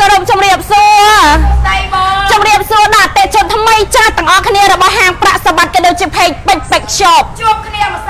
គោរពជំរាបសួរស្ដីបងជំរាបសួរដល់អតិថិជនថ្មីចាស់ទាំងអស់គ្នារបស់ហាងប្រាក់សម្បត្តិក៏ដូចជា page ពេជ្រពេជ្រ shop ជួបគ្នាមួយសាទៀត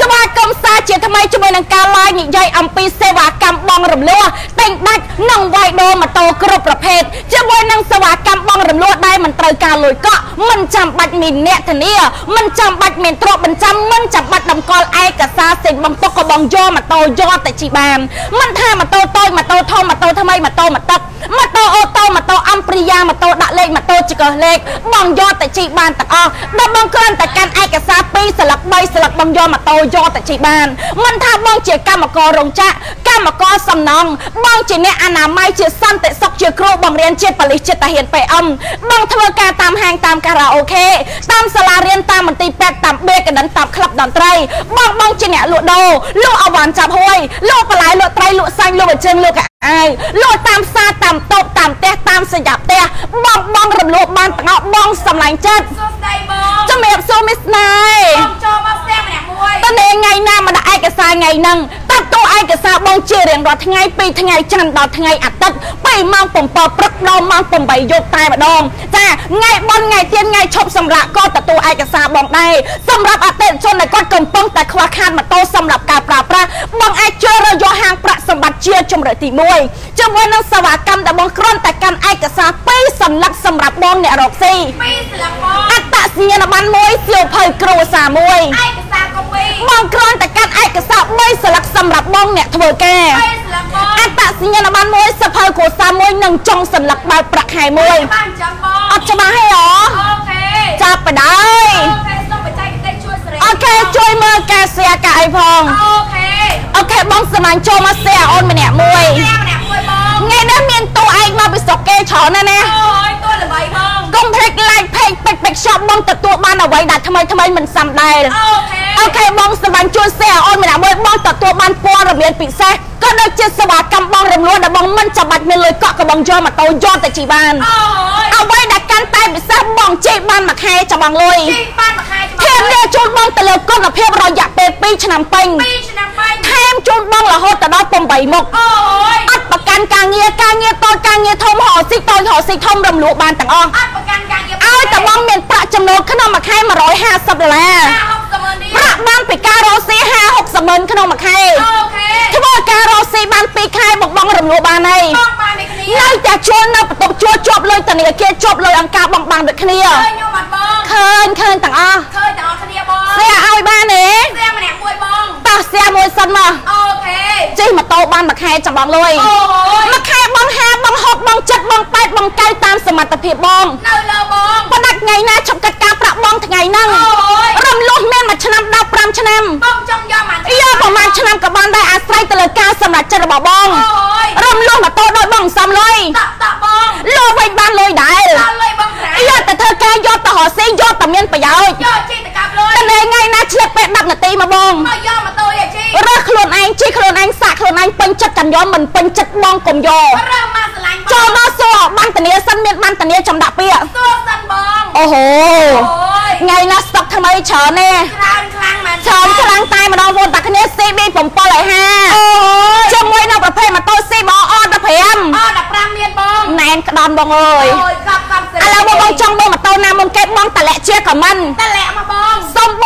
ស្វាគមន៍សាជាថ្មីជាមួយនឹងការ live និយាយអំពីសេវាកម្មបងរំលោះទិញដាច់និងវាយដូរម៉ូតូគ្រប់ប្រភេទជាមួយនឹងសេវាកម្មបងរំលោះដែលមិនត្រូវការលុយកក់មិនចាំបាច់មានអ្នកធានាមិនចាំបាច់មានទ្រព្យបញ្ចាំមិនចាំបាច់តម្កល់ឯកសារសេចបំទុកក៏បងយកម៉ូតូយកតែជីបានមិនថាម៉ូតូតូចម៉ូតូធំម៉ូតូថ្មីម៉ូតូម៉ូតុកម៉ូតូអូតូម៉ូតូអំព្រីយ៉ាម៉ូតូដាក់លេខម៉ូតូចកលេខបងយកតែជីបានទាំងអស់ដល់បងគ្រាន់តែកាន់ឯកសារ2ស្លឹក3ស្លឹកបងយកម៉ូតូយកតែជីបានមិនថាបងជាកម្មកររោងចក្រកម្មករសំណង់បងជាអ្នកអនាម័យជាសន្តិសុខជាគ្រូបង្រៀនជាប៉ូលីសជាតិតាហ៊ាន PM បងធ្វើការតាមហាងតាមការ៉ាអូខេតាមសាលារៀនតាមមន្ទីរពេទ្យតាមបេកដិនតាមក្លឹបតន្ត្រី បងបងជាអ្នកលក់ដូរលក់អវ៉ាន់ចាប់ហួយលក់បន្លែលក់ត្រីលក់សាច់លក់បញ្ជើងលក់កៅអាយលក់តាមផ្សារតាមតូបតាមផ្ទះតាមសញ្ញាផ្ទះបងបងរំលោភបានទាំងអស់បងសម្លាញ់ចិត្តសួស្ដីបងជំរាបសួរមីស្នេហ៍បងចូលមកផ្ទះម្នាក់ មួយតើថ្ងៃណាមកដាក់ឯកសារថ្ងៃហ្នឹងតាត់តួឯកសារបងជារៀងរាល់ថ្ងៃពីថ្ងៃច័ន្ទដល់ថ្ងៃអាទិត្យពីម៉ោង7ព្រឹកដល់ម៉ោង8យប់តែម្ដងចាថ្ងៃបុណ្យថ្ងៃទៀនថ្ងៃឈប់សម្រាកក៏ទទួលឯកសារបងដែរសម្រាប់អតិថិជនដែលគាត់កំពុងតែខ្វះខាតម៉ូតូសម្រាប់ការប្រើប្រាស់បងអាចចូលរយកហាងប្រាក់សម្បត្តិជាជំរើសទី1ជាមួយនឹងសេវាកម្មដែលបងគ្រាន់តែកាន់ឯកសារ2សន្លឹកសម្រាប់បងអ្នករកស៊ីពីរស្លឹកបងអត្តសញ្ញាណប័ណ្ណមួយសៀវភៅគ្រួសារមួយឯកសារកូពីបងគ្រាន់តែកាត់ឯកសារ3ស្លឹកសម្រាប់បងអ្នកធ្វើការពីរស្លឹកបងអត្តសញ្ញាណប័ណ្ណមួយសភៅគ្រួសារមួយនិងចុងសន្លឹកបើកប្រាក់ខែមួយបានចឹងបងអត់ច្បាស់ទេហ៎អូខេចាប់បដ ாய் អូខេសូមបច្ចេកទេសជួយសេរីអូខេជួយមើលការ share ការអីផងអូខេអូខេបងសម្លាញ់ចូលមក share អូនម្នាក់មួយផ្ទះ ម្នាក់មួយបងថ្ងៃនេះមានតួឯកមកពីស្រុកគេច្រើនណាស់ណាអូយទួល្បីបងកុំភ្លេច like page ពេចពេច shop បងទទួលបានអ្វីដែលថ្មីថ្មីមិនសាំដែរអូខេអូខេបងសម្លាញ់ជួយ share អូនម្នាក់មួយបងទទួលបានព័ត៌មានពិសេសក៏ដូចជាសេវាកម្មបងរំលោះដែលបងមិនចាំបាច់មានលុយកក់ក៏បងយកម៉ូតូយកទៅជីបានអូយអ្វីដែលកាន់តែពិសេសបងជិះបានមួយខែចាំបងលុយជីបានមួយខែធៀបលាជូនបងទៅលើគុណភាពរយៈពេល2ឆ្នាំពេញពីរ ឆ្នាំពេញថែមជូនបងរហូតដល់8មុខអូយអត់ប្រកាន់ការងារការងារតូចការងារធំហោស៊ីតូចហោស៊ីធំរំលោះបានទាំងអស់អត់ប្រកាន់ការងារឲ្យតែបងមានប្រាក់ចំណូលក្នុងមួយខែ150ដុល្លារ50ម៉ឺននេះប្រាក់បានពីការរកស៊ី50 60ម៉ឺនក្នុងមួយខែអូខេធ្វើការរកស៊ីបាន2ខែបងបងរំលោះបានហើយបងបាននេះគ្នានៅតែជួលនៅបន្ទប់ជួលជាប់លុយធនាគារជាប់លុយអង្ការបងបានដូចគ្នាឃើញខ្ញុំអត់បងឃើញឃើញទាំងអស់ឃើញទាំងអស់គ្នាបងស្អាឲ្យបានទេផ្ទះម្នាក់ មួយបងតោះស្អាមួយសិនមកអូខេជិះម៉ូតូបានមួយខែចាំបងលុយអូយមួយខែបង50បង60បង70បង80បង90តាមសមត្ថភាពបងនៅលើបងប៉ុន្តែថ្ងៃណាឈប់កាត់ការប្រាក់បងថ្ងៃហ្នឹងអូយរំលោះមានមួយឆ្នាំ15ឆ្នាំបងចង់យកមកយកប្រហែលឆ្នាំក៏បានដែរអាស្រ័យទៅលើការសម្រេចចិត្តរបស់បងអូយរំលោះម៉ូតូដោយបងសំលុយតាក់តាក់បងលោវិញបានលុយដែរដល់លុយបងប្រាយកទៅធ្វើការយកទៅរកស៊ីយកតែមានប្រយោជន៍យកជី 10នាទីមកបងមកយកម៉ូតូយកជីរើសខ្លួនឯងជិះខ្លួនឯងសាក់ខ្លួនឯងពេញចិត្តកាន់យកមិនពេញចិត្តបងកុំយករើមកស្រឡាញ់បងចូលមកសួរបានតនីសិនមានបានតនីចំដាក់ពាក្យសួរសិនបងអូហូអូយថ្ងៃណាស្តុកថ្មីច្រើនទេច្រើនខ្លាំងមែនច្រើនខ្លាំងតែម្ដងវត្តតែគ្នា CB 7ហើយ5អូយជាមួយនៅប្រភេទម៉ូតូ CB អ15អ15មានបងណែនក្ដំបងអើយអូយកាប់កាប់សេឥឡូវបងបងចង់បងម៉ូតូណាមុនគេបងតម្លាក់ជាខមមិនតលាក់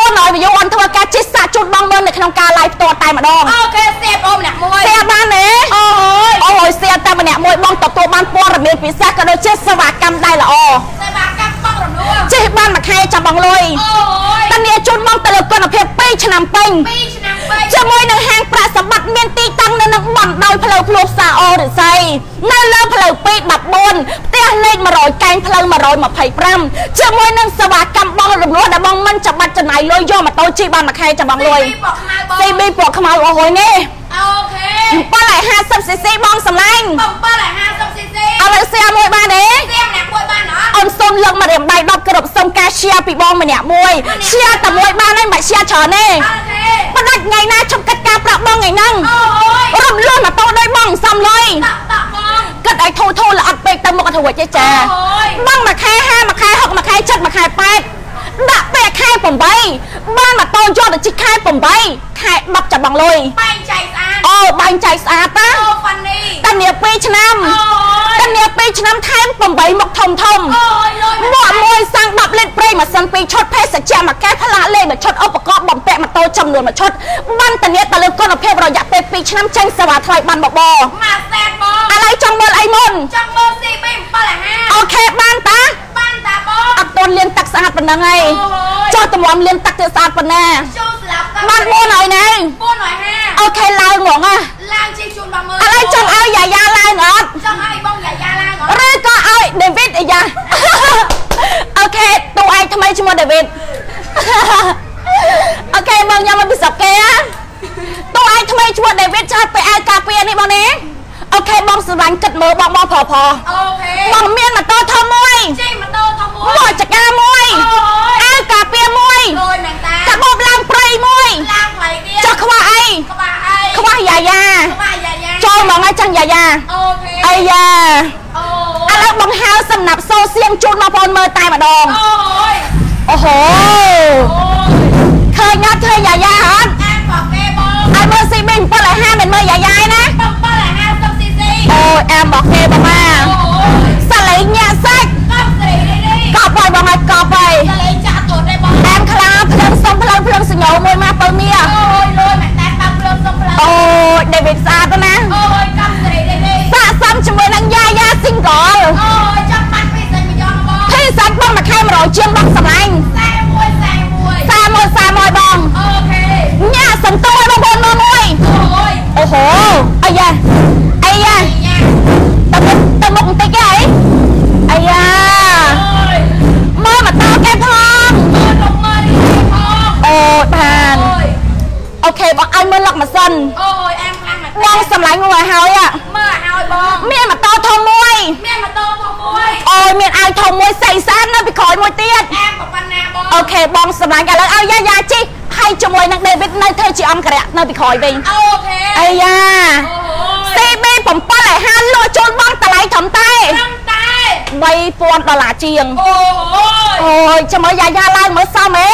មកបងសុំបងឲ្យវីយូអនធ្វើការជិះសាក់ជូតបងមើលនៅក្នុងការ live ផ្ទាល់តែម្ដងអូខេសេបអូម្នាក់មួយសៀបានទេអូយអូយសៀតែម្នាក់មួយបងទទួលបានព័ត៌មានពិសេសក៏ដូចជាសេវាកម្មដែរល្អសេវាកម្មបងរំលោះជិះបានមួយខែចាំបងលុយអូយតានីជូនបងទៅលើគុណភាព2ឆ្នាំពេញ2ឆ្នាំពេញជាមួយនឹងហាងប្រាក់សម្បត្តិមានទីតាំងនៅនឹងបណ្ដោយផ្លូវភ្លោះផ្សារអូរិស័យនៅលើផ្លូវ214ផ្ទះ លេខ100កែងផ្លូវ125ជាមួយនឹងសេវាកម្មបងរំលោះដែលបងមិនចាំបាច់ចំណាយលុយយកម៉ូតូជិះបានមួយខែចាំបងលុយពីបកខ្មៅបង CB ពណ៌ខ្មៅអស់ហើយនេះអូខេ 750cc បងសម្លាញ់ 750 cc ឥឡូវសៀមួយបានទេសៀម្នាក់មួយបានអត់អូនសូមលើកមករៀបដៃ10គ្រប់សូមការ share ពីបងម្នាក់មួយ share តែមួយបានហើយមិន share ច្រើនទេអូខេប៉ុន្តែថ្ងៃណាជប់កាត់ការប្រាក់បងថ្ងៃហ្នឹងអូយរំលងម៉ូតូដោយបងសំលុយតាក់តាក់បងគិតឲ្យធូរធូរល្អិតពេក ទៅមុខអត់រួចទេចាអូយបងមួយខែ5មួយខែ6មួយខែ7មួយខែ8ដាក់ពេលខែ8បានម៉ូតូយកទៅជីកខែ8ខែ10ចាំបងលុយបែងចែកស្អាតអូបាញ់ចៃស្អាតណាអូហ្វានីតានី2ឆ្នាំអូយតានី 2ឆ្នាំថែម8មុខធំធំអូយលុយមកមួយសាំង10លីត្រប្រេងម៉ាស៊ីន2ឈុតភេសជ្ជៈមួយកែវផ្លាកលេខមួយឈុតឧបករណ៍បំពាក់ម៉ូតូចំនួន1ឈុតបានធានាទៅលើគុណភាពរយៈពេល2ឆ្នាំចេញសេវាថ្លៃបានបបរមកសែនបងឥឡូវចង់មើលអីមុនចង់មើល CB 750អូខេបានតា បានតាបងអត់ទាន់លាងទឹកស្អាតប៉ុណ្ណឹងឯងអូយចុះតម្រាំលាងទឹកទៅស្អាតប៉ុណ្ណាចូលស្លាប់តាបានមុនហើយណែ450អូខេឡើងហ្មងហ៎ឡើងជិះជូនបងមើលឥឡូវចង់ឲ្យយ៉ាយ៉ាឡើងអត់ចង់ឲ្យបងយ៉ាយ៉ាឡើងអត់ឬក៏ឲ្យ David អាយ៉ាអូខេតួឯងថ្មីឈ្មោះ David អូខេបងញ៉ាំមកពីស្រុកគេណាតួឯងថ្មីឈ្មោះ David ឆាត់ទៅអាវការពារនេះបងនេះ អូខេបងសម្លាញ់គិតមើលបងបងផផអូខេបងមានម៉ូតូធំមួយជិះម៉ូតូធំមួយមកចកាមួយអាវកាពៀមួយដូចមែនតាកាបបឡើងព្រៃមួយឡើងព្រៃទៀតចុះខ្វះអីខ្វះអីខ្វះយាយាខ្វះយាយាចូលមកហើយចឹងយាយាអូខេអាយ៉ាអូឥឡូវបងហៅសំណាប់សូសៀងជូនបងប្អូនមើលតែម្ដងអូយអូហូឃើញណាឃើញយាយាអត់អានប្រកេបងឲ្យមើលស៊ីប៊ី750មិនមើលយាយាឯណា យអែមរបស់គេបងម៉ាសាឡេងញាក់សាច់កប់ស្រីនេះកប់ហើយបងហើយកប់ហើយសាឡេងចាក់តូនទេបងអែមខ្លាភ្លើងសុំភ្លើងភ្លើងសញ្ញោមួយម៉ាបើមៀអូយលួយមែនតែបើភ្លើងសុំភ្លើងអូយដេវីតស្អាតណាអូយកប់ស្រីនេះស័កសមជាមួយនឹងយ៉ាយ៉ា single អូយចង់បាត់ពីសាច់មួយយ៉ងបងពីសាច់បងមួយខែ100ជាងបងសម្លាញ់41 41 41 41បងអូខេញ៉ាសំតោឲ្យបងប្អូនមើលមួយអូយអូហូអាយ៉ា ទៅមុខទៅមុខបន្តិចហីអាយ៉ាអូយមើលម៉ូតូគេផងមើលលោកមើលនេះផងអូបានអូយអូខេបងឲ្យមើលលុកម៉ាស៊ីនអូយអែមខ្លាំងមែនបងសម្លាញ់មួយហើយอะមើលឲ្យបងមានម៉ូតូធំមួយមានម៉ូតូផងមួយអូយមានអាវធំមួយស្អីស្អាតនៅពីក្រោយមួយទៀតអែមប៉ុណ្ណាបងអូខេបងសម្លាញ់ឥឡូវឲ្យយ៉ាយ៉ាជី ហើយជាមួយនឹង David នៅធ្វើជាអង្គរៈនៅពីក្រោយវិញអូខេអាយ៉ាអូយ CB 750លក់ជូនបងតម្លៃត្រឹមតែត្រឹមតែ3000ដុល្លារជាងអូយអូយចាំមើលយ៉ាយ៉ាឡើងមើលសមហ៎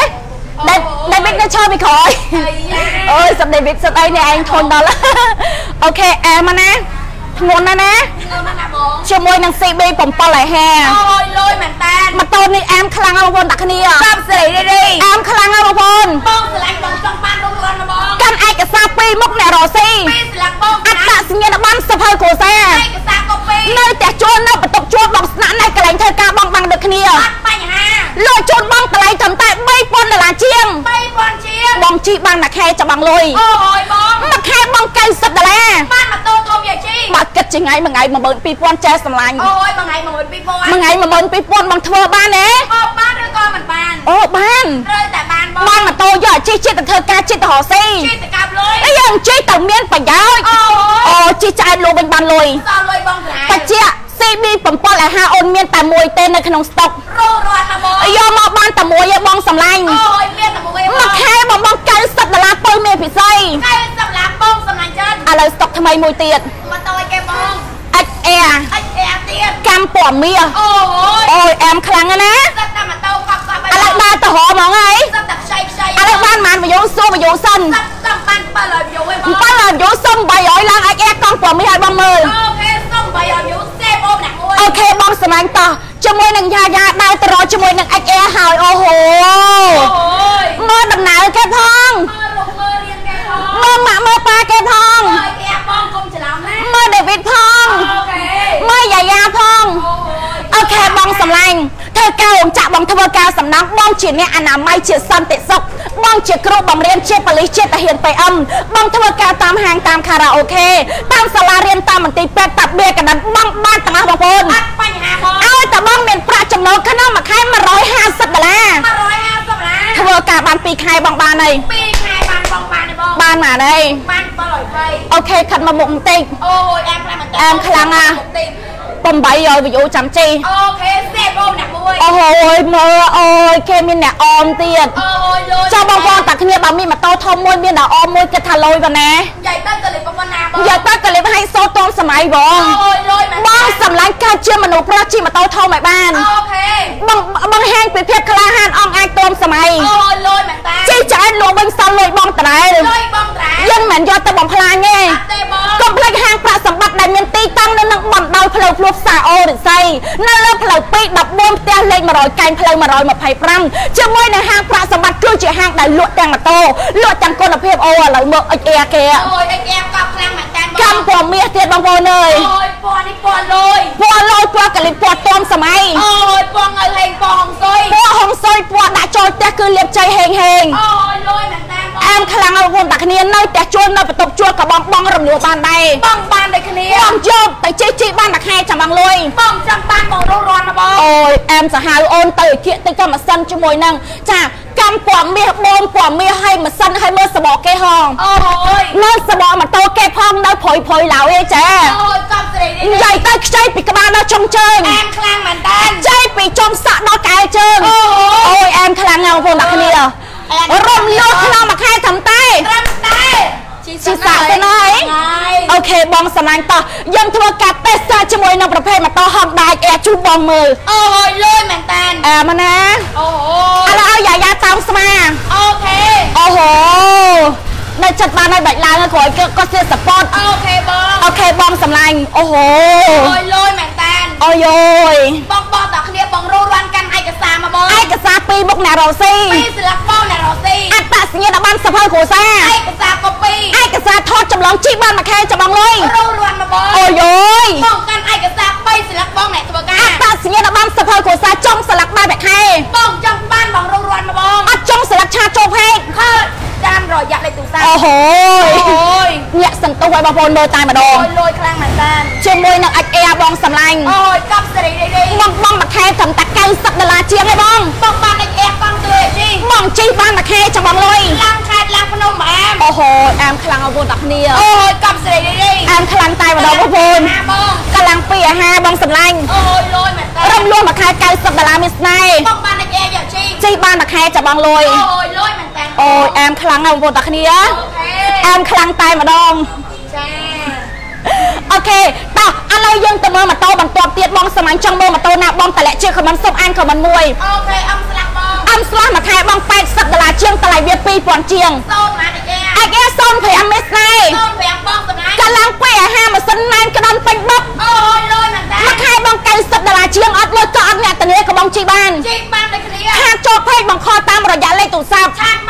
David នៅឈរពីក្រោយអាយ៉ាអូយសឹក David សឹកអីនេះឯងធន់ដល់អូខេអែមណាធ្ងន់ណាស់ណាងើមណាបងជាមួយនឹង CB 750អូយលុយមែនតាម៉ូតូនេះអែម ខ្លាំងណាស់បងប្អូនតាគ្នាតាមស្រីនេះនេះអែមខ្លាំងណាស់បងប្អូនបងស្រឡាញ់បងចង់បានរុំរាន់ណាបងកាន់ឯកសារពីរមុខអ្នករស់ស៊ីពីស្លាកបងអត្តសញ្ញាណប័ណ្ណសភៅគ្រួសារឯកសារកូពីនៅផ្ទះជួលនៅបន្ទប់ជួលបងស្នាក់នៅកន្លែងធ្វើការបងបាំងដូចគ្នាអត់បញ្ហាលក់ជូនបងតម្លៃត្រឹមតែ3000ដុល្លារជាង3000ជាងបងជីបានមួយខែចាំបងលុយអូយបងមួយខែបង90ដុល្លារបានម៉ូតូធំយ៉ាជីបើគិត ជាថ្ងៃមួយថ្ងៃ12000ចែសម្លាញ់អូយបងថ្ងៃ12000មួយថ្ងៃ12000បងធ្វើបានទេអូបានឬក៏មិនបានអូបានត្រូវតែបានបងបានម៉ូតូយកជិះជិះទៅធ្វើការជិះទៅរកស៊ីជិះទៅកាប់លុយអីយើងជិះទៅមានប្រយោជន៍អូអូយជិះឆ្អែតលក់វិញបានលុយសល់លុយបងស្រែបច្ចៈ CB 750អូនមានតែមួយទេនៅក្នុងស្តុករੂរាន់ណាបងយកមកបានតែមួយឯងបងសម្លាញ់អូយមានតែមួយមួយខែបងបង90ដុល្លារពៅមានពិសីតែសម្រាប់បងសម្រាប់ចិនឥឡូវស្តុកថ្មីមួយទៀត ម៉ូតូឲ្យគេបង XR អិចអែទៀត កម្មពណ៌មាសអូយអូយអែមខ្លាំងណាស់សិតតែម៉ូតូកប់កប់ឥឡូវដើរទៅរហ្មងហើយសិតតែខ្ចីខ្ចីឥឡូវបានបានវីយូសួរវីយូសិនសិតតែបាន700 view ឯងបងប៉ុន្តែវីយូសុំ300ឡើង XR កង់ពណ៌មាសឲ្យបងមើលអូខេសុំ300 view សេបអូម្នាក់មួយអូខេបងសម្លាញ់តោះជាមួយនឹងយ៉ាយ៉ាដើរទៅរកជាមួយនឹង XR ហើយអូហូអូយមើលដំណើរគេផង មើលលោកមើលរៀនគេផង មើលម៉ាក់មើលប៉ាគេផង មើលគេបងកុំច្រឡំណា មើល David ផង OK មើលយ៉ាយ៉ាផង អូយ អូខេបងសម្លាញ់ធ្វើការរោងចក្របង ធ្វើការសំណង់បងជាអ្នកអនាម័យជាសន្តិសុខបងជាគ្រូបង្រៀនជាប៉ូលីសជាទាហាន PM បងធ្វើការតាមហាងតាមខារ៉ាអូខេតាមសាលារៀនតាមមន្ទីរពេទ្យតាបៀកណ្ដាលបងបានទាំងអស់បងប្អូនអត់បញ្ហាបងឲ្យតែបងមានប្រាក់ចំណូលក្នុងមួយខែ150ដុល្លារ150ដុល្លារធ្វើការបាន2ខែបងបានហើយ2ខែបានបងបានទេបងបានមកហើយបាន720អូខេខិតមកមុខបន្តិចអូយអែមខ្លាំងមែនតើអែមខ្លាំងណាស់800វីយូចាំជីអូខេសេប អូម្នាក់មួយអូយមើលអូយគេមានអ្នកអមទៀតអូយលុយចាំបងប្អូនតាគ្នាបើមានម៉ូតូធំមួយមានអ្នកអមមួយគិតថាលុយប៉ុណ្ណានិយាយទៅកលិបប៉ុណ្ណាបងយកទៅកលិបឲ្យសូតូនសម័យបងអូយលុយមែនបងសម្លាញ់កើតជាមនុស្សប្រុសជិះម៉ូតូធំឲ្យបានអូខេបងបងហាងពីភាពក្លាហានអងអាចទមសម័យអូយលុយមែនតាជិះឆ្អែតលក់វិញសល់លុយបងតដែលលុយបងត្រាយើងមិនមែនយកទៅបំផ្លាញទេ ផ្លូវភ្លុះផ្សារអូរិស័យនៅលើផ្លូវ2 14ផ្ទះលេខ100កែងផ្លូវ125ជាមួយនឹងហាងប្រាក់សម្បត្តិគឺជាហាងដែលលក់ទាំងម៉ូតូលក់ទាំងគុណភាពអូឥឡូវមើលអិចអែគេអូយអីគេកប់ខ្លាំងមែនតើបងកម្មពណ៌មាសទៀតបងប្អូនអើយអូយពណ៌នេះពណ៌លុយពណ៌លយពណ៌កលិតពណ៌ទាន់សម័យអូយពណ៌ងើហេងពណ៌ហងសុយពណ៌ហុងសុយពណ៌ដាក់ចូលផ្ទះគឺលាបជ័យហេងហេងអូយលុយមែនតើបង អែមខ្លាំងហើយបងប្អូនតាគ្នានៅផ្ទះជួលនៅបន្ទប់ជួលក៏បងបងរំលោះបានដែរបងបានដូចគ្នាបងយកទៅជិះជីបានមួយខែចាំបងលុយបងចាំបានបងរស់រាន់ណាបងអូយអែមសាហាវអូនទៅគៀកទៅកម្មសិនជាមួយនឹងចាកម្មពណ៌មាសបងពណ៌មាសឲ្យម៉ាស៊ីនឲ្យមើលសបកគេហងអូយមើលសបកម៉ូតូគេផងនៅព្រុយព្រុយឡើយឯចាអូយកប់ស្រីនេះនិយាយទៅខ្ចីពីក្បាលដល់ចុងជើងអែមខ្លាំងមែនតើខ្ចីពីចុងសក់ដល់កែជើងអូអូយអែមខ្លាំងណាស់បងប្អូនអ្នកគ្នា រំលោះក្នុងមួយខែត្រឹមតែត្រឹមតែជីជីសាទៅណាយហើយអូខេបងសំឡាញ់តោះយើងធ្វើការតេស្តជាមួយនឹងប្រភេទម៉ូតូ Honda Air ជូបងមើលអូយលុយមែនតើអែមណាអូឥឡូវឲ្យយ៉ាយ៉ាតោងស្មាអូខេអូហូនៅចិត្តបានឲ្យបាច់ឡើងឲ្យក្រោយក៏ក៏ជាសពតអូខេបងអូខេបងសំឡាញ់អូហូអូយលុយមែនតើអូយអូយបងបងតគ្នាបងរស់រាន់កាន់ឯក សារមកបងឯកសារពីរមុខអ្នករស់ស៊ីពីស្លាកបងអ្នករស់ស៊ីអត្តសញ្ញាណប័ណ្ណសភៅគ្រួសារឯកសារកូពីឯកសារថតចម្លងជីបានមួយខែចាំបងលុយរស់រាន់មកបងអូយអូយបងកាន់ឯកសារ3ស្លាកបងអ្នកធ្វើការអត្តសញ្ញាណប័ណ្ណសភៅគ្រួសារចុងស្លាកបែបមួយខែបងចង់បានបងរស់រាន់មកបងអត់ចុងស្លាកឆាចូលពេកខើ តាមរយៈលេខទូរស័ព្ទអូហូយអូយញាក់សន្ទុះឲ្យបងប្អូនមើលតែម្ដអូងយលុយខ្លាំងមែនតើជាមួយនឹងអាចអែបងសំឡាញ់អូយកប់ស្រីរីរីបងបងមួយខែត្រឹមតែ90ដុល្លារជាងឯងបងបងបានលេខអេបងទួយជីបងជីបានមួយខែចាំបងលុយឡើងខេតឡើងភ្នំអែមអូហូអែមខ្លាំងអរគុណដល់គ្នាអូយកប់ស្រីរីរីអែមខ្លាំងតែម្ដងបងប្អូនហាបងកម្លាំងពីអាហារបងសំឡាញ់អូយលុយមែនតើរំលោះមួយខែ90ដុល្លារមានស្នេហ៍បងបានលេខអេយកជីជីបានមួយខែចាំបងលុយអូយលុយមែនតើអូយអែមខ្លាំងណាស់បងប្អូនដល់គ្នាអូខេអែមខ្លាំងតែម្ដងចាអូខេតោះឥឡូវយើងទៅមើលម៉ូតូបន្ទាប់ទៀតបងសំឡាញ់ចង់មើលម៉ូតូណាបងតម្លាក់ជាខមមិនសុំអានខមមិនមួយអូខេអំស្លាក់បងអំស្លោះមួយខែបង80ដុល្លារជាងតម្លៃវា2000ជាងសូនមកលេខអេអាកែ05មេស្នេហ៍សូនប្រាំបងសម្លាញ់កម្លាំងពីអាហារម៉ាស៊ីនណែនក្តាន់ពេញបុកអូយលុយមែនតើមួយខែបង90ដុល្លារជាងអត់លុយក៏អត់អ្នកធានាក៏បងជីបានជីបានដូចគ្នាហាចូលពេកបងខលតាមរយៈលេខទូរស័ព្ទឆាតមកឥឡូវនេះ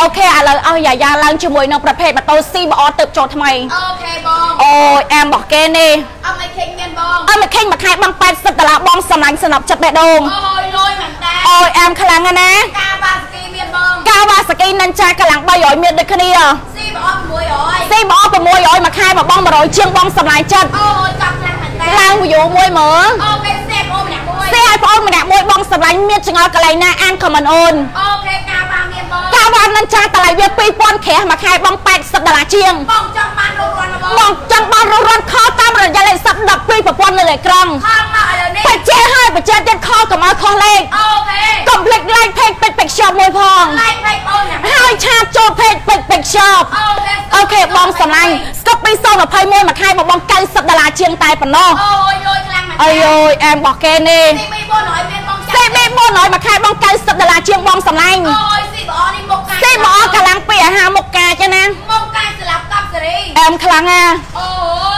អូខេឥឡូវឲ្យយ៉ាយ៉ាឡើងជាមួយនឹងប្រភេទម៉ូតូ CBR ទៅចូលថ្មីអូខេបងអូយអែមរបស់គេនេះអត់មិនខេងមានបងអត់មកខេងមួយខែបង80ដុល្លារបងសំឡាញ់សំណប់ចិត្តបេះដូងអូយលុយមែនតើអូយអែមខ្លាំងណាស់ណាការបាស្គីមានបងកាវ៉ាសាគីនិនចាកម្លាំង300មានដូចគ្នាស៊ីបងអត់600 CBR 600មួយខែមកបង100ជាងបងសំឡាញ់ចិត្តអូយកាប់ខ្លាំងមែនតើឡើងវីយូមួយមើលអូខេសេបអូម្នាក់មួយសេឲ្យបងអូនម្នាក់មួយបងសម្លាញ់មានចង្អល់កន្លែងណាអានខមមិនអូនអូខេការបាមាន បងកាវ៉ានិនចាតម្លៃវា2000ក្រាស់មួយខែបង80ដុល្លារជាងបងចង់បានរស់រាន់ណាបងបងចង់បានរស់រាន់ខលតាមរយៈលេខស័ព្ទ12ប្រព័ន្ធនៅលើអេក្រង់ខលមកឥឡូវនេះបច្ចេកឲ្យបច្ចេកទៀតខលកុំឲ្យខុសលេខអូខេកុំភ្លេច like page ពេចពេច shop មួយផងឡៃឡៃបងណាហើយឆាតចូល page ពេចពេច shop អូខេអូខេបងសម្លាញ់ស្តុក2021មួយខែមកបង90ដុល្លារជាងតែប៉ុណ្ណោះអូយលុយខ្លាំងមែនអើយអើយអែមរបស់គេនេះស៊ីមី400មានបង ចា CB 400មួយខែបង90ដុល្លារជាងបងសម្លាញ់អូយស៊ីបងនេះមុខកាយសេមកកម្លាំងពីអាហារមុខកាចណាមុខកាយស្លាប់កាប់សេរីអែមខ្លាំងណាអូ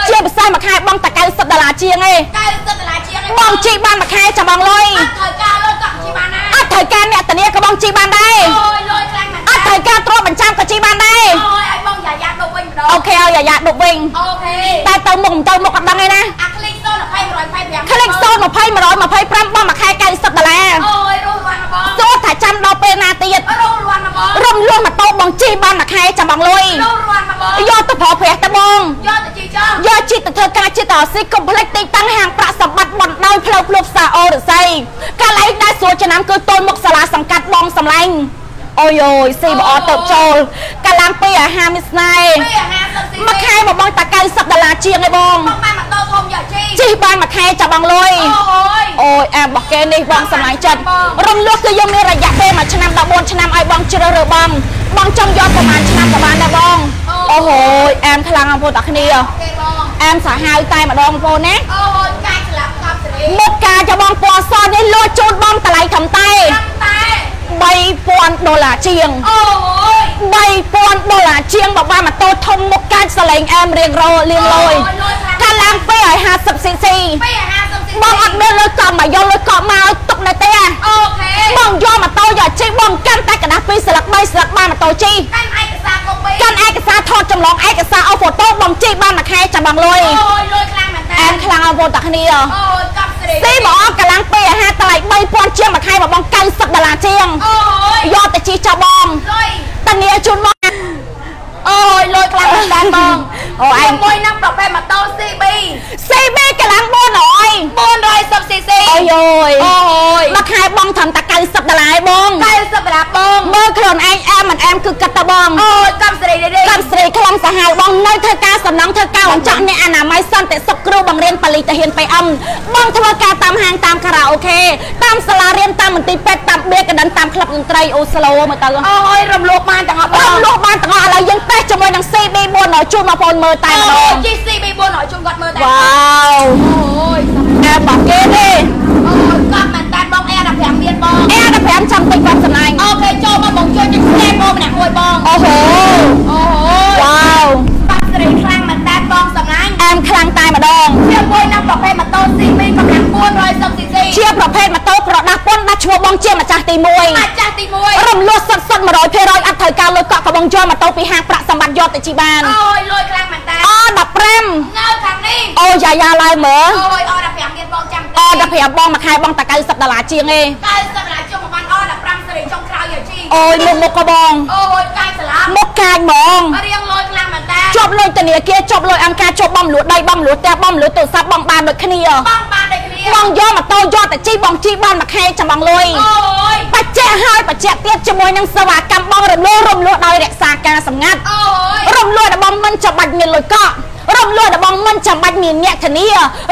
យជាពិសេសមួយខែបងតែ90ដុល្លារជាងឯង90ដុល្លារជាងបងជីបានមួយខែចាំបងលុយអត់ត្រូវការលុយក៏ជីបានណាអត់ត្រូវការអ្នកធានាក៏បងជីបានដែរអូយលុយខ្លាំងមែន អត់ត្រូវការទ្រព្យបញ្ចាំក៏ជីបានដែរ អូយឲ្យបងយ៉ាយ៉ាទៅវិញម្ដង អូខេឲ្យយ៉ាយ៉ាដុបវិញ អូខេ តែទៅមុខមិនទៅមុខអត់ដឹងទេណា អាคลิก0 20 125 คลิกសូន20 125បងមួយខែ90ដុល្លារ អូយរស់រាន់ណាបង សួរថាចាំដល់ពេលណាទៀត រស់រាន់ណាបង រំលងម៉ូតូបងជីបានមួយខែចាំបងលុយ រស់រាន់ណាបង យកទៅប្រើប្រាស់ទៅបង យកទៅជីចង់ យកជីទៅធ្វើការជាតិអស៊ីកុំភ្លេចទីតាំងហាងប្រាក់សម្បត្តិបណ្ដោយផ្លូវភ្លុកផ្សារអូរស័យកាលឯងដែលស្រួលចំណាំគឺតូនមុខសាលាសង្កាត់បងសំឡាញ់ អូយអូយស៊ីបអទៅចូលកាឡាំពីអាហារមីស្នេហ៍ពីអាហារសិនស៊ីមួយខែមកបងតែ90ដុល្លារជាងឯងបងបងបានម៉ូតូធំយកជីជីបានមួយខែចាំបងលុយអូយអូយអាមរបស់គេនេះបងសំឡាញ់ចិត្តរំលោះគឺយើងមានរយៈពេលមួយឆ្នាំ14ឆ្នាំឲ្យបងជ្រើសរើសបងបងចង់យកប្រហែលឆ្នាំក៏បានដែរបងអូហូយអាមខ្លាំងបងប្អូនតាគ្នាគេបងអាមសាហាវតែម្ដងបងប្អូនណាអូយកាយស្លាប់កាប់សេរីមុខការចាំបងពណ៌សនេះលួចជូនបងតម្លៃខំតែតាមតែ 3000ដុល្លារជាង អូយ 3000ដុល្លារជាងបើបានម៉ូតូធំមុខកាច់សលេងអែមរៀងរលៀងលយកាលឡើង250 cc ពី50ស៊ី បងអត់មានលុយកក់មកយកលុយកក់មកឲ្យទុកនៅទេអា អូខេ បងយកម៉ូតូយកជិះបងកាន់តែกระดาษពីរស្លឹក3ស្លឹកបានម៉ូតូជិះ កាន់ឯកសារកុំបី កាន់ឯកសារថតចម្លងឯកសារអូហ្វូតូបងជិះបានមួយខែចាំបងលុយ អូយលុយខ្លាំងមែនតើ អែមខ្លាំងអស់វត្តតែគ្នា អូយកប់ ស្រីស៊ីបងអស់កម្លាំងពីអាហារតម្លៃ3000ជាងមួយខែមកបង90ដុល្លារជាងអូយយកទៅជិះចោលបងលុយតានីជូនបងអូយលុយខ្លាំងមែនតើបងអូឯងមួយនឹងប្រភេទម៉ូតូ CB CB កម្លាំង400 410 cc អូយអូយអូយមួយខែបងត្រឹមតែ90ដុល្លារឯងបង90ដុល្លារបងមើលខ្លួនឯងអែមមិនអែមគឺគិតទៅបងអូយកប់ស្រីនេះកម្មស្រីខ្លាំងសាហាវបងនៅធ្វើការសំណងធ្វើការបញ្ចក់អ្នកអនាម័យសន្តិសុខគ្រូបង្រៀនបលិតាហ៊ាន PM បងធ្វើការតាមហាងតាមខារ៉ាអូខេតាមសាលារៀនតាមមន្ទីរពេទ្យតាមបៀកណ្ដឹងតាមក្លឹបតន្ត្រីអូស្លូមើលទៅអូយរំលោភបានទាំងអស់បបងងលក់បានទាំងអស់ឥឡូវយើងតេស្តជាមួយនឹង CB 4ជួយមកបងមើលតែម្ដអូយងជី CB 400ជុំគាត់មើលតែវ៉ាវអូយអែរបស់គេទេអូយកប់មែនតើបងអែ15មានបងអែ15ចាំតិចបងសំណាញ់អូខេចូលមកបងជួយចិត្តស្នេហ៍បងម្នាក់មួយបងអូហូអូយ វ៉ាវ បាត់ស្រីខ្លាំងមែនតើបងសំ ឡាញ់អែមខ្លាំងតែម្ដងជាមួយនឹងប្រភេទម៉ូតូ CB កម្លាំង410 cc ជាប្រភេទម៉ូតូប្រដាស់ពន្ធដាច់ឈ្មោះបងជាម្ចាស់ទី1អាចចាស់ទី1រំលោះសុតសុត100%អត់ត្រូវការលុយកក់ក៏បងយកម៉ូតូពីហាងប្រាក់សម្បត្តិយកទៅជីបានអូយលុយខ្លាំងមែនតើអនៅ15ខាងនេះអូយ៉ាយ៉ាឡើយមើលអូយអ15មានបងចាំអ15បងមួយខែបងតែ90ដុល្លារជាងឯង90ដុល្លារចុងមកបានអ15ស្រីចុងក្រោយយកជី អូយមុខមុខក៏បងអូយកាយស្លាប់មុខកាចហ្មងរៀងលុយខ្លាំងមែនតើជាប់លុយធនាគារជាប់លុយអង្គការជាប់បំលួដៃបំលួផ្ទះបំលួទូរស័ព្ទបងបានដូចគ្នាបងបានដូចគ្នាបងយកម៉ូតូយកទៅជីបងជីបានមួយខែចាំបងលុយអូយបច្ចៈហើយបច្ចៈទៀតជាមួយនឹងសេវាកម្មបងរំលោះរំលោះដោយរក្សាការសម្ងាត់អូយរំលោះរបស់មិនចាំបាច់មានលុយកក់ រំលោះរបស់មិនចាំបាច់មានអ្នកធានា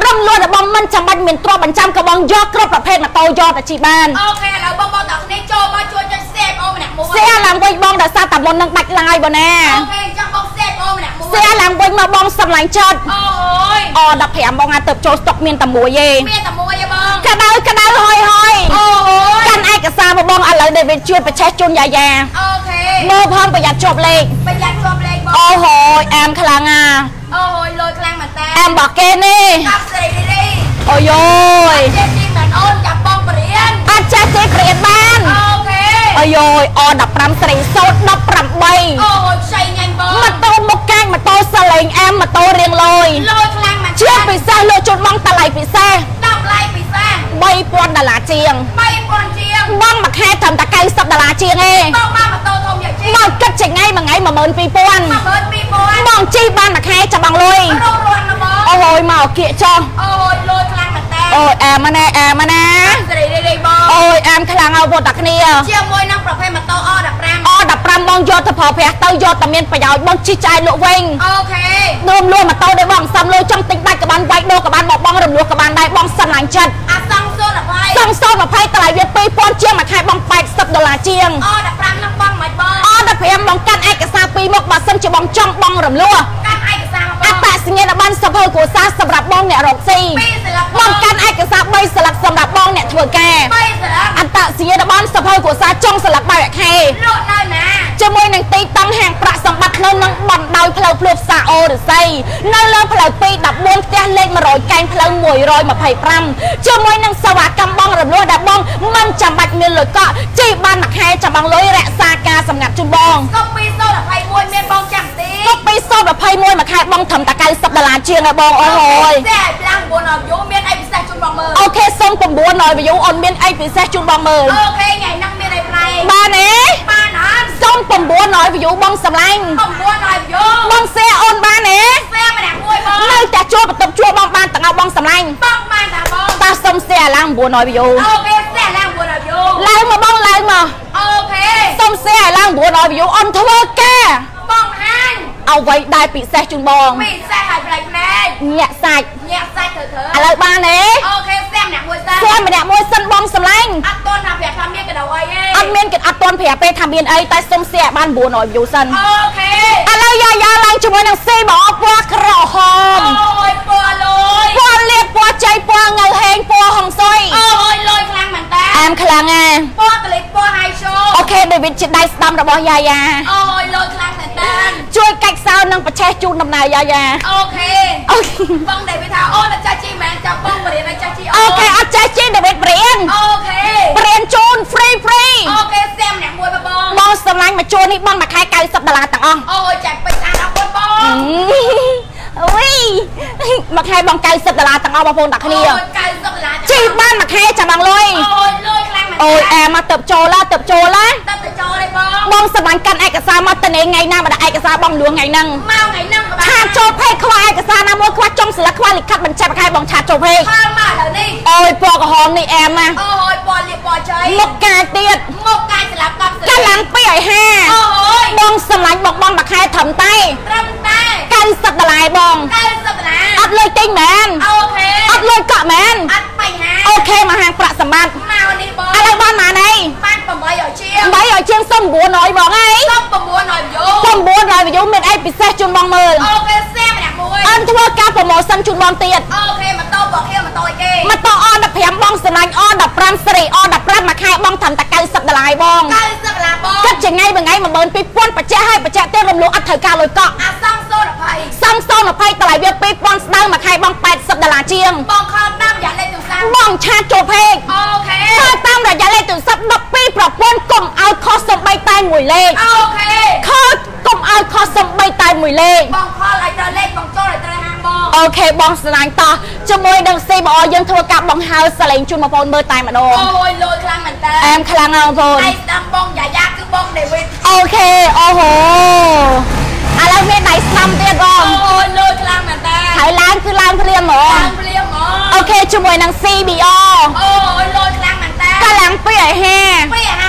រំលោះរបស់មិនចាំបាច់មានទ្រព្យបញ្ចាំក៏បងយកគ្រប់ប្រភេទម៉ូតូយកទៅជីបានអូខេឥឡូវបងបងតាគ្នាចូលមកជួយចុច save អូម្នាក់មួយសៀឡើងវិញបងដោយសារតែមុននឹងដាច់ឡាយបងណាអូខេអញ្ចឹងបង save អូម្នាក់មួយសៀឡើងវិញមកបងសម្លាញ់ចិត្តអូយអ15បងអាចទៅចូលស្តុកមានតែមួយទេមានតែមួយទេបងកដៅកដៅហើយហើយអូយកាន់ឯកសារមកបងឥឡូវដេវីតជួយប្រឆេះជូនយ៉ាយ៉ាអូខេមើលផងប្រយ័ត្នជាប់លេខប្រយ័ត្នជាប់លេខបងអូហូយអែមខ្លាំងអា អូយលុយខ្លាំងមែនតើអែមរបស់គេនេះកាប់ស្រីនេះនេះអូយយចេះទីមែនអូនចាប់បងបរៀនអត់ចេះទេព្រៀនបានអូខេអាយយអ15ស្រីសោត18អូយខ្ចីញ៉ាញ់បងម៉ូតូមុខកាញ់ម៉ូតូសលេងអែមម៉ូតូរៀងលយលុយខ្លាំងមែនជាពិសេសលើជូនបងតម្លៃពិសេសតម្លៃពិសេស3000ដុល្លារជាង3000ជាងបងមួយខែត្រឹមតែ90ដុល្លារជាងឯងបងមក ម៉ូតូធំយកជីមកគិតចេញថ្ងៃមួយថ្ងៃ12000 12000បងជីបានមួយខែចាំបងលុយរងរាន់ណាបងអូយមកគៀកចុះអូយលុយខ្លាំងមែនតើអូយអែមណាអែមណាស្រីនេះនេះបងអូយអែមខ្លាំងឲ្យវត្តតែគ្នាជាមួយនឹងប្រភេទម៉ូតូ O15 អ15បងយកទៅប្រើប្រាស់ទៅយកតែមានប្រយោជន៍បងជីចាយលក់វិញអូខេនោមលក់ម៉ូតូដែលបងសំលុយចង់ទិញដាច់ក៏បានវាយដូរក៏បានមកបងរំលោះក៏បានដែរបងសំឡាញ់ចិត្តអាសង សូនអភ័យសងសោត20តម្លៃវា2000ជាងមួយខែបង80ដុល្លារជាង O15 នឹងបងមិនបងអត់តែ5បងកាន់ឯកសារពីរមុខបើសិនជាបងចង់បងរំលោះកាន់ឯកសារមកអបងត្តសញ្ញាណប័ណ្ណសភៅគ្រួសារសម្រាប់បងអ្នករកស៊ីពីរស្លា បបងកាន់ឯកសារ3ស្លឹកសម្រាប់បងអ្នកធ្វើការបីស្លាបអត្តសញ្ញាណប័ណ្ណសភៅគ្រួសារចុងស្លឹកបែបខេលក់នៅណាជាមួយនឹងទីតាំងហាងប្រាក់សម្បត្តិនៅនឹងបណ្ដោយផ្លូវភ្លួផ្សារអូរស័យនៅលើផ្លូវ2 14ផ្ទះលេខ100កែងផ្លូវ125ជាមួយនឹងសេវាកម្មបងរំលោះដែលបងមិនចាំបាច់មានលុយកក់ជីបានមួយខែចាំបងលុយរក្សាការសម្ងាត់ជូនបងកុំពី021មានបងចាំទីទុកពី021មួយខែបងត្រឹមតែ90ដុល្លារជាងឯងបងអូយតែឡើង9អបយូមានអីពិសេសជូនបងមើលអូខេសុំ900 view អូនមានអីពិសេសជូនបងមើលអូខេថ្ងៃហ្នឹងមានអីប្លែកបានទេបានអត់សុំ900 view បងសម្លាញ់9អបយូបងសេអូនបានទេស្វាម្នាក់មួយបងនៅតែជួបបន្ទប់ជួបបងបានទាំងអស់បងសម្លាញ់បងបានតាបងតាសុំសេឡើង900 view អូខេស្ទះឡើង9អបយូឡើងមកបងឡើងមកអូខេសុំសេឲ្យឡើង900 view អូនធ្វើការបងហាញអ្វីដែលពិសេសជូនបងពិសេសឲ្យប្លែក ភ្នែកញាក់សាច់ញាក់សាច់ធ្វើធ្វើឥឡូវបានទេអូខេស្ទះម្នាក់មួយសិនសេម្នាក់មួយសិនបងសម្លាញ់អត់ទាន់ថាប្រាប់ថាមានកដោអីទេអត់មានគេអត់ទាន់ប្រាប់ទេថាមានអីតែសុំសេឲ្យបាន900 view សិនអូខេឥឡូវយ៉ាយ៉ាឡើងជាមួយនឹងសេបអពណ៌ក្រហមអូយពណ៌លយពណ៌លៀបពណ៌ជ័យពណ៌ងៅហេងពណ៌ហងសុយអូយលយខ្លាំងមែនតើអាមខ្លាំងណាស់ពណ៌កលិចពណ៌ហៃឈូខេដេវីតជាដៃស្ដាំរបស់យាយាអូយលុយខ្លាំងមែនតើជួយកាច់សោនិងប្រឆេះជូនដំណើរយាយាអូខេអូខេបងដេវីថាអូនចាស់ជីមែនចាំបងបរៀនឲ្យចាស់ជីអូខេអត់ចេះជីដេវីតព្រៀនអូខេព្រៀនជូន free free អូខេសៀមម្នាក់មួយបងបងសម្លាញ់មកជួននេះបងមួយខែ90ដុល្លារទាំងអស់អូយចាច់ពេជ្រស្អាតអរគុណបងអូយមួយខែបង90ដុល្លារទាំងអស់បងប្អូនទាំងគ្នាអូយ90ដុល្លារជីបានមួយខែចាំបងលុយអូយលុយខ្លាំងមែនអូយអែមកទៅចូលឡាទៅចូលឡាទឹកទៅចូលទេ បងបងសម្លាញ់កាន់ឯកសារមកទៅនេះថ្ងៃណាមកដាក់ឯកសារបងលួងថ្ងៃហ្នឹងមកថ្ងៃហ្នឹងក៏បានឆាតចូលពេកខ្វះឯកសារណាមួយខ្វះចំសិលាខ្វះលិខិតបញ្ជាក់មួយខែបងឆាតចូលពេកផលមកឥឡូវនេះអូយពណ៌ក្រហមនេះអែមណាអូយពណ៌លៀបពណ៌ជ័យមុខកាយទៀតមុខកាយស្លាប់កប់ស្លាកាលាំង2ឲ្យអូ5យបងសម្លាញ់បងបងមួយខែត្រឹមតែត្រឹមតែ90ដុល្លារឯងបង90ដុល្លារអត់លុយទិញមែនអូខេអត់លុយកក់មែនអត់បញ្ហាអូខេមកហាងប្រាក់សម្បត្តិ មកនេះបងឥឡូវបានបានអីបាន800ជាងបីឲ្យជាងសុំ900បងអីសុំ900យូសុំ900វីយូមានអីពិសេសជូនបងមើលអូខេសៀម ម្នាក់មួយអើធ្វើការប្រម៉ូសិនជូនបងទៀតអូខេម៉ូតូបងខៀវម៉ូតូអីគេម៉ូតូអ15បងសម្លាញ់អ15សេរីអ15មួយខែបងត្រឹមតែ90ដុល្លារឯងបង90ដុល្លារបងគិតជាថ្ងៃមួយថ្ងៃ12000បច្ចាស់ឲ្យបច្ចាស់ទៀតរំលោះអត់ត្រូវការលុយកក់អាសំសូន20សំសូន20តម្លៃវា2000ស្ដើងមួយខែបង80ដុល្លារជាងបងខលតាមយ៉ាងលេខទូរស័ព្ទបងឆាតចូលពេកអូខេខលតាមរយៈលេខទូរស័ព្ទ12ប្រព័ន្ធកុំឲ្យខុសសំបីតែមួយលេខអូខេខលកុំឲ្យខុសសំបីតែមួយលេខបងខលឲ្យត្រូវលេខបងចូលឲ្យត្រូវហាងបងអូខេបងស្រឡាញ់តោះជាមួយនឹង CBO យើងធ្វើការបង្ហើសលេងជូនបងប្អូនមើលតែម្ដងអូយលុយខ្លាំងមែនតើអែមខ្លាំងណាស់បងប្អូនឯស្ដាំបងយ៉ាយ៉ាគឺបងដេវីតអូខេអូហូឥឡូវមានដៃស្ដាំទៀតបងអូយលុយខ្លាំងមែនតើហើយឡើងគឺឡើងព្រាមហ្មងតាមព្រាមហ្មងអូខេជាមួយនឹង CBO អូយលុយខ្លាំងមែនតើកាឡើង2ឲ្យ5 250 cc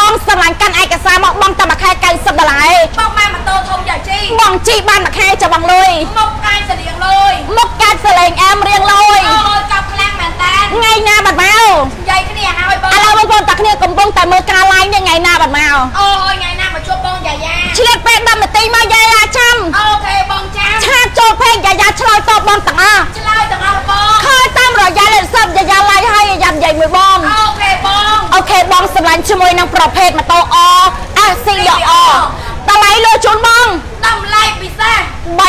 បងសម្លាញ់កាន់ឯកសារមកបងតែមួយខែ90ដុល្លារឯងបងបានម៉ូតូធំយ៉ាជីបងជីបានមួយខែចាំបងលុយមុខកាយស្រៀងលុយមុខកាច់សលេងអែមរៀងលុយអូយកាប់ខ្លាំងមែនតើថ្ងៃណាបាត់មកនិយាយគ្នាហើយបងឥឡូវបងប្អូនតាគ្នាកំពុងតែមើលការ live នេះថ្ងៃណាបាត់មកអូយថ្ងៃណាមកជួបបងយ៉ាយ៉ាឆ្លៀតពេល10នាទីមកយាយអាចាំអូខេបងចាំឆាតចូលពេកយាយាឆ្លើយតបបងទាំងអស់ឆ្លើយទាំងអស់បងខលតាមរយៈលេខស័ព្ទយាយា live ហើយយាយានិយាយមួយបងអូខេបង អូខេបងសម្លាញ់ជាមួយនឹងប្រភេទម៉ូតូអ SCDO តម្លៃលើជូនបងតម្លៃពិសេស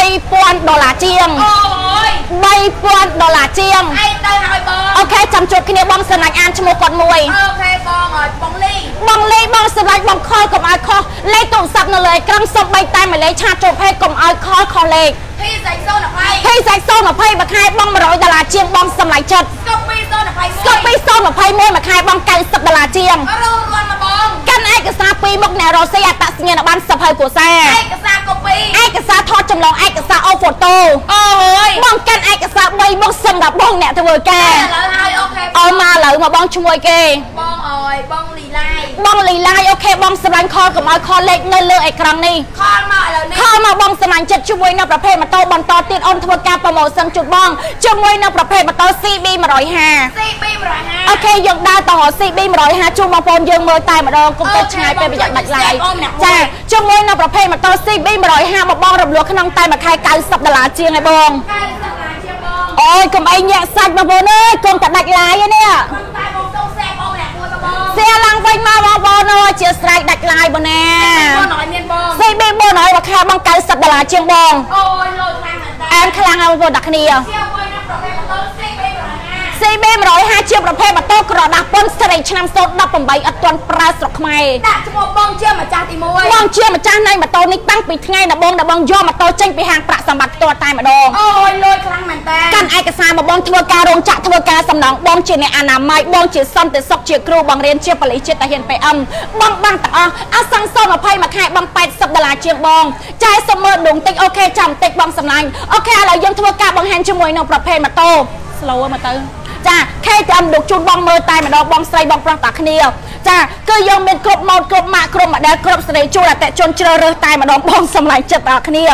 3000ដុល្លារជាងអូយ3000ដុល្លារជាងអីទៅហើយបងអូខេចាំជួបគ្នាបងសម្លាញ់អានឈ្មោះគាត់មួយអូខេបងអើយបងលីបងលេខបងសម្លាញ់បងខលកុំឲ្យខុសលេខទូរស័ព្ទនៅលើអេក្រង់សំបីតែមួយលេខឆាតចូលពេកកុំឲ្យខលខុសលេខភីសាច់សូន20ភ័យសាច់020មួយខែបង100ដុល្លារជាងបងសម្លាញ់ចិត្តស្គប់ពី សូន21ស្គប់ពី021មួយខែបង90ដុល្លារជាងរੂរាន់មកបងកាន់ឯកសារពីរមុខអ្នករ៉ូស៊ីអត្តសញ្ញាណប័ណ្ណសិភៅគ្រួសារឯកសារកូពីឯកសារថតចម្លងឯកសារអូហ្វូតូអូយបងកាន់ឯកសារ3មុខសម្រាប់បងអ្នកធ្វើការឥឡូវហើយអូខេអោមកឥឡូវមកបងឈ្មោះអីគេបងអើយបងលីឡៃ បងលីឡាយអូខេបងសម្លាញ់ខលកុំឲ្យខលលេខនៅលើអេក្រង់នេះខលមកឥឡូវនេះខលមកបងសម្លាញ់ចិត្តជាមួយនៅប្រភេទម៉ូតូបន្តទៀតអូនធ្វើការប្រម៉ូសិនជូនបងជាមួយនៅប្រភេទម៉ូតូ CB 150 CB 150អូខេយើងដើរទៅរក CB 150ជួបបងប្អូនយើងមើលតែម្ដងកុំទៅឆ្ងាយពេលប្រយ័ត្នដាច់ឡាយចាជាមួយនៅប្រភេទម៉ូតូ CB 150មកបងរំលោះក្នុងតែមួយខែ90ដុល្លារជាងឯងបង90ដុល្លារជាងបងអូយកុំអីញាក់សាច់បងប្អូនអើយកុំតែដាច់ឡាយទេនេះ សៀឡើងវិញមកបងប្អូនអើយជាស្រ័យដាច់ឡាយបងណាបងអើយមានបង CB 400មួយខែបង90ដុល្លារជាងបងអូយលុយខ្លាំងមែនតើអែមខ្លាំងហើយបងប្អូនដាក់គ្នាជាមួយណាប្រភេទម៉ូតូ CB 150 CB 150ជាប្រភេទម៉ូតូក្រដាស់ពុនស្រីឆ្នាំ018អត់ទាន់ប្រើស្រុកខ្មែរដាក់ឈ្មោះបងជាម្ចាស់ទី1បងជាម្ចាស់នៃម៉ូតូនេះតាំងពីថ្ងៃដំបូងដែលបងយកម៉ូតូចេញពីហាងប្រាក់សម្បត្តិផ្ទាល់តែម្ដងអូយលុយខ្លាំងមែនតើកាន់ឯកសារមកបងធ្វើការរោងចក្រធ្វើការសំណងបងជាអ្នកអនាម័យបងជាសន្តិសុខជាគ្រូបងរៀនជាប៉ូលីសជាតិតាហ៊ាន PM បងបានទាំងអស់អសង្ស020មួយខែបង80ដុល្លារជាងបងចាយសុំមើលដងតិចអូខេចាំតិចបងសម្លាញ់អូខេឥឡូវយើងធ្វើការបង្ហាញជាមួយនឹងប្រភេទម៉ូតូ slow មកទៅ ចា KTM លោកជូនបងមើលតែម្ដងបងស្រីបងប្រុសតាគ្នាចាគឺយើងមានគ្រប់ម៉ូតគ្រប់ម៉ាកគ្រប់ម៉ាដែលគ្រប់សេរីជួលអតិជនជ្រើសរើសតែម្ដងបងសម្លាញ់ចិត្តបងគ្នា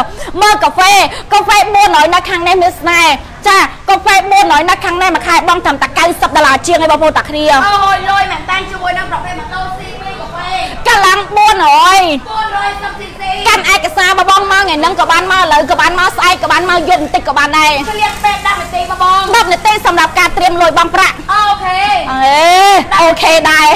មើលកាហ្វេកាហ្វេ400នៅខាងនេះមានស្នេហ៍ចាកាហ្វេ400នៅខាងនេះមួយខែបងត្រឹមតែ90ដុល្លារជាងឯងបងប្អូនតាគ្នាអូយលុយមែនតើជាមួយនឹងប្រភេទម៉ូតូ CB កាហ្វេកាឡាំង400 410 cc កាន់ឯកសារមកបងមកថ្ងៃហ្នឹងក៏បានមកឥឡូវក៏បានមកស្អែកក៏បានមកយប់បន្តិចក៏បានដែរឆ្លៀតពេទ្យ10នាទីមកបង10នាទីសម្រាប់ការត្រៀមលុយបងប្រាក់អូខេអេអូខេដែរ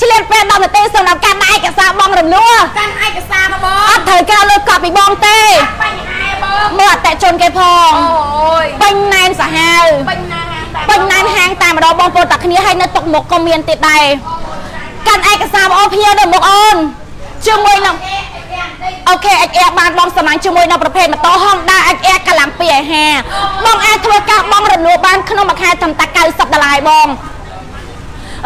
ឆ្លៀតពេល10នាទីសម្រាប់ការដាក់ឯកសារបងរំលោះកាន់ឯកសារមកបងអត់ត្រូវការលុយកប់ពីបងទេបញ្ហាបងមើលអតិជនគេផងអូយពេញណែនសាហាវបញ្ហាហាងតែពេញណែនហាងតែម្ដងបងប្អូនតាគ្នាហើយនៅទុកមុខក៏មានទៀតដែរកាន់ឯកសារបងអូនភ្ញៀវនៅមុខអូន ជាមួយនឹងអេអេបន្តិចអូខេ XR បានបងសម្លាញ់ជាមួយនឹងប្រភេទម៉ូតូ Honda XR កាឡាំ2ឲ្យ5បងអាចធ្វើការបងរំលោះបានក្នុងមួយខែត្រឹមតែ90ដុល្លារឯងបង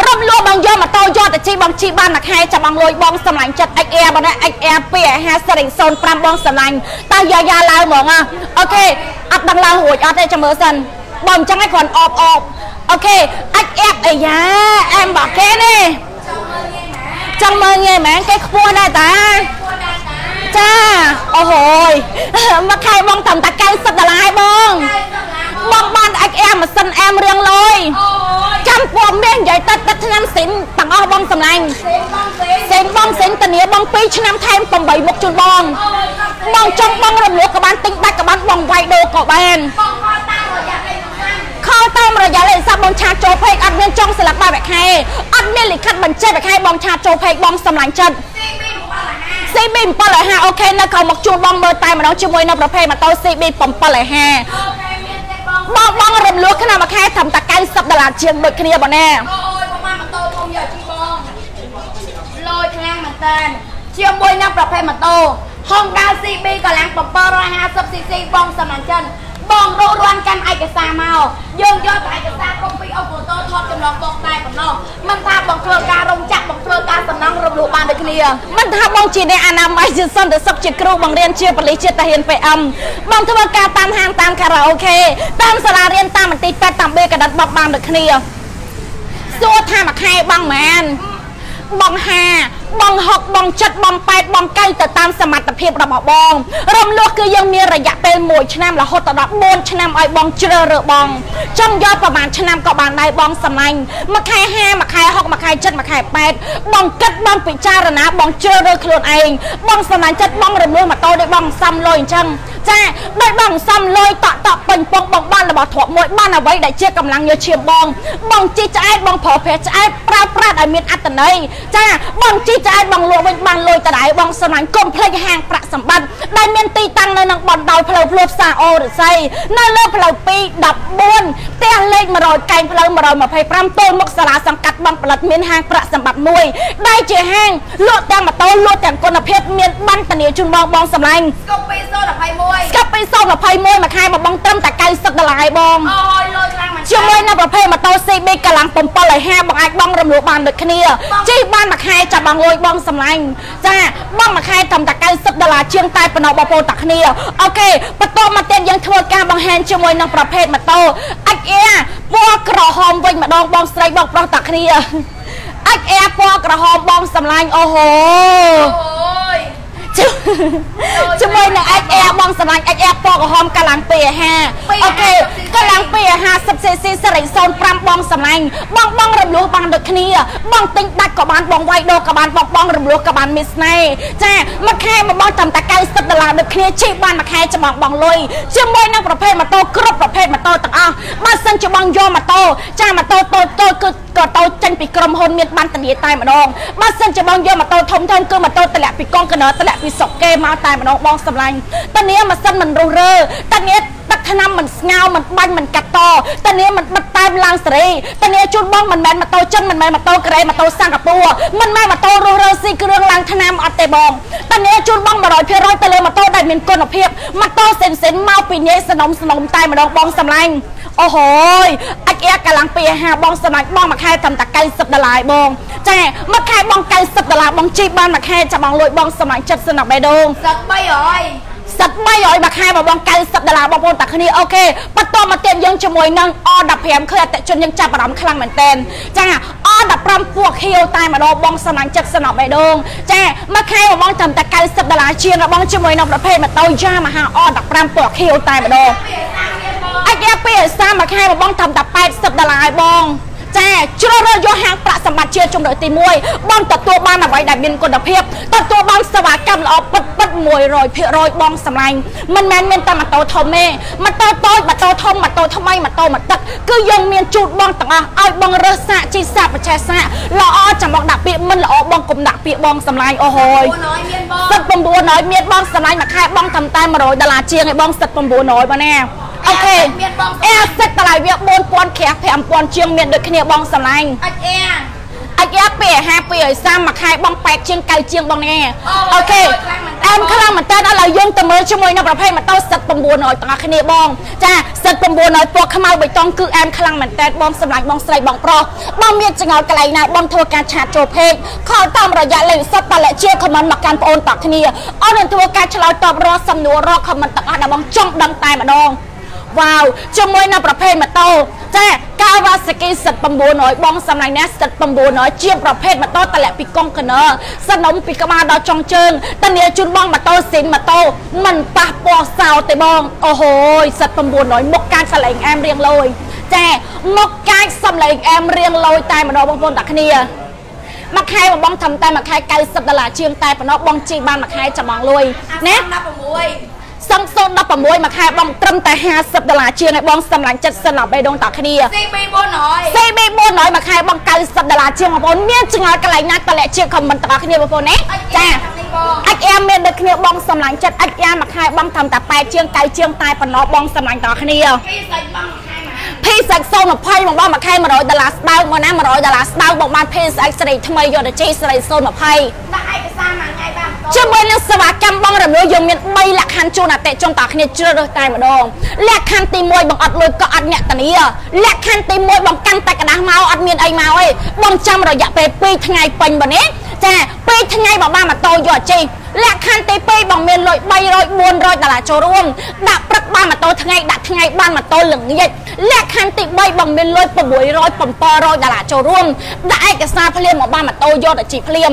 រំលោះបងយកម៉ូតូយកទៅជីបងជីបានមួយខែចាំបងលុយបងសម្លាញ់ចិត្ត XR បងណា XR 2ឲ្យ5សេរី05បងសម្លាញ់តើយកយ៉ាឡើងហ្មងណាអូខេអត់ដឹងឡើងរួចអត់ទេចាំមើលសិនបងអញ្ចឹងឯងគ្រាន់អបអបអូខេ XR អាយ៉ាអែមបកគេនេះ ចង់មើលងាយមែនគេខ្ពស់ដែរតាពួរដែរតាចាអូហូយមួយខែបងត្រឹមតែ90ដុល្លារឯងបងបងបានអាចអែម៉ាស៊ីនអែមរៀងលុយអូយចាំពណ៌មាននិយាយទៅទឹកឆ្នាំសិនទាំងអស់បងសម្លាញ់សេងបងសេងសិនបងសិនតានីបង2ឆ្នាំថែម8មុខជូនបងអូយបងបងចង់បងរំលោះក៏បានទិញដាច់ក៏បានបងវាយដូរក៏បានបងខលតាមរយៈលេ ខសំខាន់ខលតាមរយៈលេខសាប់បងឆាតចូលពេកអត់មានចង់ស្លាប់បែបខែអត់មានលិខិតបញ្ជាក់បែបខែបងឆាតចូលពេកបងសម្លាញ់ចិត្តស៊ីមីមកឡាហា CB 750អូខេនៅក្រោមមកជួនបងមើលតែម្ដងជាមួយនៅប្រភេទម៉ូតូ CB 750អូខេមានទេបងបងបងរំលោះក្នុងមួយខែត្រឹមតែ90ដុល្លារជាងដូចគ្នាបងណាអូយបងបានម៉ូតូធំយកជីបងលយខ្លាំងមែនតើជាមួយនឹងប្រភេទម៉ូតូ Honda CB កម្លាំង 750cc បងសំណាញ់ចិន បងរੂរាន់កាន់ឯកសារមកយើងយកតែឯកសារកុំពីអូហ្វូតូថតចម្លងបងតែប៉ុណ្ណោះមិនថាបងធ្វើការរោងចក្របងធ្វើការសំណង់រំលោះបានដូចគ្នាមិនថាបងជាអ្នកអនាម័យជាសន្តិសុខជាគ្រូបង្រៀនជាប៉ូលីសជាតាហាន PM បងធ្វើការតាមហាងតាមខារ៉ាអូខេតាមសាលារៀនតាមមន្ទីរពេទ្យតាមបេកដាត់បបបានដូចគ្នាសួរថាមួយខែបងម៉ានបង5 បង6បង7បង8បង9ទៅតាមសមត្ថភាពរបស់បង រំលោះគឺយើងមានរយៈពេល1ឆ្នាំរហូតដល់4ឆ្នាំឲ្យបងជ្រើសរើសបងចង់យកប្រហែលឆ្នាំក៏បានដែរបងសម្លាញ់មួយខែ5មួយខែ6មួយខែ7មួយខែ8បងគិតបងពិចារណាបងជ្រើសរើសខ្លួនឯងបងសម្លាញ់ចិត្តបងរំលោះម៉ូតូដូចបងសំលុយអញ្ចឹងចាដោយបងសំលុយតក់តក់ពេញពងបងបានរបស់ធ្លាប់មួយបានអ្វីដែលជាកម្លាំងយកឈាមបង បងជីឆ្អែតបងប្រើប្រាស់ឆ្អែតប្រើប្រាស់ឲ្យមានអត្តន័យចាបងជីឆ្អែតបងលក់វិញបានលុយតដែរបងសម្លាញ់កុំភ្លេចហាងប្រាក់សម្បត្តិដែលមានទីតាំងនៅនឹងបណ្ដោយផ្លូវភ្លួផ្សារអូរស័យនៅលើផ្លូវ2 14ផ្ទះលេខ100កែងផ្លូវ125ទល់មុខសាលាសង្កាត់បងផលិតមានហាងប្រាក់សម្បត្តិមួយដែលជាហាងលក់ទាំងម៉ូតូលក់ទាំងគុណភាពមានបានធានាជូនបងបងសម្លាញ់ស្គប់ពី021ស្កាប់ពី021មួយខែមកបងត្រឹមតែ90ដុល្លារឯងបងអូយលុយខ្លាំងមែនតើ ជាមួយនឹងប្រភេទម៉ូតូ CB កម្លាំង750បងអាចបងរំលោះបានដូចគ្នាជិះបានមួយខែចាប់បងលុយបងសម្លាញ់ចាបងមួយខែត្រឹមតែ90ដុល្លារជាងតែប៉ុណ្ណោះបងប្អូនតាគ្នាអូខេបន្តមកទៀតយើងធ្វើការបង្ហាញជាមួយនឹងប្រភេទម៉ូតូ XR ពណ៌ក្រហមវិញម្ដងបងស្រីបងប្រុសតាគ្នា XR ពណ៌ក្រហមបងសម្លាញ់អូហូអូយជ ជាមួយនឹង XR បងសម្លាញ់ XR ពណ៌ក្រហមកាលាំង250អូខេកាលាំង 250cc សេរី05បងសម្លាញ់បងបងរំលោះបានដូចគ្នា បងទិញដាច់ក៏បានបងវាយដូរក៏បានបងបងរំលោះក៏បានមានស្នេហ៍ចាមួយខែមកបងត្រឹមតែ90ដុល្លារដូចគ្នាជិះបានមួយខែច្បងបងលុយជាមួយនឹងប្រភេទម៉ូតូគ្រប់ប្រភេទម៉ូតូទាំងអស់បើសិនជាបងយកម៉ូតូចាម៉ូតូតូចតូចគឺក៏តូចចេញពីក្រុមហ៊ុនមានបានធានាតែម្ដងបើសិនជាបងយកម៉ូតូធំធំគឺម៉ូតូតម្លាក់ពីកងកណើតម្លាក់ពីស្រុកគេមកតែម្ដងបងសម្លាញ់តានាម៉ាស៊ីនមិនរុះរើតានា ទឹកថ្នាំមិនស្ងោរមិនបាញ់មិនកាត់តតានាមិនបិទតែមឡើងសេរីតានាជូនបងមិនមែនម៉ូតូចិនមិនមែនម៉ូតូកូរ៉េម៉ូតូសិង្ហបុរីមិនមែនម៉ូតូរុះរើស៊ីគ្រឿងឡើងថ្នាំអត់ទេបងតានាជូនបង100%ទៅលើម៉ូតូដែលមានគុណភាពម៉ូតូសិនសិនមកពីញេសនំសនំតែម្ដងបងសម្លាញ់អូហូយអាចអែកាលាំង250បងសម្លាញ់បងមួយខែត្រឹមតែ90ដុល្លារឯងបងចាមួយខែបង90ដុល្លារបងជីបានមួយខែចាំបងលួយបងសម្លាញ់ចិត្តសិនដល់បេះដូងសឹក300 សិត300មួយខែមកបង90ដុល្លារបងប្អូនតាគ្នាអូខេបន្តមកទៀតយើងជាមួយនឹង O15 ឃើញអតិជនយើងចាប់អារម្មណ៍ខ្លាំងមែនតើចា O15 ពួកខៀវតែម្ដងបងសំណាញ់ចិត្តសំណប់បេះដូងចាមួយខែមកបងត្រឹមតែ90ដុល្លារជាងបងជាមួយនឹងប្រភេទម៉ូតូយ៉ាមហា O15 ពួកខៀវតែម្ដងវាសាងទៀតបងអាចយ៉ាពីសាមួយខែមកបងត្រឹមតែ80ដុល្លារឲ្យបង ចាជ្រើសរើសយកហាងប្រាក់សម្បត្តិជាជំរើសទី1បងទទួលបានអ្វីដែលមានគុណភាពទទួលបានសេវាកម្មល្អពិតពិត100%បងសម្លាញ់មិនមែនមានតែម៉ូតូធំទេម៉ូតូតូចម៉ូតូធំម៉ូតូថ្មីម៉ូតូម៉ាទឹកគឺយើងមានជូតបងទាំងអស់ឲ្យបងរើសសាកជីសាកបច្ចេកសាកល្អចាំបងដាក់ពាក្យមិនល្អបងកុំដាក់ពាក្យបងសម្លាញ់អូហូយ900មានបងសិត900មានបងសម្លាញ់មួយខែបងត្រឹមតែ100ដុល្លារជាងឯបងសិត900បងណាអូខេអែសិតតម្លៃវា4000ក្រាស់5000ជាងមានដូចគ្នាបងសម្លាញ់អត់អែអាចយ៉ាពី50ពី30មួយខែបង8ជាង9ជាងបងនេះអូខេអែមខ្លាំងមែនតើឥឡូវយើងទៅមើលជាមួយនៅប្រភេទម៉ូតូសិត900ទាំងអស់គ្នាបង ចាសិត900ពណ៌ខ្មៅបៃតងគឺអែមខ្លាំងមែនតើបងសម្លាញ់បងស្រីបងប្រុសបងមានចង្អុលកន្លែងណាបងធ្វើការឆាតចូលពេកខលតាមរយៈលេខសុទ្ធតលជាខមមិនមកកាន់បងអូនតគ្នាអូននឹងធ្វើការឆ្លើយតបរាល់សំណួររកខមមិនទាំងអស់ដែលបងចង់ដឹងតែម្ដង វ៉ាវជាមួយនៅប្រភេទម៉ូតូចា Kawasaki សិត900បងសម្លាញ់ណាសិត900ជាប្រភេទម៉ូតូតម្លាក់ពីកុងកណឺសនំពីក្បាលដល់ចុងជើងតានីជូនបងម៉ូតូស៊ីនម៉ូតូមិនប៉ះពាល់សោទេបងអូហូយសិត900មុខកាចសលេងអែមរៀងលយចាមុខកាចសំលេងអែមរៀងលយតែម្ដងបងប្អូនតាគ្នាមួយខែបងធ្វើតែមួយខែ90ដុល្លារជាងតែប៉ុណ្ណោះបងជីបានមួយខែចាំបងលុយណា16 សង្សូន16មួយខែបងត្រឹមតែ50ដុល្លារជាងឲ្យបងសម្លាញ់ចិត្តសិនដល់បេដងតាគ្នា CB 400 CB 400 មួយខែបង90ដុល្លារជាងបងប្អូនមានចង្អុលកន្លែងណាតលាក់ជាខមមិនតគ្នាបងប្អូនណាចាអច់អែមមានដូចគ្នាបងសម្លាញ់ចិត្តអច់អែមមួយខែបងត្រឹមតែ8ជាង9ជាងតែប៉ុណ្ណោះបងសម្លាញ់តគ្នាពីសាច់បងខែ ភីសាច់020បងបងមួយខែ100ដុល្លារស្បើកមកណា100ដុល្លារស្បើកបងបានភីសាច់ស្រីថ្មីយកទៅជីស្រី020ដាក់ឯកសារមួយថ្ងៃបានជាមួយនឹងសេវាកម្មបងរំលោះយើងមាន3លក្ខខណ្ឌជូនអតិជនតគ្នាជ្រើសរើសតែម្ដងលក្ខខណ្ឌទី1បងអត់លុយក៏អត់អ្នកតានីលក្ខខណ្ឌទី1បងកាន់តែกระดาษមកអត់មានអីមកទេបងចាំរយៈពេល2ថ្ងៃពេញបងនេះ ចា2ថ្ងៃបងបានម៉ូតូយកជិះលក្ខខណ្ឌទី2បងមានលុយ300 400ដុល្លារចូលរួមដាក់ព្រឹកបានម៉ូតូថ្ងៃដាក់ថ្ងៃបានម៉ូតូល្ងាចលក្ខខណ្ឌទី3បងមានលុយ600 700ដុល្លារចូលរួមដាក់ឯកសារភ្លាមមកបានម៉ូតូយកទៅជិះភ្លាម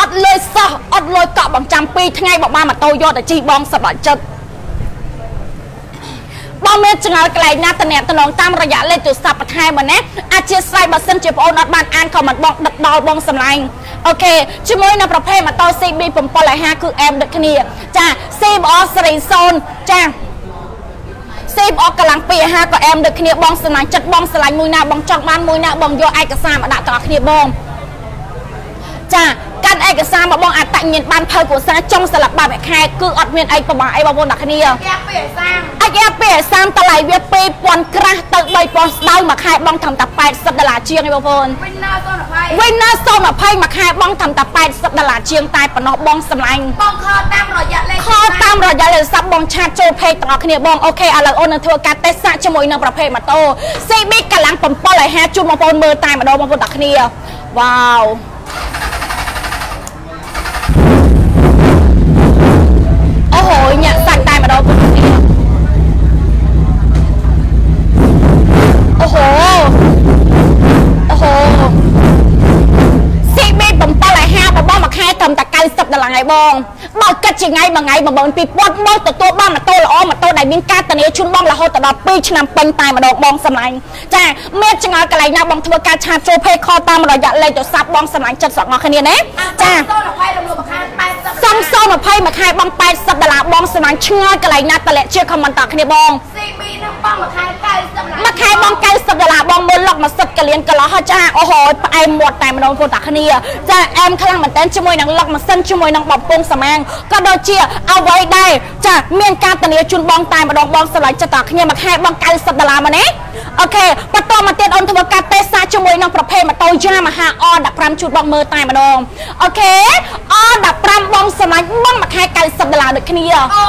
អត់លុយសោះអត់លុយកក់បងចាំ2ថ្ងៃបងបានម៉ូតូយកទៅជិះបងសប្បាយចិត្ត បងមានចង្អល់កន្លែងណាតំណតំណងតាមរយៈលេខទូរស័ព្ទបន្ថែមមកណាអធិស្ឋានបើសិនជាបងអូនអត់បានអានខមមិនបងដឹកដល់បងសម្លាញ់អូខេជាមួយនៅប្រភេទម៉ូតូ CB 750គឺអែមដូចគ្នាចា CBO សេរី0ចាសេបអកកម្លាំង250ក៏អែមដូចគ្នាបងស្រឡាញ់ចិត្តបងស្រឡាញ់មួយណាបងចង់បានមួយណាបងយកឯកសារមកដាក់ទាំងអស់គ្នាបង ចាកាន់ឯកសារមកបងអត្តញ្ញាណបានភៅគ្រួសារចុងស្លាប់បាបខែគឺអត់មានអីប្រមាអីបងប្អូនអ្នកគ្នាយ៉ាពីឯសាមអាចយ៉ាពីឯសាមតម្លៃវា2000ក្រាស់ទៅ3000ស្ដៅមួយខែបងត្រឹមតែ80ដុល្លារជាងឯងបងប្អូន Winner 020 Winner 020មួយខែបងត្រឹមតែ80ដុល្លារជាងតែប៉ុណ្ណោះបងសម្លាញ់បងខលតាមរយៈលេខខលតាមរយៈលេខសាប់បងឆាតចូលពេកទាំងអស់គ្នាបងអូខេឥឡូវអូននឹងធ្វើការតេស្តសាកជាមួយនឹងប្រភេទម៉ូតូ CB កម្លាំង750ជូនបងប្អូនមើលតែម្ដងបងប្អូនទាំងគ្នាវ៉ាវ បងបើគិតជាថ្ងៃមួយថ្ងៃ12000មកទទួលបានម៉ូតូល្អម៉ូតូដែលមានការធានាជូនបងរហូតដល់2ឆ្នាំពេញតែម្ដងបងសម្លាញ់ចាមានចង្អល់កន្លែងណាបងធ្វើការឆាតចូលពេកខលតាមរយៈលេខទូរស័ព្ទបងសម្លាញ់ចិត្តសក់របស់គ្នាណាចា020រំលោភមួយខែ80សំស20មួយខែបង80ដុល្លារបងសម្លាញ់ឆ្ងល់កន្លែងណាតម្លាក់ជាខមមិនតគ្នាបង CB នឹងបងមួយខែ90ដុល្លារ មួយខែបង90ដុល្លារបងមើលលុកមកសិតកលៀនកន្លោះហើយចាអូហូផ្អែមមាត់តែម្ដងបងតាគ្នាចាអែមខ្លាំងមែនតើជាមួយនឹងលុកម៉ាស៊ីនជាមួយនឹងបំពង់សមាងក៏ដូចជាអ្វីដែរចាមានការធានាជូនបងតែម្ដងបងស្រឡាញ់ចិត្តតាគ្នាមួយខែបង90ដុល្លារមកណាអូខេបន្តមកទៀតអូនធ្វើការតេស្តសាជាមួយនឹងប្រភេទម៉ូតូយ៉ាមហា R15 ជូតបងមើលតែម្ដងអូខេ R15 បងស្រឡាញ់បងមួយខែ90ដុល្លារដូចគ្នាអូ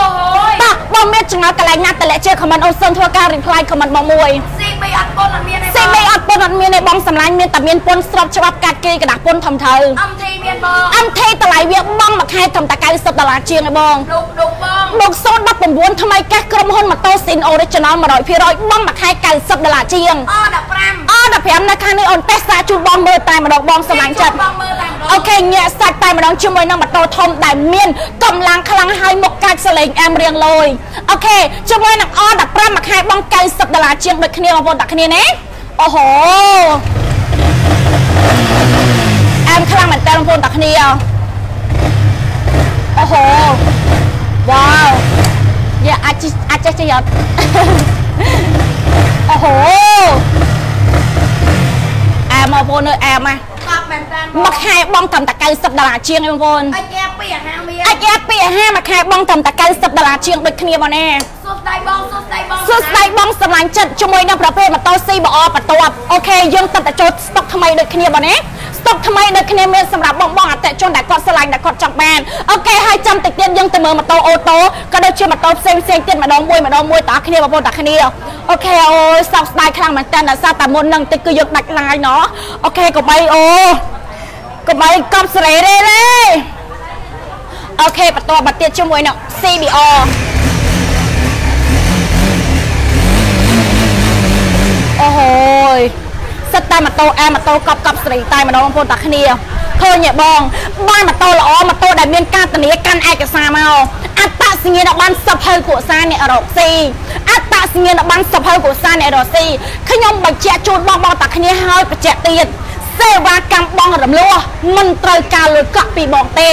យតាបងមានចង្អល់កន្លែងណាតម្លាក់ជា comment អូនសិនធ្វើការ reply comment បងមួយ CB អត់ពុនអត់មានទេ CB អត់ពុនអត់មានទេបងសម្លាញ់មានតែមានពុនស្របច្បាប់កាត់គេกระดาษពុនធំត្រូវ MT មានបង MT តម្លៃវាបងមួយខែត្រឹមតែ90ដុល្លារជាងឯងបងលោកលោកបងលោក019ថ្មីកាសក្រុមហ៊ុនម៉ូតូស៊ីន Original 100%បងមួយខែ90ដុល្លារជាងអ15អ15នៅខាងនេះអូនតេស្តាជូនបងមើលតែម្ដងបងសម្លាញ់ចិត្តបងមើលតែម្ដង ងអូខេញាក់សាច់តែម្ដងជាមួយនឹងម៉ូតូធំដែលមានកម្លាំងខ្លាំងហើយមុខកាច់សលេងអែមរៀងលយអូខេជាមួយនឹង R15 មួយខែបង90ដុល្លារជាងដូចគ្នាបងប្អូនតាគ្នាណាអូហូអែមខ្លាំងមែនតើបងប្អូនតាគ្នាអូហូវ៉ាវយ៉ាអាចជិះអាចចេះចេះអត់អូហូអែមបងប្អូនអើយអែមហ៎កប់ មែនតើមួយខែបងត្រឹមតែ90ដុល្លារជាងឯងបងប្អូនអាចយ៉ាពីអាហារមានអាចយ៉ាពីអាហារមួយខែបងត្រឹមតែ90ដុល្លារជាងដូចគ្នាបងណាសួស្ដីបងសួស្ដីបងសួស្ដីបងសម្លាញ់ចិត្តជាមួយនឹងប្រភេទម៉ូតូ CBR បន្ទាប់អូខេយើងទឹកតែចូលស្តុកថ្មីដូចគ្នាបងណា stock ថ្មីដូចគ្នាមានសម្រាប់បងបងអតិជនដែលគាត់ស្រឡាញ់ដែលគាត់ចង់បាន okay ហើយចាំតិចទៀតយើងទៅមើលម៉ូតូ auto ក៏ដូចជាម៉ូតូផ្សេងផ្សេងទៀតម្ដងមួយម្ដងមួយតើគ្នាបងប្អូនតើគ្នា okay អូយសោកស្ដាយខ្លាំងមែនតើដោយសារតែមុននឹងតិចគឺយើងដាច់ឡាយណោះ okay កុំបីអូកុំបីកប់សេរីរេរេ okay បន្តមកទៀតជាមួយនឹង CBR អូហូយ សិតតែម៉ូតូអែម៉ូតូកប់កប់ស្រីតែម្ដងបងប្អូនតាគ្នាឃើញទេបងបានម៉ូតូល្អម៉ូតូដែលមានការធានាកាន់ឯកសារមកអត្តសញ្ញាណប័ណ្ណសុភៅគ្រួសារអ្នករកស៊ីអត្តសញ្ញាណប័ណ្ណសុភៅគ្រួសារអ្នករកស៊ីខ្ញុំបញ្ជាក់ជូនបងបងតាគ្នាហើយបញ្ជាក់ទៀតសេវាកម្មបងរំលោះមិនត្រូវការលុយកក់ពីបងទេ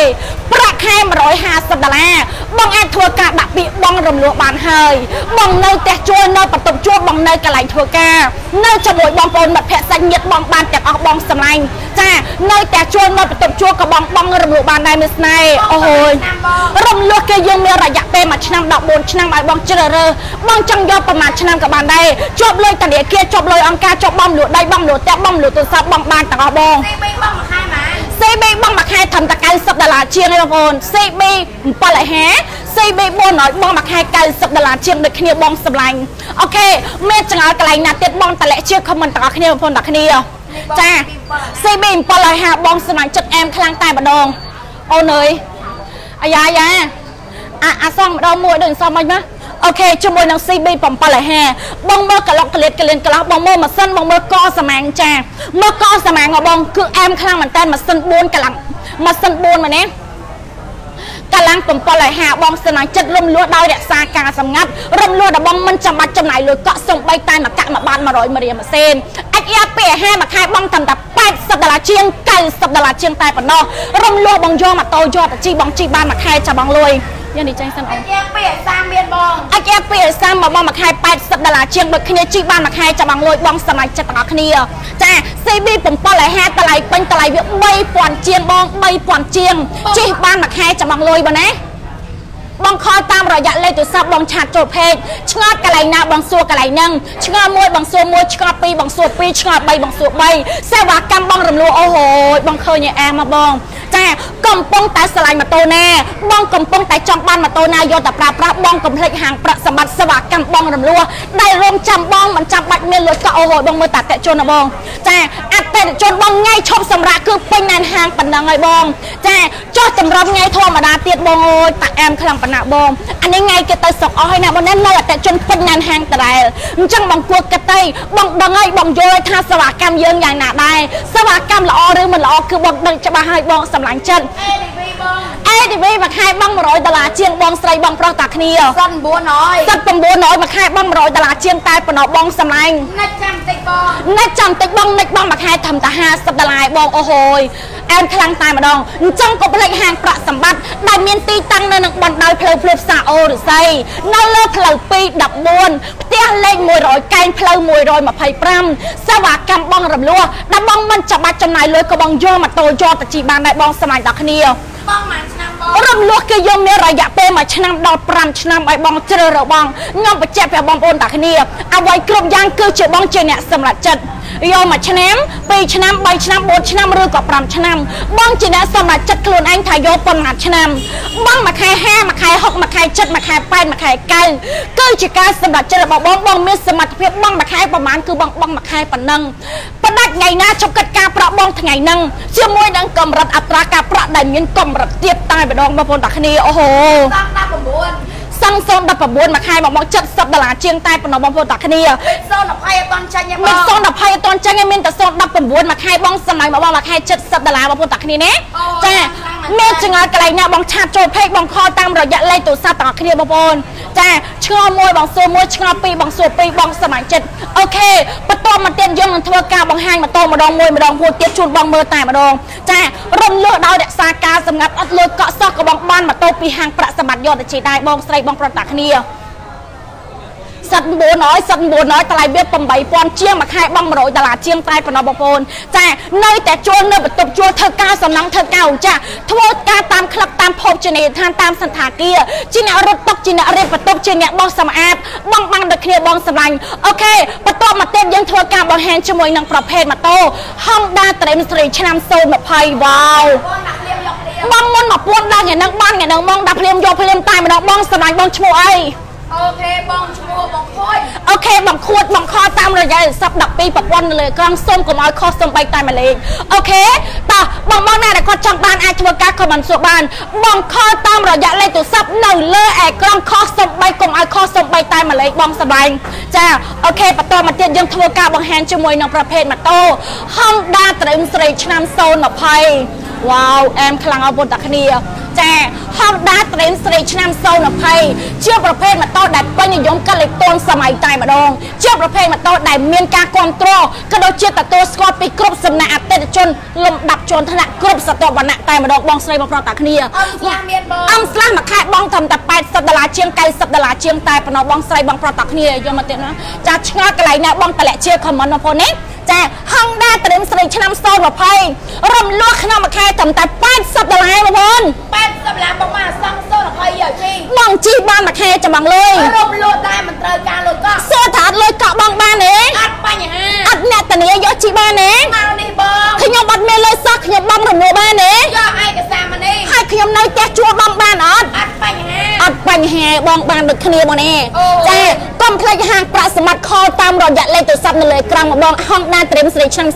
ប្រាក់ខែ150ដុល្លារបងអាចធ្វើការដាក់ពាក្យបងរំលោះបានហើយបងនៅផ្ទះជួលនៅបន្ទប់ជួលបងនៅកន្លែងធ្វើការនៅជាមួយបងប្អូនមិត្តភក្តិសាច់ញាតិបងបានទាំងអស់បងសម្លាញ់ចានៅផ្ទះជួលនៅបន្ទប់ជួលក៏បងបងរំលោះបានដែរមានស្នេហ៍អូហូយរំលោះគេយើងមានរយៈពេល1ឆ្នាំ14ឆ្នាំឲ្យបងជ្រើសរើសបងចង់យកប្រហែលឆ្នាំក៏បានដែរជាប់លុយធនាគារជាប់លុយអង្គការជាប់បំលក់ដៃបំលក់ផ្ទះបំលក់ទូរស័ព្ទបងបានទាំងអស់បងទីបីបងមួយខែម៉ា CB បងមួយខែត្រឹមតែ90ដុល្លារជាងទេបងប្អូន CB 750 CB 400បងមួយខែ90ដុល្លារជាងដូចគ្នាបងសម្លាញ់អូខេមានចង្អល់កន្លែងណាទៀតបងតម្លាក់ជា comment ទាំងអស់គ្នាបងប្អូនទាំងគ្នាចា CB 750បងសម្លាញ់ចិត្តអែមខ្លាំងតែម្ដងអូនអើយអាយ៉ាយ៉ាអាអាសងម្ដងមួយដូចសមមិនណា អូខេជាមួយនឹង CB 750បងមើលកឡុកកលៀតកលៀនកន្លោះបងមើលម៉ាស៊ីនបងមើលកសមាងចាមើលកសមាងរបស់បងគឺអែមខ្លាំងមែនតើម៉ាស៊ីន4កន្លងម៉ាស៊ីន4មែនទេកាលាំង750បងស្នងចិត្តរំលោះដោយរក្សាការសម្ងាត់រំលោះដល់បងមិនចាំបាច់ចំណាយលុយកក់សំបីតែមកកាក់មកបាន100មរៀលម៉ាស៊ីនអាចយ៉ាពីអាហារមួយខែបងត្រឹមតែ80ដុល្លារជាង90ដុល្លារជាងតែប៉ុណ្ណោះរំលោះបងយកម៉ូតូយកទៅជីបងជីបានមួយខែចាំបងលុយ យ៉ាងនេះចេញសិនអូនយ៉ាពីអាសាមានបងអាចយ៉ាពីឲ្យសាមមកបងមួយខែ80ដុល្លារជាងដូចគ្នាជីបានមួយខែចាំបងលុយបងសម្រាប់ចិត្តទាំងអស់គ្នា ចា CB 750តម្លៃពេញតម្លៃវា3000ជាងបង3000ជាងជីបានមួយខែចាំបងលុយបងណា បងខលតាមរយៈលេខទូរស័ព្ទបងឆាតចូលពេកឆ្ងល់កន្លែងណាបងសួរកន្លែងហ្នឹងឆ្ងល់មួយបងសួរមួយឆ្ងល់ពីរបងសួរពីរឆ្ងល់បីបងសួរបីសេវាកម្មបងរំលោអូហូយបងឃើញឯអាមកបងចាកំពុងតែឆ្លាញ់ម៉ូតូណាបងកំពុងតែចង់បានម៉ូតូណាយកតែប្រើប្រាស់បងកំភ្លេចហាងប្រាក់សម្បត្តិសេវាកម្មបងរំលោដៃរងចាំបងមិនចាំបាច់មានលុយកក់អូហូយបងមើលតាតេជជនណាបងចាអតិតជនបងងាយឈប់សម្រាប់គឺពេញណែនហាងប៉ុណ្ណឹងហើយបង ចាចុះចម្រុំងាយធម្មតាទៀតបងអូយតាអែមខ្លាំងប៉ុណ្ណឹងបងអានេះថ្ងៃគេទៅស្រុកអស់ហើយណាបងណានៅអតិថិជនពេញណែនហាងដដែលអញ្ចឹងបងគួរគិតទៅបងដឹងហើយបងយល់ហើយថាសេវាកម្មយើងយ៉ាងណាដែរសេវាកម្មល្អឬមិនល្អគឺបងដឹងច្បាស់ហើយបងសម្លាញ់ចិត្ត ADV បង ADV មួយខែបង100ដុល្លារជាងបងស្រីបងប្រុសតាគ្នាសិន900សិត900មួយខែបង100ដុល្លារជាងតែប៉ុណ្ណោះបងសម្លាញ់ណាច់ចាំតិចបងណាច់ចាំតិចបងណាច់បងមួយខែត្រឹមតែ50ដុល្លារឯងបងអូហូយ អែមខ្លាំងតែម្ដងអញ្ចឹងក៏ផ្លេចហាងប្រាក់សម្បត្តិដែលមានទីតាំងនៅនឹងបណ្ដោយផ្លូវភ្លឺផ្សារអូរិស័យនៅលើផ្លូវ214ផ្ទះលេខ100កែងផ្លូវ125សេវាកម្មបងរំលោះដែលបងមិនចាំបាច់ចំណាយលុយក៏បងយកម៉ូតូយកទៅជីបានដែរបងសម្លាញ់ដល់គ្នាបងមួយឆ្នាំបងរំលោះគេយកមានរយៈពេល1ឆ្នាំដល់5ឆ្នាំឲ្យបងជ្រើសរើសបងខ្ញុំបញ្ជាក់ប្រាប់បងប្អូនតាគ្នាអ្វីគ្រប់យ៉ាងគឺជាបងជាអ្នកសម្រេចចិត្ត យកមួយឆ្នាំ2ឆ្នាំ3ឆ្នាំ4ឆ្នាំឬក៏5ឆ្នាំបងជាអ្នកសម្រេចចិត្តខ្លួនឯងថាយកប៉ុន្មានឆ្នាំបងមួយខែ5មួយខែ6មួយខែ7មួយខែ8មួយខែ9គឺជាការសម្រេចចិត្តរបស់បងបងមានសមត្ថភាពបងមួយខែប្រហែលគឺបងបងមួយខែប៉ុណ្ណឹងប៉ុន្តែថ្ងៃណាជប់កាត់ការប្រាក់បងថ្ងៃហ្នឹងជាមួយនឹងកម្រិតអត្រាការប្រាក់ដែលមានកម្រិតទៀតតែម្ដងបងប្អូនតាគ្នាអូហូសង19 សង់019មួយខែមកមក70ដុល្លារជាងតែប៉ុណ្ណោះបងប្អូនតាគ្នា020អត់បានចាញ់ទេបមានង020អត់ទាន់ចឹងឯងមានតែ019មួយខែបងសម័យមកបងមួយខែ70ដុល្លារបងប្អូនតាគ្នាណាចាមានចង្អល់កន្លែងណាបងឆាតចូលពេកបងខលតាមរយៈលេខទូរស័ព្ទទាំងអស់គ្នាបងប្អូនចាឆ្ងល់មួយបងសួរមួយឆ្ងល់ពីរបងសួរពីរបងសមាជិកអូខេបន្តមកទៀតយើងនឹងធ្វើការបង្ហាញម៉ូតូម្ដងមួយម្ដងមួយទៀតជូនបងមើលតែម្ដងចារំលើដោយរក្សាការសម្ងាត់អត់លួចកក់សោះក៏បងបានម៉ូតូពីហាងប្រាក់សម្បត្តិយកទៅជិះដែរបងស្រីបងប្រុសតាគ្នាសិត900សិត900តម្លៃវា8000ជាងមួយខែបង100ដុល្លារជាងតែប៉ុណ្ណោះបងប្អូនចានៅតែជួលនៅបន្ទប់ជួលធ្វើការសំណង់ធ្វើការចាធ្វើការតាមក្លឹបតាមភោជនីយដ្ឋានតាមសន្តាគារជាអ្នករត់តុកជាអ្នករៀបបន្ទប់ជាអ្នកបោះសម្អាតបងបាំងដូចគ្នាបងសម្លាញ់អូខេបន្ទាប់មកទៀតយើងធ្វើការបង្ហាញជាមួយនឹងប្រភេទម៉ូតូ Honda Dream 3ឆ្នាំ020វ៉ាវបងមុ នមកពួនដល់ថ្ងៃហ្នឹងបានថ្ងៃហ្នឹងបងដាក់ភ្លាមយកភ្លាមតែម្ដងបងសម្លាញ់បងឈ្មោះអីអូខេបងឈ្មោះបងខូចអូខេបងខួតបងខលតាមរយៈស័ព្ទ12ប្រព័ន្ធនៅលើក្រំសុំកុំឲ្យខុសសុំបីតែមួយលេខអូខេតោះបងបងណាដែលគាត់ចង់បានអាចធ្វើការខមមិនសួរបាន បងខលតាមរយៈលេខទូរស័ព្ទនៅលើអេក្រង់ខុសសុំបីកុំឲ្យខុសសុំបីតែមួយលេខបងសម្លាញ់ចាអូខេបន្តមកទៀតយើងធ្វើការបង្ហាញជាមួយនឹងប្រភេទម៉ូតូ Honda Dream ស្រីឆ្នាំ020 វ៉ាវអែមខ្លាំងអរគុណតាគ្នាចា Honda Dream ស្រីឆ្នាំ020ជាប្រភេទម៉ូតូដែលពេញនិយមកាលិតូនសម័យតែម្ដងជាប្រភេទម៉ូតូដែលមានការគ្រប់គ្រងក៏ដូចជាទទួលស្គាល់ពីគ្រប់សំណាក់អតិថិជនលំដាប់ជាន់ថ្នាក់គ្រប់ស្រទាប់វណ្ណៈតែម្ដងបងស្រីបងប្រុសតាគ្នាអឹមស្លាមានបងអឹមស្លាមួយខែបងត្រឹមតែ80ដុល្លារជាង90ដុល្លារជាងតែប៉ុណ្ណោះបងស្រីបងប្រុសតាគ្នាយកមកទៀតណាចាឆ្ងល់កន្លែងណាបងតម្លាក់ជាខមមិនបងប្អូនណា ចា Honda ត្រៀមស្រីឆ្នាំ020រំលោះក្នុងមួយខែត្រឹមតែ80ដុល្លារបងប្អូន80ដុល្លារបងមកសង020យកជីបងជីបានមួយខែចាំបងលុយរំលោះដែរមិនត្រូវការលុយកក់សួរថាអត់លុយកក់បងបានទេអត់បញ្ហាអត់អ្នកតានីយកជីបានទេមកនេះបងខ្ញុំអត់មានលុយសោះខ្ញុំបងរំលោះបានទេយកឯកសារមកនេះហើយខ្ញុំនៅផ្ទះជួលបងបានអត់អត់បញ្ហាអត់បញ្ហាបងបានដូចគ្នាបងនេះចាកុំភ្លេចហាងប្រាក់សម្បត្តិខលតាមរយៈលេខទូរស័ព្ទនៅលើអេក្រង់មកបងហងដាត្រៀមស្រីឆ្នាំ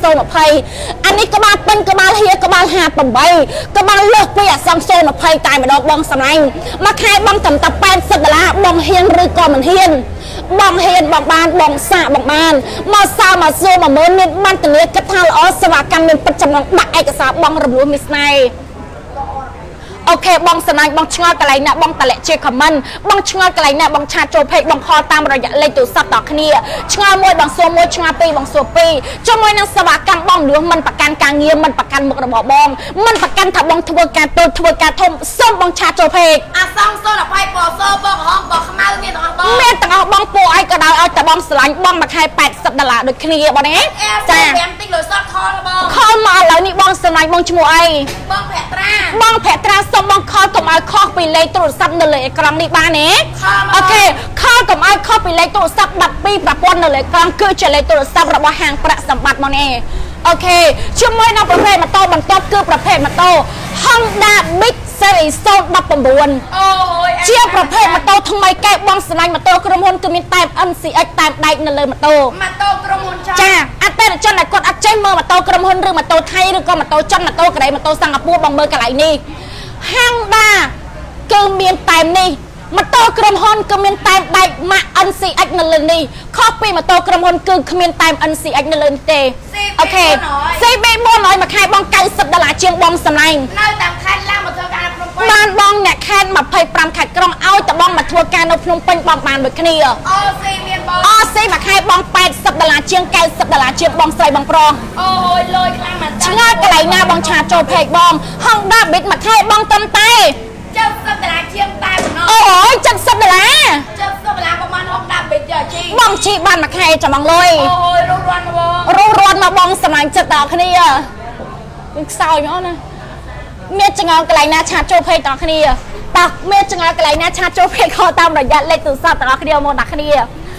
020អានេះក្បាលពេញក្បាលហៀក្បាល58ក្បាលលើសពីអសង020តែម្ដងបងសម្លាញ់មួយខែបងត្រឹមតែ80ដុល្លារបងហ៊ានឬក៏មិនហ៊ានបងហ៊ានបងបានបងសាកបងបានមកសើមកសួរមកមើលមានបានទលាគិតថាល្អសេវាកម្មមានពិតចំណងដាក់ឯកសារបងរំលោះមីស្នេហ៍ អូខេបងសណាញ់បងឆ្ងល់កន្លែងណាបងតម្លាក់ជាខមមិនបងឆ្ងល់កន្លែងណាបងឆាតចូលពេកបងខលតាមរយៈលេខទូរស័ព្ទដល់គ្នាឆ្ងល់មួយបងសួរមួយឆ្ងល់ពីរបងសួរពីរជាមួយនឹងសេវាកម្មបងលួងមិនប្រកាន់ការងារមិនប្រកាន់មុខរបស់បងមិនប្រកាន់ថាបងធ្វើការតូចធ្វើការធំសូមបងឆាតចូលពេកអាសងសូន20ពណ៌សបងហងបងខ្មៅមានទាំងអស់បងមានទាំងអស់បងពួកអីក៏ដោយឲ្យតែបងស្រឡាញ់បងមួយខែ80ដុល្លារដូចគ្នាបងណាចា5តិចលុយសតខលបងខលមកឥឡូវនេះបងស្រឡាញ់បងឈ្មោះអីបងភត្រាបងភត្រាសូមបងខលកុំឲ្យខុសពីលេខទូរស័ព្ទនៅលើអេក្រង់នេះបានទេអូខេខលកុំឲ្យខុសពីលេខទូរស័ព្ទ12ប្រព័ន្ធនៅលើអេក្រង់គឺជាលេខទូរស័ព្ទរបស់ហាងប្រាក់សម្បត្តិមកនេះអូខេជាមួយនឹងប្រភេទម៉ូតូបន្ទាប់គឺប្រភេទម៉ូតូ Honda Big Series 019អូយជាប្រភេទម៉ូតូថ្មីកែបងស្នាញ់ម៉ូតូក្រុមហ៊ុនគឺមានតែ MCX តែដែកនៅលើម៉ូតូម៉ូតូក្រុមហ៊ុនចាចាអតិថិជនដែលគាត់អត់ចេះមើលម៉ូតូក្រុមហ៊ុនឬម៉ូតូថៃឬក៏ម៉ូតូចិនម៉ូតូកូរ៉េម៉ូតូសិង្ហបុរីបងមើលកន្លែងនេះ ហាងដាគឺមានតែនេះម៉ូតូក្រុមហ៊ុនគឺមានតែបែកម៉ាក់ NCX នៅលើនេះខុសពីម៉ូតូក្រុមហ៊ុនគឺគ្មានតែ NCX នៅលើនេះទេអូខេ CB 400មួយខែបង90ដុល្លារជាងបងសម្លាញ់នៅតាមខេត្តឡើងមកធ្វើការក្នុងពេញបានបងអ្នកខេត្ត25ខេត្តក្រុងឲ្យតបងមកធ្វើការនៅភ្នំពេញបងបានដូចគ្នាអូស៊ីមានបងអូស៊ីមួយខែបង80ដុល្លារជាង90ដុល្លារជាងបងស្រីបងប្រុសអូយលុយខ្លាំងមែន ឆ្ងាយកន្លែងណាបងឆាចូលពេកបងហងដាប៊ីតមួយខែបងត្រឹមតែ70ដុល្លារជាងតែប៉ុណ្ណោះអូយ70ដុល្លារ70ដុល្លារប្រហែលហុកដាក់ប៊ីតយកជីបងជីបានមួយខែចាំបងលុយអូយរុះរាន់មកបងរុះរាន់មកបងសម្លាញ់ចិត្តដល់គ្នាវិញខ្សោយមកណាមានចងល់កន្លែងណាឆាតចូលពេកដល់គ្នាតោះមានចងល់កន្លែងណាឆាតចូលពេកខលតាមរយៈលេខទូរស័ព្ទដល់គ្នាមកដល់គ្នា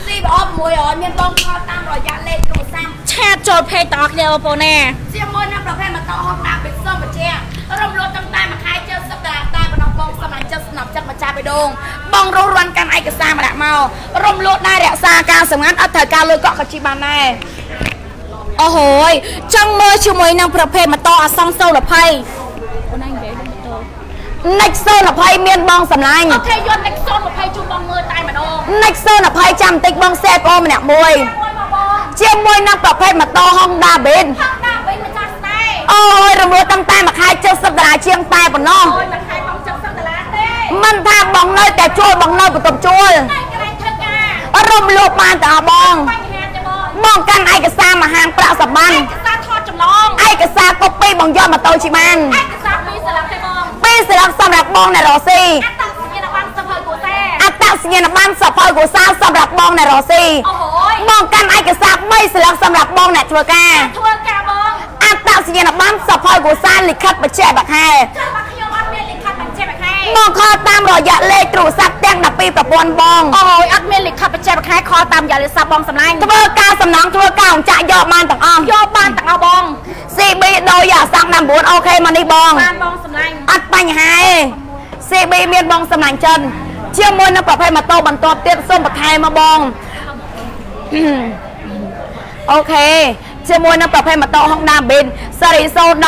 CBO 600មានបងខលតាមរយៈលេខទូរស័ព្ទ ឆាតចូលពេកដល់គ្នាបងប្អូនណាជាមួយនឹងប្រភេទម៉ូតូហុកដាក់ប៊ីតសុំបញ្ជារំលោភតាំងតែមួយខែ70ដុល្លារតែបណ្ដោះបងសម្រាប់ចិត្តស្នប់ចិត្តម្ចាស់បេដងបងរស់រាន់កាន់ឯកសារមកដាក់មករំលោភដែររក្សាការសម្ងាត់អត់ត្រូវការលុយកក់ក៏ជីបានដែរអូហូយចង់មើលជាមួយនឹងប្រភេទម៉ូតូអសងសូល20អូនឯងនិយាយដល់ម៉ូតូ Next 20មានបងសម្លាញ់អូខេយក Next 20ជូនបងមើលតែម្ដង Next 20ចាំបន្តិចបងសេបងម្នាក់មួយ ជាមួយនឹងប្រភេទម៉ូតូ Honda Beat Honda Beat ម្ចាស់ស្នេហ៍អូយរំលោះតាំងតែមួយខែ70ដុល្លារជាងតែប៉ុណ្ណោះអូយមួយខែបង70ដុល្លារទេមិនថាបងនៅតែជួលបងនៅបន្ទប់ជួលតែកន្លែងធ្វើការរំលោះបានតែអស់បងបញ្ហាទេបងបងកាន់ឯកសារមហាងប្រាក់សបានឯកសារថតចម្លងឯកសារកូពីបងយកម៉ូតូជិះបានឯកសារពីរស្លាប់ទេបងពីរស្លឹកសម្រាប់បងអ្នករស់ស៊ីអត្តសញ្ញាណប័ណ្ណសភៅគូសាអត្តសញ្ញាណប័ណ្ណសភៅគូសាសម្រាប់បងអ្នករស់ស៊ីអូ យបងកាន់ឯកសារ3ស្លឹកសម្រាប់បងអ្នកធ្វើការធ្វើការបងអត្តសញ្ញាណប័ណ្ណសភៅគូសាលិខិតបច្ចេកបខែចាំមកខ្ញុំអត់មានលិខិតបញ្ជាក់ខែបងខលតាមរយៈលេខទូរស័ព្ទទាំង12ប្រព័ន្ធបងអូយអត់មានលិខិតបញ្ជាក់ខែខលតាមរយៈលេខសាប់បងសម្លាញ់ធ្វើការសំណងធ្វើការអង្ចាក់យកបានទាំងអស់យកបានទាំងអស់បង CB ដោយអាសង្ឃ9អូខេមកនេះបងបានបងសម្លាញ់អត់បញ្ហាទេ CB មានបងសំណាញ់ចិនជាមួយនឹងប្រភេទម៉ូតូបន្ទាប់ទៀតសូមបន្ថែមមកបង អូខេជាមួយនឹងប្រភេទម៉ូតូ Honda Beat សេរី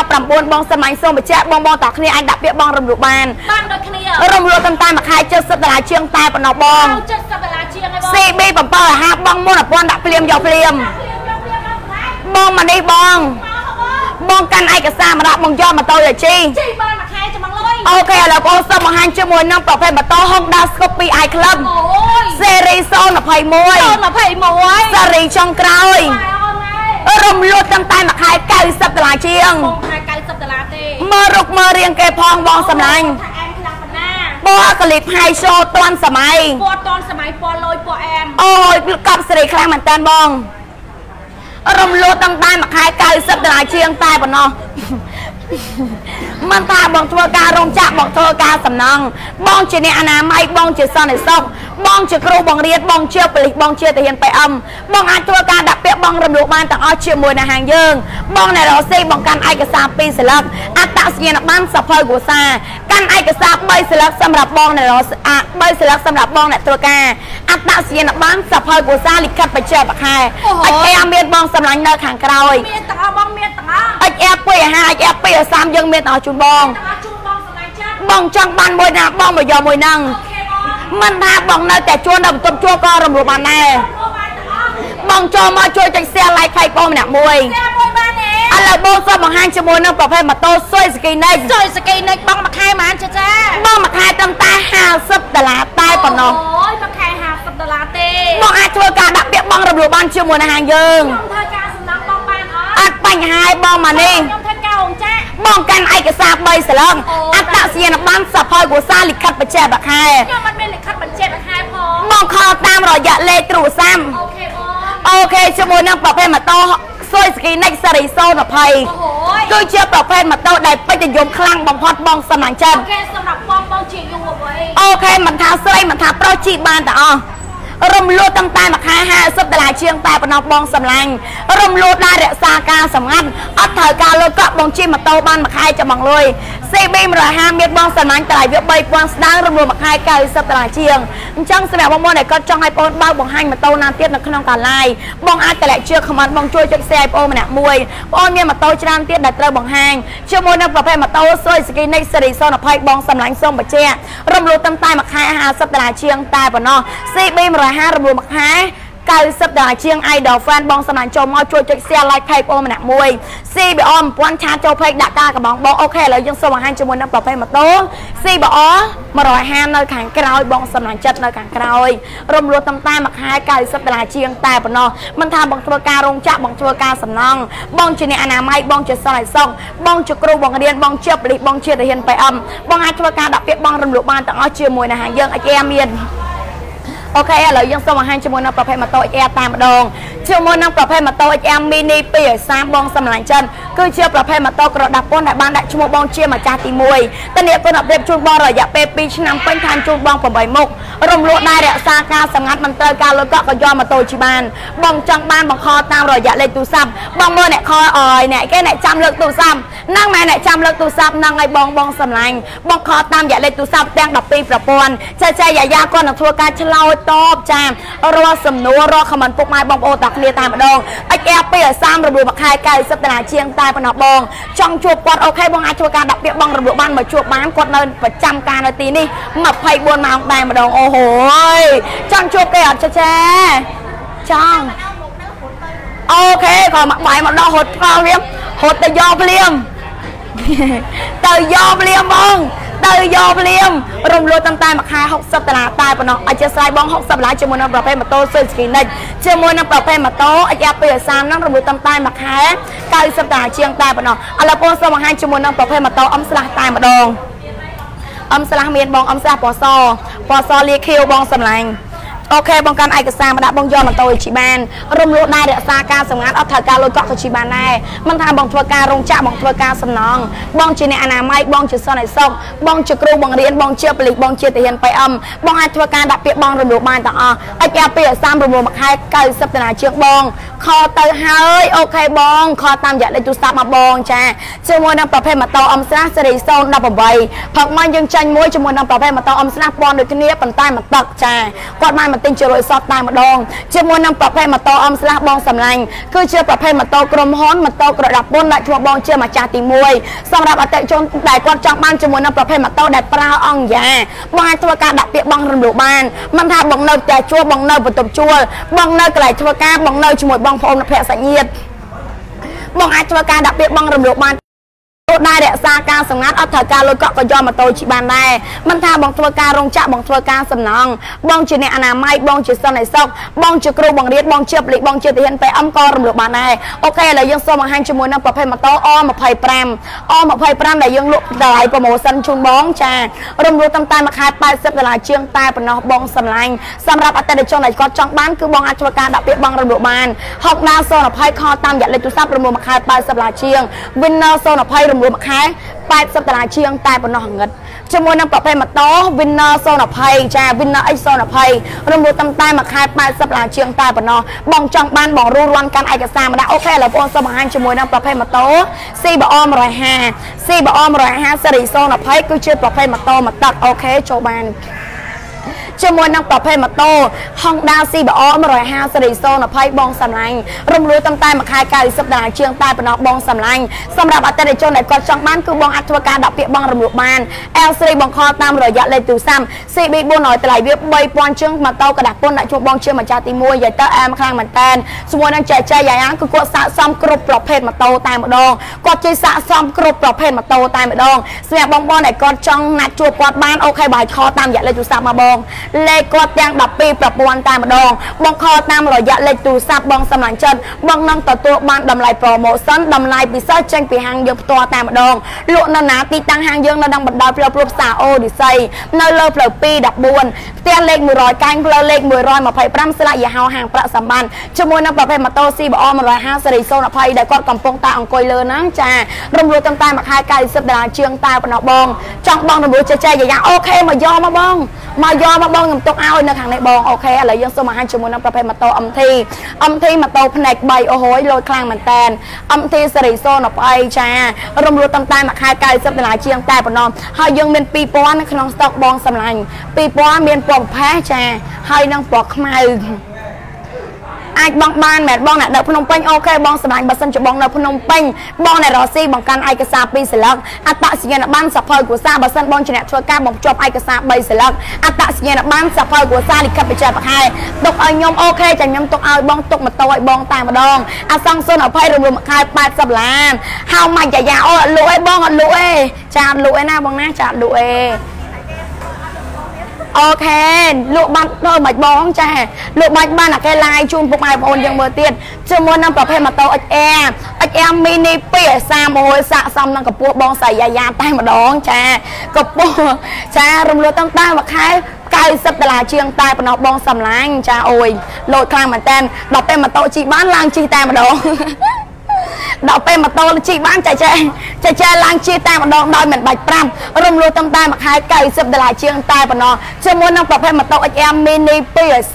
019បងសំណាញ់សូមបញ្ជាក់បងបងតោះគ្នាអាចដាក់ពាក្យបងរំលោះបានបានដូចគ្នារំលោះតាមតែមួយខែ70ដុល្លារជាងតែប៉ុណ្ណោះបង70ដុល្លារជាងឯងបង CB 7ហាបងមុន1000ដាក់ភ្លាមយកភ្លាមបងមកនេះបងបងកាន់ឯកសារមកដាក់បងយកម៉ូតូទៅជីជីបានមួយខែចាំងលុយអូខេឥឡូវបងសូមបង្ហាញជាមួយនឹងប្រភេទម៉ូតូ Honda Scoopy i Club អូ យស៊េរី021 21ស៊េរីចុងក្រោយអូនហើយរំលោះតាំងតែមួយខែ90ដុល្លារជាងបងខែ90ដុល្លារទេមើលរុកមើលរៀងគេផងបងសម្លាញ់ថាអែមខ្លាំងប៉ុណ្ណាពណ៌កលីបហៃសូតាន់សម័យពណ៌តនសម័យពណ៌លយពណ៌អែមអូយកប់សេរីខ្លាំងមែនតើបងរំលោះតាំងតែមួយខែ90ដុល្លារជាងតែប៉ុណ្ណោះមិនថាបងធ្វើការរោងចក្របងធ្វើការសំណង់បងជាអ្នកអនាម័យបងជាសន្តិសុខ បងជាគ្រូបង្រៀនបងជាប៉ូលីសបងជាទាហាន PM បងអាចធ្វើការដាក់ពាក្យបងរំលោះបានទាំងអស់ជាមួយនឹងហាងយើង បងអ្នករស់ស៊ីបងកាន់ឯកសារ2ស្លឹកអត្តសញ្ញាណប័ណ្ណសភៅគូសាកាន់ឯកសារ3ស្លឹកសម្រាប់បងអ្នករស់អា3ស្លឹកសម្រាប់បងអ្នកធ្វើការអត្តសញ្ញាណប័ណ្ណសភៅគូសាលិខិតបច្ចេកបខែអត់អែមានបងសម្លាញ់នៅខាងក្រោយមានទាំងអស់បងមានទាំងអស់អិចអែពីអាហារអិចអែពីអាសាមយើងមានទាំងអស់ជូនបងទាំងអស់ជូនបងសម្លាញ់ចាស់បងចង់បានមួយណាបងមកយកមួយហ្នឹងអូខេបង មិនថាបងនៅតែជួននៅបន្ទប់ជួលក៏រំលោះបានដែរបងបានទាំងអស់បងចូលមកជួយចុច share like ផៃបងម្នាក់មួយតែមួយបានទេឥឡូវបងសូមបង្ហាញជាមួយនឹងប្រភេទម៉ូតូស៊ុយស្គីនិចជួយសកេនិចបងមួយខែបានចាចាបងមួយខែត្រឹមតែ50ដុល្លារតែប៉ុណ្ណោះអូយមួយខែ50ដុល្លារទេបងអាចធ្វើការដាក់ពាក្យបងរំលោះបានជាមួយនឹងហាងយើងខ្ញុំធ្វើការសំណងបងបាន អត់អត់បញ្ហាឯងបងមកនេះខ្ញុំធ្វើការអង្គចាក់បងកាន់ឯកសារ3ស្លឹកអូអត្តសញ្ញាណប័ណ្ណសភៅគូសាលិខិតបច្ចេកបខែខ្ញុំអត់មានលិខិតបញ្ជាក់ខែផងបងខលតាមរយៈលេខទូរស័ព្ទអូខេបងអូខេជាមួយនឹងប្រភេទម៉ូតូស៊ុយស្គីនិចសេរី020អូយគឺជាប្រភេទម៉ូតូដែលពេញនិយមខ្លាំងបំផុតបងសម្លាញ់ចិត្ត okay សម្រាប់បងបងជាយុវវ័យ okay មិនថាស្រីមិនថាប្រុសជិះបានទាំងអស់ រំលោះតាំងតែមួយខែ50ដុល្លារជាងតែប៉ុណ្ណោះបងសម្លាញ់រំលោះដែររក្សាការសម្ងាត់អត់ត្រូវការលុយកក់បងជិះម៉ូតូបានមួយខែចាំបងលុយ CB 150មានបងសម្លាញ់តម្លៃវា3000ស្ដើងរំលោះមួយខែ90ដុល្លារជាងអញ្ចឹងសម្រាប់បងប្អូនដែលគាត់ចង់ឲ្យបងបើកបង្ហាញម៉ូតូណាទៀតនៅក្នុងការ live បងអាចតម្លាក់ជឿ comment បងជួយចុច share ឲ្យបងម្នាក់មួយបងមានម៉ូតូច្រើនទៀតដែលត្រូវបង្ហាញជាមួយនឹងប្រភេទម៉ូតូស៊ុយ Sky Next Series 020បងសម្លាញ់សូមបញ្ជាក់រំលោះតាំងតែមួយខែ50ដុល្លារជាងតែប៉ុណ្ណោះ CB 150រំលោះមួយខែ90ដុល្លារជាង Idol Fan បងសម្លាញ់ចូលមកជួយចុច share like page បងម្នាក់មួយ CBR 1000ឆាតចូល page ដាក់ការកំបងបងអូខេឥឡូវយើងសូមបង្ហាញជាមួយនឹងប្រភេទម៉ូតូ CBR 150នៅខាងក្រោយបងសម្លាញ់ចិត្តនៅខាងក្រោយរំលោះតាំងតែមួយខែ90ដុល្លារជាងតែប៉ុណ្ណោះមិនថាបងធ្វើការរោងចក្របងធ្វើការសំណង់បងជាអ្នកអនាម័យបងជាសន្តិសុខបងជាគ្រូបងរៀនបងជាប៉ូលីសបងជាទាហាន PM បងអាចធ្វើការដាក់ពាក្យបងរំលោះបានទាំងអស់ជាមួយនឹងហាងយើងអីមាន អូខេឥឡូវយើងសូមបង្ហាញជាមួយនឹងប្រភេទម៉ូតូ XR តែម្ដងជាមួយនឹងប្រភេទម៉ូតូ XR Mini 230បងសម្លាញ់ចិនគឺជាប្រភេទម៉ូតូក្រដាស់ពន្ធដែលបានដាក់ឈ្មោះបងជាម្ចាស់ទី1តនីគុណអប្រៀបជូនបងរយៈពេល2ឆ្នាំពេញឋានជូនបង8មុខរំលោះដែររក្សាការសម្ងាត់មិនត្រូវការលុយកក់ក៏យកម៉ូតូជីបានបងចង់បានបង្ខំតាមរយៈលេខទូរស័ព្ទបងមើលអ្នកខលអើយអ្នកគេអ្នកចាំលើកទូរស័ព្ទហ្នឹងមែនអ្នកចាំលើកទូរស័ព្ទហ្នឹងឲ្យបងបងសម្លាញ់បងខលតាមរយៈលេខទូរស័ព្ទទាំង12ប្រព័ន្ធចេះចេះយ៉ាយ៉ាគាត់នឹងធ្វើការឆ្លើយតបចាមរាល់សំណួររាល់ខមមិនពុកម៉ែបងប្អូនតាគ្នាតែម្ដង XR 2ឲ្យ30រំលោះមួយខែ90ដុល្លារជាងតែប៉ុណ្ណោះបងចង់ជួបគាត់អូខេបងអាចធ្វើការដាក់ពាក្យបងរំលោះបានមកជួបបានគាត់នៅប្រចាំការនៅទីនេះ24ម៉ោងតែម្ដងអូហូយចង់ជួបគេអត់ចាចាចង់អូខេក៏មកបាយមកដល់ហត់ផលវាហត់ទៅយកភ្លាមទៅយកភ្លាមបង ទៅយកភ្លាមរំលោះតាមតែមួយខែ60ដុល្លារតែប៉ុណ្ណោះអធិស្ឋានបង60ដុល្លារជាមួយនឹងប្រភេទម៉ូតូស៊ុយស្គីនិចជាមួយនឹងប្រភេទម៉ូតូអាយ៉ា230 ហ្នឹងរំលោះតាមតែមួយខែ90ដុល្លារជាងតែប៉ុណ្ណោះឥឡូវបងសូមបង្ហាញជាមួយនឹងប្រភេទម៉ូតូអឹមស្លាស់តែម្ដងអឹមស្លាស់មានបងអឹមស្លាស់ពណ៌សពណ៌សលាខៀវបងសម្លាញ់ អូខេបងកាន់ឯកសារមកដាក់បងយកម៉ូតូជីបានរំលោះដែររក្សាការសម្ងាត់អត់ត្រូវការលុយកក់ក៏ជីបានដែរមិនថាបងធ្វើការរោងចក្របងធ្វើការសំណងបងជាអ្នកអនាម័យបងជាសន្តិសុខបងជាគ្រូបង្រៀនបងជាប៉ូលីសបងជាទាហាន PM បងអាចធ្វើការដាក់ពាក្យបងរំលោះបានទាំងអស់អិយាពី30រំលោះមួយខែ90ដុល្លារជាងបងខទៅហើយអូខេបងខតាមរយៈលេខទូរស័ព្ទមកបងចាជាមួយនឹងប្រភេទម៉ូតូអមស្រាសេរី018ផឹកមកយើងចាញ់មួយជាមួយនឹងប្រភេទម៉ូតូអមស្រាពណ៌ដូចគ្នាប៉ុន្តែមកទឹកចាគាត់បានមកទិញជារួយសតតែម្ដងជាមួយនឹងប្រភេទម៉ូតូអមស្លាស់បងសម្លាញ់គឺជាប្រភេទម៉ូតូក្រុមហ៊ុនម៉ូតូក្រដាស់ពុនដាក់ឈ្មោះបងជាម្ចាស់ទី1សម្រាប់អតិថិជនដែលគាត់ចង់បានជាមួយនឹងប្រភេទម៉ូតូដែលប្រើអង្គយ៉ាបងអាចធ្វើការដាក់ពាក្យបងរំលោះបានមិនថាបងនៅផ្ទះជួលបងនៅបន្ទប់ជួលបងនៅកន្លែងធ្វើការបងនៅជាមួយបងប្អូនភ័ក្រសាច់ញាតិបងអាចធ្វើការដាក់ពាក្យបងរំលោះបាន ដែររក្សាការសម្ងាត់អត់ត្រូវការលុយកក់ក៏យកម៉ូតូជិះបានដែរមិនថាបងធ្វើការរោងចក្របងធ្វើការសំណង់បងជាអ្នកអនាម័យបងជាសន្តិសុខបងជាគ្រូបង្រៀនបងជាប៉ូលីសបងជាទាហាន PM ក៏រំលោះបានដែរអូខេឥឡូវយើងសូមបង្ហាញជាមួយនឹងប្រភេទម៉ូតូ O25 O25 ដែលយើងលក់តម្លៃ promotion ជូនបងចារំលោះតាមតែមួយខែ80ដុល្លារជាងតែប៉ុណ្ណោះបងសម្លាញ់សម្រាប់អតិថិជនដែលគាត់ចង់បានគឺបងអាចធ្វើការដាក់ពាក្យបងរំលោះបាន60ដា020ខតាមរយៈលេខទូរស័ព្ទរំលោះមួយខែ80ដុល្លារជាង Winner 020រំលោះមួយខែ80ដុល្លារជាងតែប៉ុណ្ណោះងឹតជាមួយនឹងប្រភេទម៉ូតូ Winner 020ចា Winner X 020រំលោះតាមតែមួយខែ80ដុល្លារជាងតែប៉ុណ្ណោះបងចង់បានបងរួលរាន់កាន់ឯកសារមកដាក់អូខេឥឡូវបងសូមបង្ហាញជាមួយនឹងប្រភេទម៉ូតូ CBR 150 CBR 150 Series 020គឺជាប្រភេទម៉ូតូមកទឹកអូខេចូលបាន ជាមួយនឹងប្រភេទម៉ូតូ Honda CBR 150 Series 020បងសម្លាញ់រំលោះតាមតែមួយខែ90ដុល្លារជាងតែប៉ុណ្ណោះបងសម្លាញ់សម្រាប់អតិថិជនដែលគាត់ចង់បានគឺបងអាចធ្វើការដាក់ពាក្យបងរំលោះបាន L3 បងខលតាមរយៈលេខទូរស័ព្ទ CB 400តម្លៃវា3000ជាងម៉ូតូกระดาษពុនដាក់ជួបបងជាម្ចាស់ទី1យាយទៅអែមខ្លាំងមែនតែនជាមួយនឹងចែកចាយយ៉ាងគឺគាត់ស័កសមគ្រប់ប្រភេទម៉ូតូតែម្ដងគាត់ជិះស័កសមគ្រប់ប្រភេទម៉ូតូតែម្ដងសម្រាប់បងប្អូនដែលគាត់ចង់ណាត់ជួបគាត់បានអូខេបើខលតាមរយៈលេខទូរស័ព្ទមកបង លេខគាត់ទាំង12ប្រព័ន្ធតែម្ដងបងខលតាមរយៈលេខទូរស័ព្ទបងសម្លាញ់ចិត្តបងនឹងទទួលបានតម្លៃ promotion តម្លៃពិសេសចេញពីហាងយើងផ្ទាល់តែម្ដងលក់នៅណាទីតាំងហាងយើងនៅនឹងបណ្ដោយផ្លូវព្រោះផ្សារអូឌីស័យនៅលើផ្លូវ214ផ្ទះលេខ100កាញ់ផ្លូវលេខ125ស្លាកយីហោហាងប្រាក់សម្បត្តិជាមួយនឹងប្រភេទម៉ូតូ CBR 150សេរី020ដែលគាត់កំពុងតែអង្គុយលើហ្នឹងចារំលោះតាមតែមួយខែ90ដុល្លារជាងតែប៉ុណ្ណោះបងចង់បងរំលោះចេះចេះយ៉ាងអូខេមកយកមកបងមកយកមកបងខ្ញុំទុកឲ្យនៅខាងនេះបងអូខេឥឡូវយើងសូមបង្ហាញជាមួយនឹងប្រភេទម៉ូតូ MT MT ម៉ូតូផ្នែក3អូហូយលោតខ្លាំងមែនតែន MT សេរី020ចារំលោះតាមតែមួយខែ90ដុល្លារជាងតែប៉ុណ្ណោះហើយយើងមាន2000នៅក្នុងស្តុកបងសម្លាញ់2000មានពណ៌ប្រផេះចាហើយនឹងពណ៌ខ្មៅ អាចបងបានមែនបងអ្នកនៅភ្នំពេញអូខេបងសម្លាញ់បើសិនជាបងនៅភ្នំពេញបងអ្នករស់ស៊ីបងកាន់ឯកសារ2សន្លឹកអត្តសញ្ញាណប័ណ្ណសភៅគ្រួសារបើសិនបងជាអ្នកធ្វើការបងភ្ជាប់ឯកសារ3សន្លឹកអត្តសញ្ញាណប័ណ្ណសភៅគ្រួសារលិខិតបញ្ជាក់ប្រខែទុកឲ្យខ្ញុំអូខេចាខ្ញុំទុកឲ្យបងទុកម៉ូតូឲ្យបងតែម្ដងអាសង020រំលំមួយខែ80ឡានហៅម៉ាច់យ៉ាយ៉ាអូអត់លក់ឯងបងអត់លក់ឯងចាអត់លក់ឯណាបងណាចាអត់លក់ឯង អូខេលក់បាត់ទៅមិនបងចាលក់បាច់បានអាគេឡាយជូនពុកម៉ែបងប្អូនយើងមើលទៀតជាមួយនឹងប្រភេទម៉ូតូ XR XR Mini 231សាកសមនឹងកម្ពស់បងសាយាយាតែម្ដងចាកម្ពស់ចារំលោះតាំងតែមួយខែ90ដុល្លារជាងតែប៉ុណ្ណោះបងសំឡាញ់ចាអូយលោតខ្លាំងមែនតើដល់ពេលម៉ូតូជិះបានឡើងជិះតែម្ដង ដល់ពេលម៉ូតូជិះបានចែកចែចែកចែឡើងជិះតែម្ដងដោយមិនបាច់ប្រាំរំលោះតាមតែមួយខែ90ដុល្លារជាងតែប៉ុណ្ណោះជាមួយនឹងប្រភេទម៉ូតូ XM Mini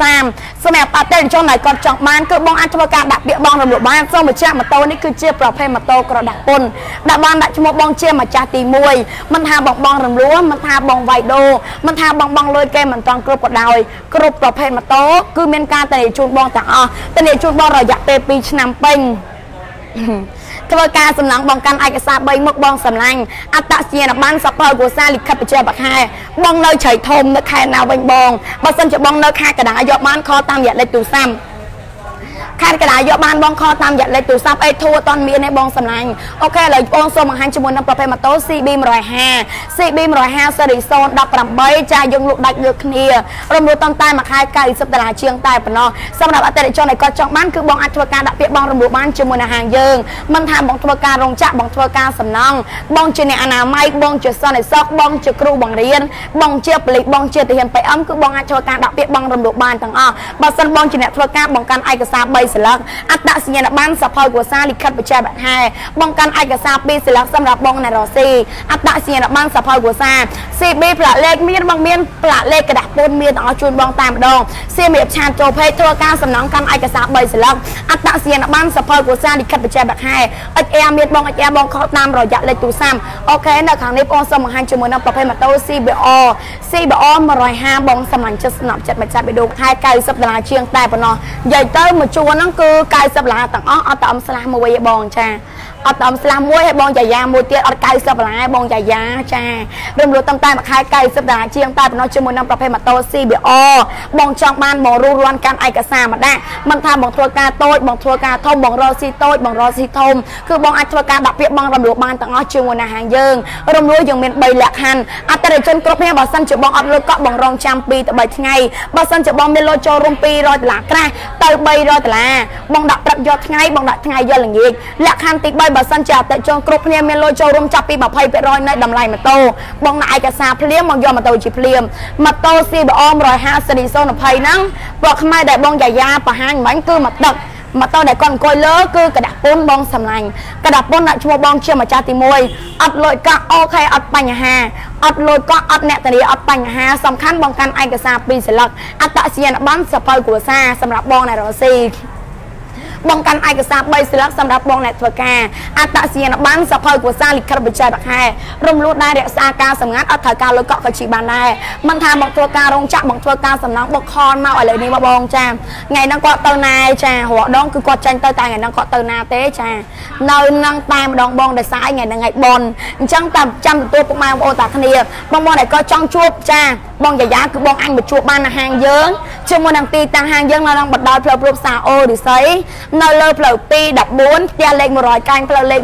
230សម្រាប់អតិថិជនដែលគាត់ចង់បានគឺបងអាចធ្វើការដាក់ពាក្យបងរំលោះបានសូមបញ្ជាក់ម៉ូតូនេះគឺជាប្រភេទម៉ូតូក្រដាស់ពុនដែលបានដាក់ឈ្មោះបងជាម្ចាស់ទី1មិនថាបងបងរំលោះមិនថាបងវាយដូរមិនថាបងបងលុយគេមិនត្រង់គ្រប់ក៏ដោយគ្រប់ប្រភេទម៉ូតូគឺមានការធានាជូនបងទាំងអស់ធានាជូនបងរយៈពេល2ឆ្នាំពេញ ធ្វើការសំឡងបងកាន់ឯកសារ3មុខបងសម្លាញ់អត្តសញ្ញាណប័ណ្ណសភៅគូសាលិខិតបញ្ជាបខែបងនៅជ្រៃធំនៅខេត្តណាវិញបងបើសិនជាបងនៅខេត្តកណ្ដាលយកបានខលតាមរយៈលេខទូរស័ព្ទ ខេត្តកណ្ដាលយកបានបងខលតាមរយៈលេខទូរស័ព្ទអីធូរអត់ទាន់មានទេបងសំឡាញ់អូខេឥឡូវបងសូមបង្ហាញជាមួយនឹងប្រភេទម៉ូតូ CB 150 CB 150 Series 018ចាយើងលក់ដាច់លើគ្នារំលោះតាំងតែមួយខែ90ដុល្លារជាងតែប៉ុណ្ណោះសម្រាប់អតិថិជនដែលគាត់ចង់បានគឺបងអាចធ្វើការដាក់ពាក្យបងរំលោះបានជាមួយនឹងហាងយើងមិនថាបងធ្វើការរោងចក្របងធ្វើការសំណង់បងជាអ្នកអនាម័យបងជាសន្តិសុខបងជាគ្រូបង្រៀនបងជាប៉ូលីសបងជាទាហាន PM គឺបងអាចធ្វើការដាក់ពាក្យបងរំលោះបានទាំងអស់បើសិនបងជាអ្នកធ្វើការបង្កាន់ឯកសារ3សិលឹកអត្តសញ្ញាណប័ណ្ណសភៅគួសារលិខិតបច្ចេកបឋែបង្កាន់ឯកសារពីសិលឹកសម្រាប់បងណារ៉ូស៊ីអត្តសញ្ញាណប័ណ្ណសភៅគួសារ CB ផ្លាកលេខមានបងមានផ្លាកលេខក្រដាស់ពូនមានទាំងអស់ជូនបងតាមម្ដងសៀមរាបឆានចូលភេទធ្វើការសំណងកម្មឯកសារ3សិលឹកអត្តសញ្ញាណប័ណ្ណសភៅគួសារលិខិតបច្ចេកបឋែ HR មានបង HR បងខតាមរយៈលេខទូរស័ព្ទអូខេនៅខាងនេះបងសូមបង្ហាញជាមួយនឹងប្រភេទម៉ូតូ CBR CBR 150បងសម្លាញ់ចិត្តស្នប់ចិត្តមកចាត់វីដេអូខែ90ដុល្លារជាងតែប៉ុណ្ណោះនិយាយទៅមួយជួនហ្នឹងគឺ90ដុល្លារទាំងអស់អត់តែអំស្លាស់មួយឯងបងចា អត់តំស្លាស់មួយហើយបងយាយាមួយទៀតអត់90ដុល្លារបងយាយាចារំលោះតាមតែមួយខែ90ដុល្លារជាងតែប៉ុណ្ណោះជាមួយនឹងប្រភេទម៉ូតូ CBR បងចង់បានបងរស់រាន់កាន់ឯកសារមកដាក់មិនថាបងធ្វើការតូចបងធ្វើការធំបងរកស៊ីតូចបងរកស៊ីធំគឺបងអាចធ្វើការដាក់ពាក្យបងរំលោះបានទាំងអស់ជាមួយនឹងហាងយើងរំលោះយើងមាន3លក្ខខណ្ឌអតិថិជនគ្រប់គ្នាបើសិនជាបងអត់លុយកក់បងរងចាំ2ទៅ3ថ្ងៃបើសិនជាបងមានលុយចូលរួម200ដុល្លារក្រាស់ទៅ300ដុល្លារបងដាក់ព្រឹកយកថ្ងៃបងដាក់ថ្ងៃយកល្ងាចលក្ខខណ្ឌទី3បើសិនជាអតិថិជនគ្រប់គ្នាមានលុយចូលរួមចាប់ពី20%នៃតម្លៃម៉ូតូបងដាក់ឯកសារភ្លាមមកយកម៉ូតូជាភ្លាមម៉ូតូ CBO 150 20ហ្នឹងពួកខ្មែរដែលបងយាយាបង្ហាញមិញគឺមកដឹកម៉ូតូដែលគាត់អង្គុយលើគឺកដាក់ពុនបងសំឡាញ់កដាក់ពុនដាក់ឈ្មោះបងជាម្ចាស់ទី1អត់លុយកាក់អូខេអត់បញ្ហាអត់លុយកាក់អត់អ្នកធានាអត់បញ្ហាសំខាន់បងកាន់ឯកសារពីរសិលឹកអត្តសញ្ញាណប័ណ្ណសភៅគ្រួសារសម្រាប់បងណារ៉ូស៊ី បងកាន់ឯកសារ3ស្លឹកសម្រាប់បងអ្នកធ្វើការអត្តសញ្ញាណប័ណ្ណសភៅគ្រួសារលិខិតបញ្ជាក់ខែរំលោះដែររក្សាការសម្ងាត់អត់ត្រូវការលុយកក់ក៏ជីបានដែរមិនថាមកធ្វើការរោងចក្រមកធ្វើការសំណង់បុកខនមកឥឡូវនេះមកបងចាថ្ងៃហ្នឹងគាត់ទៅណាចារកដងគឺគាត់ចាញ់ទៅតែថ្ងៃហ្នឹងគាត់ទៅណាទេចានៅនឹងតែម្ដងបងដោយសារថ្ងៃហ្នឹងថ្ងៃបនអញ្ចឹងតាមចាំទទួលពុកម៉ែបងប្អូនតាគ្នាបងបងដែលគាត់ចង់ជួបចាបងយាយាគឺបងអញមកជួបបាននៅហាងយើងជាមួយនឹងទីតាំងហាងយើងនៅក្នុងបណ្ដោយផ្លូវព្រំផ្សារអូរិស័យនៅលើផ្លូវ2 14ផ្ទះលេខ100កាញ់ផ្លូវលេខ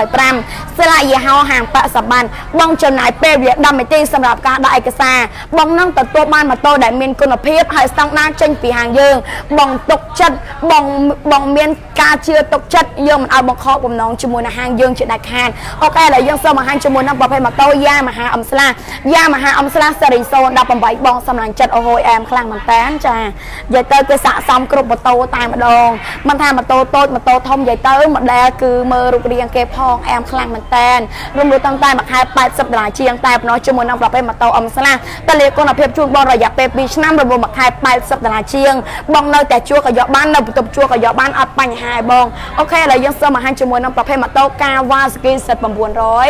125ស្លាកយីហោហាងបកសបាន បងចំណាយពេលវា10នាទីសម្រាប់ការដាក់ឯកសារបងនឹងទទួលបានម៉ូតូដែលមានគុណភាពហើយស្តង់ដារចេញពីហាងយើង បងទុកចិត្តបងបងមានការជឿទុកចិត្តយើងមិនឲ្យបងខកបំណងជាមួយនឹងហាងយើងជាដាច់ខាតអូខេឥឡូវយើងសូមបង្ហាញជាមួយនឹងប្រភេទម៉ូតូយ៉ាមហាអឹមស្លាយ៉ាមហាអឹមស្លាសេរី018បងសម្លាញ់ចិត្តអូហូយអែមខ្លាំងមែនតើចានិយាយទៅគឺស័កសមគ្រប់ម៉ូតូតែម្ដងមិនថាម៉ូតូតូចម៉ូតូធំនិយាយទៅម៉ូដែលគឺមើលរូបរាងគេផងអែមខ្លាំងមែនតើរំលោះតាំងតែមួយខែ80ដុល្លារជាងតែប៉ុណ្ណោះជាមួយនឹងប្រភេទម៉ូតូអឹមស្លាតលាគុណភាពជូនបងរយៈពេល2ឆ្នាំរំលោះមួយខែ80ដុល្លារជាងបងនៅតែជួក៏យកបាននៅបន្ទប់ជួក៏យកបានអត់បញ្ហាបងអូខេឥឡូវយើងសូមបង្ហាញជាមួយនឹងប្រភេទម៉ូតូ Kawasaki Z900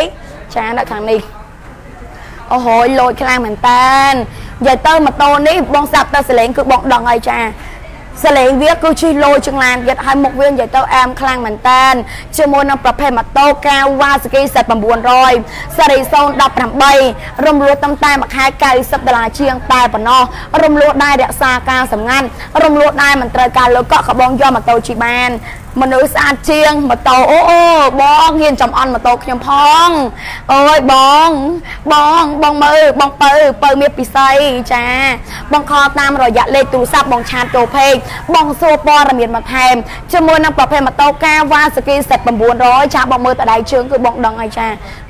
ចានៅខាងនេះអូហូយលោចខ្លាំងមែនតើនិយាយទៅម៉ូតូនេះបងស្ដាប់ទៅសលេងគឺបងដឹងហើយចា សលេងវាគឺជិះលោជាងឡានទៀតហើយមុខវានិយាយទៅអែមខ្លាំងមែនតានជាមួយនឹងប្រភេទម៉ូតូ Kawasaki Z900 សេរី018រំលោះតាំងតែមួយខែ90ដុល្លារជាងតែប៉ុណ្ណោះរំលោះដែររក្សាការសម្ងាត់រំលោះដែរមិនត្រូវការលើកក់ក៏បងយកម៉ូតូជិះបានមនុស្សស្អាតជាងម៉ូតូអូអូបងហ៊ានចំអន់ម៉ូតូខ្ញុំផងអូយបងបងបងមើលបងពៅពៅមានពិសីចាបងខលតាមរយៈលេខទូរស័ព្ទបងឆាតចូលពេកបងសួរព័ត៌មានបន្ថែមជាមួយនឹងប្រភេទម៉ូតូកាវ៉ាសាគី7900 ចាបងមើលតដៃជើងគឺបងដឹងហើយចា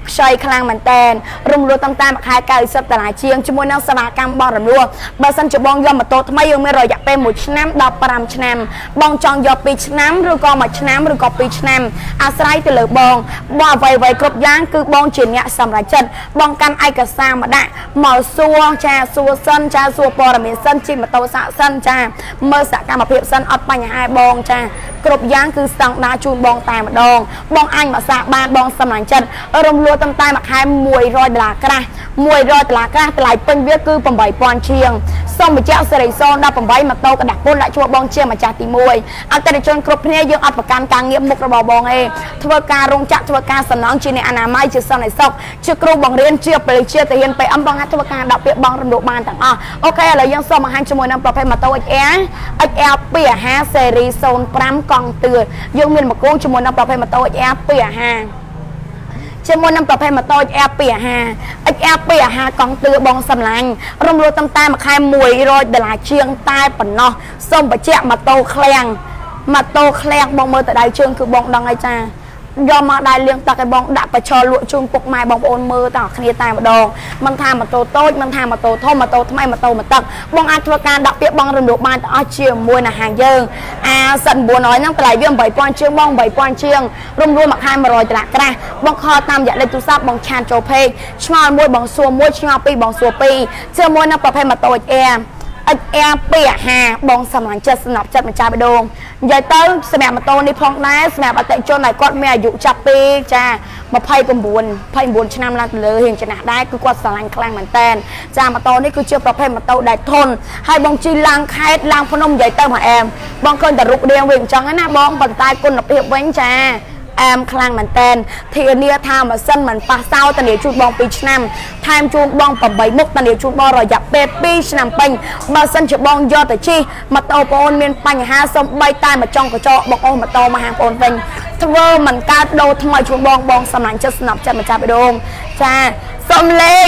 ខ្ចីខ្លាំងមែនតែនរំលោះតាំងតែមួយខែ90ដុល្លារជាងជាមួយនឹងសមាកម្មបងរំលោះបើសិនជាបងយកម៉ូតូថ្មីយើងមានរយៈពេល1ឆ្នាំដល់5ឆ្នាំបងចង់យក2ឆ្នាំឬក៏1ឆ្នាំឬក៏2ឆ្នាំអាស្រ័យទៅលើបងបងអ្វីអ្វីគ្រប់យ៉ាងគឺបងជាអ្នកសម្រេចចិត្តបងកាន់ឯកសារមកដាក់មកសួរចាសួរសិនចាសួរព័ត៌មានសិនជិះម៉ូតូសាកសិនចាមើលសកម្មភាពសិនអត់បញ្ហាបងចាគ្រប់យ៉ាងគឺស្តង់ដារជូនបងតែម្ដងបងអញមកសាបានបងសម្លាញ់ចិត្តរំលោះតាំងតែមួយខែ100ដុល្លារក្រាស់100ដុល្លារក្រាស់តម្លៃពេញវាគឺ8000ជាងសូមបញ្ជាក់សេរីសូន18ម៉ូតូកដាស់ពុនដាក់ជួបបងជាម្ចាស់ទី1អតិថិជនគ្រប់គ្នាយើងអត់ប្រកាន់ការងារមុខរបស់បងទេធ្វើការរោងចក្រធ្វើការសំណង់ជាអ្នកអនាម័យជាសន្តិសុខជាគ្រូបង្រៀនជាពលិជាទាហាន PM បងអាចធ្វើការដាក់ពាក្យបងរំលោភបានទាំងអស់អូខេឥឡូវយើងសូមបង្ហាញជាមួយនឹងប្រភេទម៉ូតូ XR XR 250ស៊េរី05កង់ទឿយើងមានមកគងជាមួយនឹងប្រភេទម៉ូតូ XR 250 ជាមួយនឹងប្រភេទម៉ូតូ XR 250 XR 250កង់ទឿបងសម្លាញ់រំលោះតាមតែមួយខែ100ដុល្លារជាងតែប៉ុណ្ណោះសូមបញ្ជាក់ម៉ូតូឃ្លាំងម៉ូតូឃ្លាំងបងមើលទៅដៃជើងគឺបងដឹងហើយចា យកមកដែរលៀងទឹកឲ្យបងដាក់បច្ឆលក់ជូនពុកម៉ែបងប្អូនមើលតគ្នាតែម្ដងមិនថាម៉ូតូតូចមិនថាម៉ូតូធំម៉ូតូថ្មីម៉ូតូមកទឹកបងអាចធ្វើការដាក់ពាក្យបងរំលោភបានទាំងអស់ជាមួយនឹងហាងយើងអាសិន900ហ្នឹងតម្លៃវា8000ជាងបង8000ជាងរំរួមមួយខែ100ដុល្លារក្រាស់បងខលតាមរយៈលេខទូរស័ព្ទបងឆានចូលពេកឆ្ងល់មួយបងសួរមួយឆ្ងល់ពីរបងសួរពីរជាមួយនឹងប្រភេទម៉ូតូ XR XR 250បងសម្លាញ់ចិត្តស្នប់ចិត្តម្ចាស់បេះដូងនិយាយទៅសម្រាប់ម៉ូតូនេះផងដែរសម្រាប់អតិជនដែលគាត់មានអាយុចាប់ពីចា29 29ឆ្នាំឡើងទៅលើរៀងចំណាស់ដែរគឺគាត់ស្រឡាញ់ខ្លាំងមែនតើចាម៉ូតូនេះគឺជាប្រភេទម៉ូតូដែលធន់ហើយបងជិះឡើងខេតឡើងភ្នំនិយាយទៅមកអែមបងឃើញតែរូបរាងវាអញ្ចឹងណាបងប៉ុន្តែគុណភាពវិញចា អែមខ្លាំងមែនតែនធានាថាម៉ាស៊ីនមិនប៉ះសោធានាជូនបង2ឆ្នាំថែមជូនបង8មុខធានាជូនបងរយៈពេល2ឆ្នាំពេញបើសិនជាបងយកទៅជិះម៉ូតូបងអូនមានបញ្ហាសំបីតែមកចង់កញ្ចក់បងអូនម៉ូតូមកហាងបងអូនវិញធ្វើមិនកើតដូរថ្មីជូនបងបងសំណាញ់ចិត្តស្នប់ចិត្តម្ចាស់បេះដូងចាសុំលេង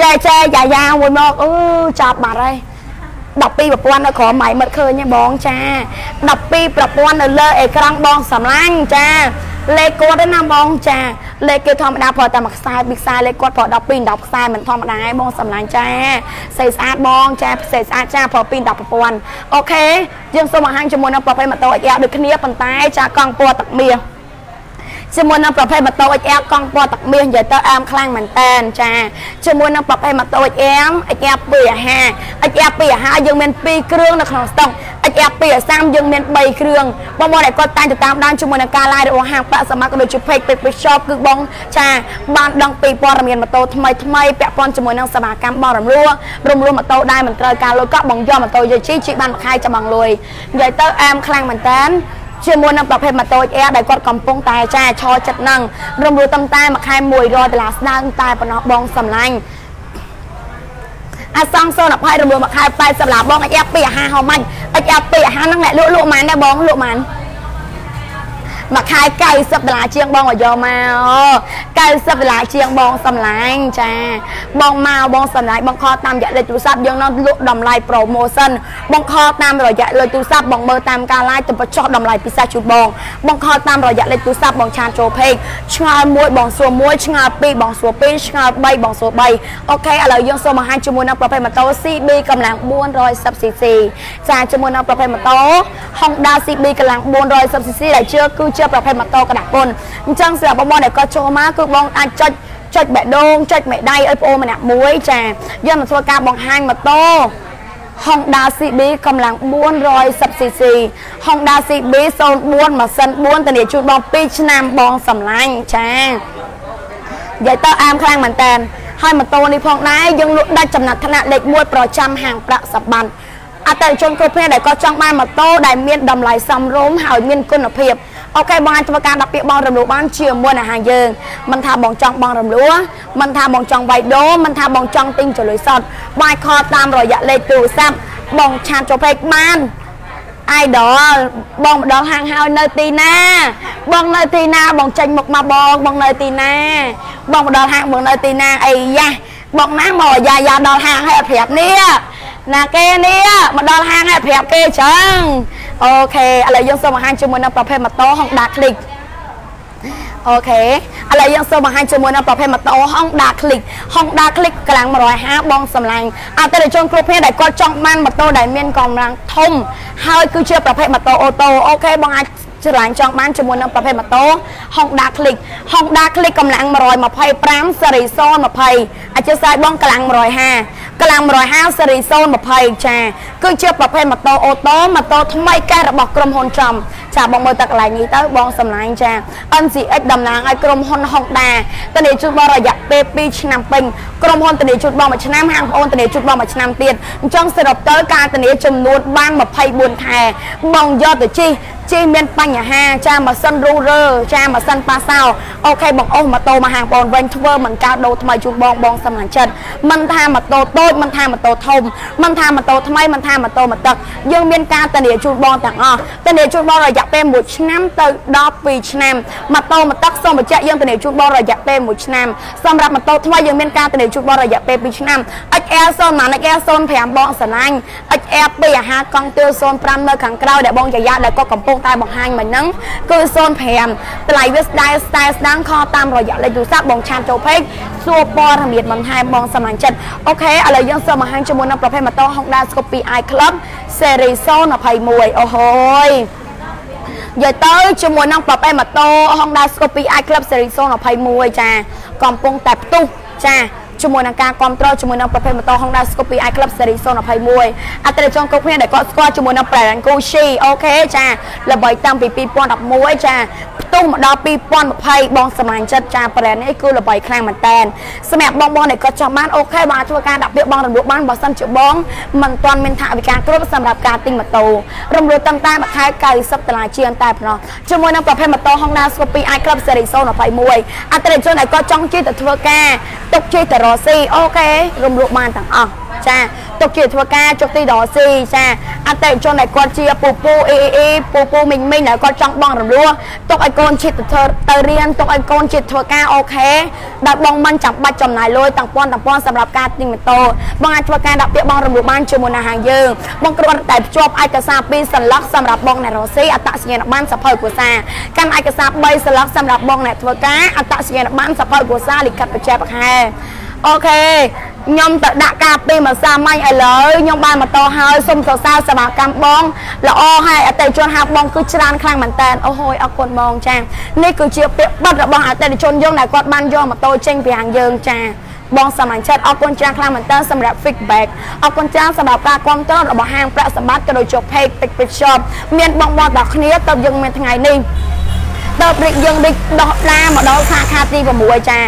ចែចែយ៉ាយ៉ាមួយមកអឺចាប់បាត់ហើយ 12ប្រព័ន្ធនៅក្រោមម៉ៃមិត្តឃើញទេបងចា12ប្រព័ន្ធនៅលើអេក្រង់បងសម្លាញ់ចាលេខគាត់ទេណាបងចាលេខគេធម្មតាប្រើតែមួយខ្សែពីខ្សែលេខគាត់ប្រើ12 10ខ្សែមិនធម្មតាទេបងសម្លាញ់ចាសេស្អាតបងចាសេស្អាតចាប្រើ2 10ប្រព័ន្ធអូខេយើងសូមបង្ហាញជាមួយនឹងប្រភេទម៉ូតូអ៊ីដូចគ្នាប៉ុន្តែចាកង់ពណ៌ទឹកមាស ជាមួយនឹងប្រភេទម៉ូតូ XR កង់ពណ៌ទឹកមាសនិយាយទៅអែមខ្លាំងមែនតែនចាជាមួយនឹងប្រភេទម៉ូតូ XR XR 250 XR 250យើងមាន2គ្រឿងនៅក្នុងស្តុក XR 230យើងមាន3គ្រឿងបងប្អូនដែលគាត់តែងទៅតាមដានជាមួយនឹងការ live របស់ហាងប្រាក់សមត្ថក៏ដូចជា page page shop គឺបងចាបានដឹងពីព័ត៌មានម៉ូតូថ្មីថ្មីពាក់ព័ន្ធជាមួយនឹងសមាកម្មបងរំលោះរំលោះម៉ូតូដែរមិនត្រូវការលុយកក់បងយកម៉ូតូយកជីជីបានមួយខែចាំបងលុយនិយាយទៅអែមខ្លាំងមែនតើ ជាមួយនឹងប្រភេទម៉ូតូ Air ដែលគាត់កំពុងតែចាឈរចិត្តនឹងរំលោះតាំងតែមួយខែ100ដុល្លារស្ដើងតែប៉ុណ្ណោះបងសម្លាញ់អាសងសូនអភ័យរំលោះមួយខែ80ដុល្លារបងអាចពីអាហារហៅម៉ាញ់អាចពីអាហារហ្នឹងអ្នកលក់លក់ម៉ានដែរបងលក់ម៉ាន មួយខែ90ដុល្លារជាងបងឲ្យយកមក90ដុល្លារជាងបងសម្លាញ់ចាបងមកបងសម្លាញ់បងខលតាមរយៈលេខទូរស័ព្ទយើងនៅលក់តម្លៃ promotion បងខលតាមរយៈលេខទូរស័ព្ទបងមើលតាមការ live ទៅបញ្ចុះតម្លៃពិសេសជូនបងបងខលតាមរយៈលេខទូរស័ព្ទបងឆានចូល page ឆ្ងល់1បងសួរ1ឆ្ងល់2បងសួរ2ឆ្ងល់3បងសួរ3អូខេឥឡូវយើងសូមបង្ហាញជាមួយនឹងប្រភេទម៉ូតូ CB កម្លាំង 410cc ចាជាមួយនឹងប្រភេទម៉ូតូ Honda CB កម្លាំង 410cc ដែលជឿគឺជាប្រភេទម៉ូតូកណ្ដាស់ពន្ធអញ្ចឹងសម្រាប់បងប្អូនដែលគាត់ចូលមកគឺបងអាចចុចចុចបេះដូងចុចមេដៃឲ្យបងម្នាក់មួយចាយកមកធ្វើការបង្ហាញម៉ូតូ Honda CB កម្លាំង 410cc Honda CB 04ម៉ាស៊ីន4តានាជូនបង2ឆ្នាំបងសំឡាញ់ចានិយាយទៅអាមខ្លាំងមែនតើហើយម៉ូតូនេះផងដែរយើងលក់ដាច់ចំណាត់ថ្នាក់លេខ1ប្រចាំហាងប្រាក់សប័នអតិថិជនគ្រប់គ្នាដែលគាត់ចង់បានម៉ូតូដែលមានតម្លៃសមរម្យហើយមានគុណភាព អូខេបងអាចធ្វើការដាក់ពាក្យបងរំលោះបានជាមួយអាហារយើងមិនថាបងចង់បងរំលោះមិនថាបងចង់វាយដូរមិនថាបងចង់ទិញចលុយសតបងអាចខលតាមរយៈលេខទូរស័ព្ទបងឆាតចូលពេកបាន idol បងម្ដងហាងហើយនៅទីណា បងនៅទីណាបងចេញមុខមកបងបងនៅទីណា បងម្ដងហាងបងនៅទីណាអីយ៉ាបងណាមកយ៉ាយ៉ាដល់ហាងហើយអត់ប្រាប់នេះណាគេនេះមកដល់ហាងហើយប្រាប់គេចឹង អូខេឥឡូវយើងសូមបង្ហាញជាមួយនឹងប្រភេទម៉ូតូ Honda Click okay ឥឡូវយើងសូមបង្ហាញជាមួយនឹងប្រភេទម៉ូតូ Honda Click Honda Click កម្លាំង150បងសម្លាញ់អតិថិជនគ្រប់គ្នាដែលគាត់ចង់បានម៉ូតូដែលមានកម្លាំងធំហើយគឺជាប្រភេទម៉ូតូ auto okay បងអាចស្រឡាញ់ចង់បានជាមួយនឹងប្រភេទម៉ូតូ Honda Click Honda Click កម្លាំង125សេរី020អធិស្ឋានបងកម្លាំង150 កម្លាំង150សេរី020ចាគឺជាប្រភេទម៉ូតូ auto ម៉ូតូថ្មីកែរបស់ក្រុមហ៊ុនចំ ចាបងមើលតែកន្លែងនេះទៅបងសម្លាញ់ចា NCX តំណាងឲ្យក្រុមហ៊ុន Honda តនីជូនបងរយៈពេល2ឆ្នាំពេញក្រុមហ៊ុនតនីជូនបងមួយឆ្នាំហាងបងអូនតនីជូនបងមួយឆ្នាំទៀតអញ្ចឹងសរុបទៅការតនីចំនួនបាន24ខែបងយកទៅជិះជិះមានបញ្ហាចាម៉ាស៊ីនរូរើចាម៉ាស៊ីនប៉ាសោអូខេបងអូសម៉ូតូមកហាងបងវិញធ្វើមិនកើតដូរថ្មីជូនបងបងសំខាន់ចិត្តមិនថាម៉ូតូតូចមិនថាម៉ូតូធំមិនថាម៉ូតូថ្មីមិនថាម៉ូតូមកទឹកយើងមានការធានាជូនបងទាំងអស់ធានាជូនបងរយៈពេល1ឆ្នាំទៅដល់2ឆ្នាំម៉ូតូមកទឹកសូមបញ្ជាក់យើងធានាជូនបងរយៈពេល1ឆ្នាំសម្រាប់ម៉ូតូថ្មីយើងមានការធានាជូនបងរយៈពេល2ឆ្នាំ XL 0ម៉ាន XL 05បងស្រឡាញ់ XL 2អាហារកង់ទាវ05នៅខាងក្រៅដែលបងយាយ៉ាដែលក៏កំពុងតែបង្ហាញមិញហ្នឹងគឺ05តម្លៃវាស្ដាយស្ដាយស្ដាងខតាមរយៈលេខទូរស័ព្ទបងឆានចូលពេកសួរព័ត៌មានបន្ថែមបងសមាជិកអូខេឥឡូវយើងសូមបង្ហាញជាមួយនឹងប្រភេទម៉ូតូ Honda Scoopy i Club Series 021អូហូយនិយាយទៅជាមួយនឹងប្រភេទម៉ូតូ Honda Scoopy i Club Series 021ចាកំពុងតែផ្ទុះចា ជាមួយនឹងការគ្រប់គ្រងជាមួយនឹងប្រភេទម៉ូតូ Honda Scoopy i Club Series 021អតិថិជនគ្រប់គ្នាដែលគាត់ស្គាល់ជាមួយនឹង brand Gucci អូខេចាល្បីតាំងពី2011ចាផ្ទុះមកដល់2020បងសម្លាញ់ចិត្តចា brand នេះគឺល្បីខ្លាំងមែនតើសម្រាប់បងបងដែលគាត់ចង់បានអូខេបងអាចធ្វើការដាក់ពាក្យបងរំលោភបានបើសិនជាបងមិនទាន់មានថវិកាគ្រប់សម្រាប់ការទិញម៉ូតូរំលោភតាំងតែមួយខែ90ដុល្លារជាងតែប៉ុណ្ណោះជាមួយនឹងប្រភេទម៉ូតូ Honda Scoopy i Club Series 021អតិថិជនដែលគាត់ចង់ជិះទៅធ្វើការទុកជិះទៅរស៊ីអូខេរំលោភបានទាំងអស់ចាទុកជាធ្វើការចុកទីដស៊ីចាអតិថិជនដែលគាត់ជាពូពូអ៊ីអ៊ីពូពូមីងមីងដែលគាត់ចង់បងរំលោះទុកឲ្យកូនជាតិទៅទៅរៀនទុកឲ្យកូនជាតិធ្វើការ okay ដែលបងមិនចាំបាច់ចំណាយលុយទាំងពាន់ទាំងពាន់សម្រាប់ការទិញម៉ូតូបងអាចធ្វើការដាក់ពាក្យបងរំលោះបានជាមួយនឹងហាងយើងបងគ្រាន់តែភ្ជាប់ឯកសារ2សន្លឹកសម្រាប់បងអ្នករស៊ីអត្តសញ្ញាណប័ណ្ណសៀវភៅគ្រួសារកាន់ឯកសារ3សន្លឹកសម្រាប់បងអ្នកធ្វើការអត្តសញ្ញាណប័ណ្ណសៀវភៅគ្រួសារលិខិតបញ្ជាក់បៀវត្សខែ okayខ្ញុំទៅដាក់ការពីមួយសាមាញ់ឥឡូវខ្ញុំបានម៉ូតូហើយសូមសរសើរសមាកម្មបងល្អហើយអតិថិជនហៅបងគឺច្រើនខ្លាំងមែនតើអូហូយអរគុណបងចានេះគឺជាពាក្យបិទរបស់អតិថិជនយើងដែលគាត់បានយកម៉ូតូចេញពីហាងយើងចាបងសមាជិកអរគុណច្រើនខ្លាំងមែនតើសម្រាប់ feedback អរគុណច្រើនសម្រាប់ការគ្រប់គ្រងរបស់ហាងប្រាក់សម្បត្តិក៏ដូចជា page Pick Shop មានបងប្អូនដល់គ្នាទៅយើងមានថ្ងៃនេះ ទៅព្រិចយើងដូចដោះដាមកដល់សាខាទី6ចា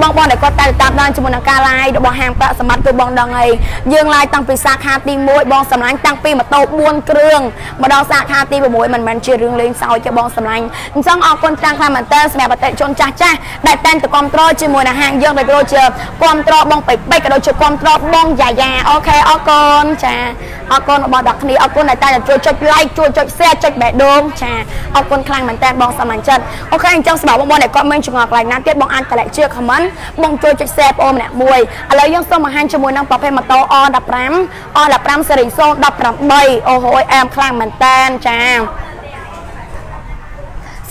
បងបងដែលគាត់តែតាមដានជាមួយនឹងការ live របស់ហាងប្រាក់សម្បត្តិគឺបងដឹងហើយយើង live តាំងពីសាខាទី1បងសម្លាញ់តាំងពីម៉ូតូ4គ្រឿងមកដល់សាខាទី6មិនមែនជារឿងលេងសើចទេបងសម្លាញ់អញ្ចឹងអរគុណច្រើនខ្លាំងមែនតើសម្រាប់អតិថិជនចាស់ចាស់ដែលតែងតែគ្រប់គ្រងជាមួយនឹងហាងយើងដូចជាគ្រប់គ្រងបងបេបេក៏ដូចជាគ្រប់គ្រងបងយ៉ាយ៉ាអូខេអរគុណចាអរគុណរបស់ដល់គ្នាអរគុណដែលតែងតែជួយចុច like ជួយចុច share ចុចបេះដូងចាអរគុណខ្លាំងមែនតើបងសម្លាញ់ចិត្តអូខេអញ្ចឹងសម្រាប់បងប្អូនដែលគាត់មានចម្ងល់កន្លែងណាទៀតបងអាចតម្លែកជា comment បងជួយចុច share បងម្នាក់មួយឥឡូវយើងសូមបង្ហាញជាមួយនឹងប្រភេទម៉ូតូ R15 R15 សេរី018អូហូយអែមខ្លាំងមែនតើចា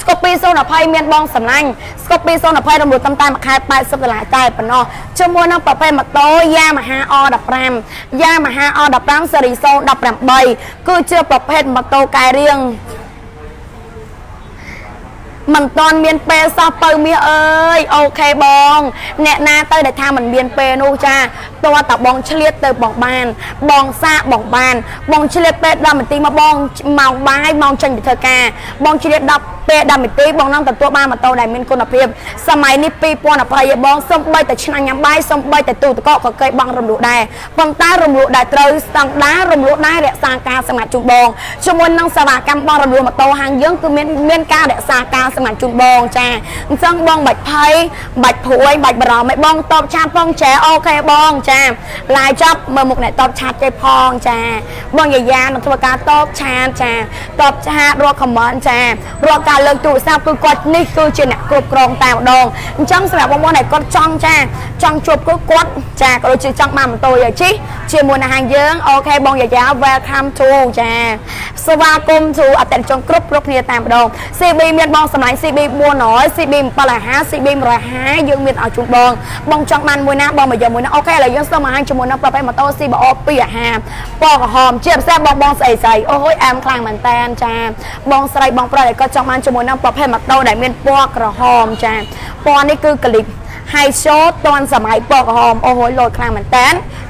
ស្កូពី020មានបងសំឡាញ់ស្កូពី020រំលោះតាមតែមួយខែ80ដុល្លារតែប៉ុណ្ណោះជាមួយនឹងប្រភេទម៉ូតូយ៉ាមហា R15 យ៉ាមហា R15 សេរី018គឺជាប្រភេទម៉ូតូកែរៀង មិនតន់មានពេលសោះបើមាសអើយអូខេបង អ្នកណាទៅដែលថាមិនមានពេលនោះចាតើតាបងឆ្លៀតទៅបងបាន បងសាកបងបាន បងឆ្លៀតពេល10នាទីមកបងម៉ោងបាយម៉ោងចេញពីធ្វើការបងឆ្លៀត10ពេល10នាទីបងនឹងទទួលបានម៉ូតូដែលមានគុណភាពសម័យនេះ2020បងសំបីតែឆ្នាំញ៉ាំបាយសំបីតែទូទឹកកកក៏គេបងរំលោះដែរប៉ុន្តែរំលោះដែលត្រូវស្តង់ដាររំលោះដែររក្សាការសម្ងាត់ជូនបងជាមួយនឹងសេវាកម្មបងរំលោះម៉ូតូហាងយើងគឺមានមានការរក្សាការសម្ងាត់ជូនបងចាអញ្ចឹងបងបាច់ភ័យបាច់ព្រួយបាច់បារម្ភឲ្យបងតបឆាតផងចែអូខេបងចាឡាយចាប់មើលមុខអ្នកតបឆាតគេផងចា បងយាយានឹងធ្វើការតបឆាតចាតបឆាតរកខមមិនចារកការលើកទូរស័ព្ទគឺគាត់នេះគឺជាអ្នកគ្រប់គ្រងតែម្ដងអញ្ចឹងសម្រាប់បងប្អូនដែលគាត់ចង់ចាចង់ជួបគឺគាត់ចាក៏ដូចជាចង់បានម៉ូតូយកជិះជាមួយនឹងហាងយើងអូខេបងយាយា welcome to ចាស្វាគមន៍ to អតិថិជនគ្រប់គ្រប់គ្នាតែម្ដង CB មានបងសម្លាញ់ CB 400 CB 750 CB 150យើងមានឲ្យជូនបងបងចង់បានមួយណាបងមកយកមួយណាអូខេឥឡូវយើងសូមបង្ហាញជាមួយនឹងប្រភេទម៉ូតូ CBO 250ពណ៌ក្រហមជាពិសេសបងបងស្អីស្អីអូយអែមខ្លាំងមែនតែនចាបងស្រីបងប្រុសដែលគាត់ចង់បានជាមួយនឹងប្រភេទម៉ូតូដែលមានពណ៌ក្រហមចាពណ៌នេះគឺក្លីប high shot តាន់សម័យពណ៌ក្រហមអូយលោតខ្លាំងមែនតើ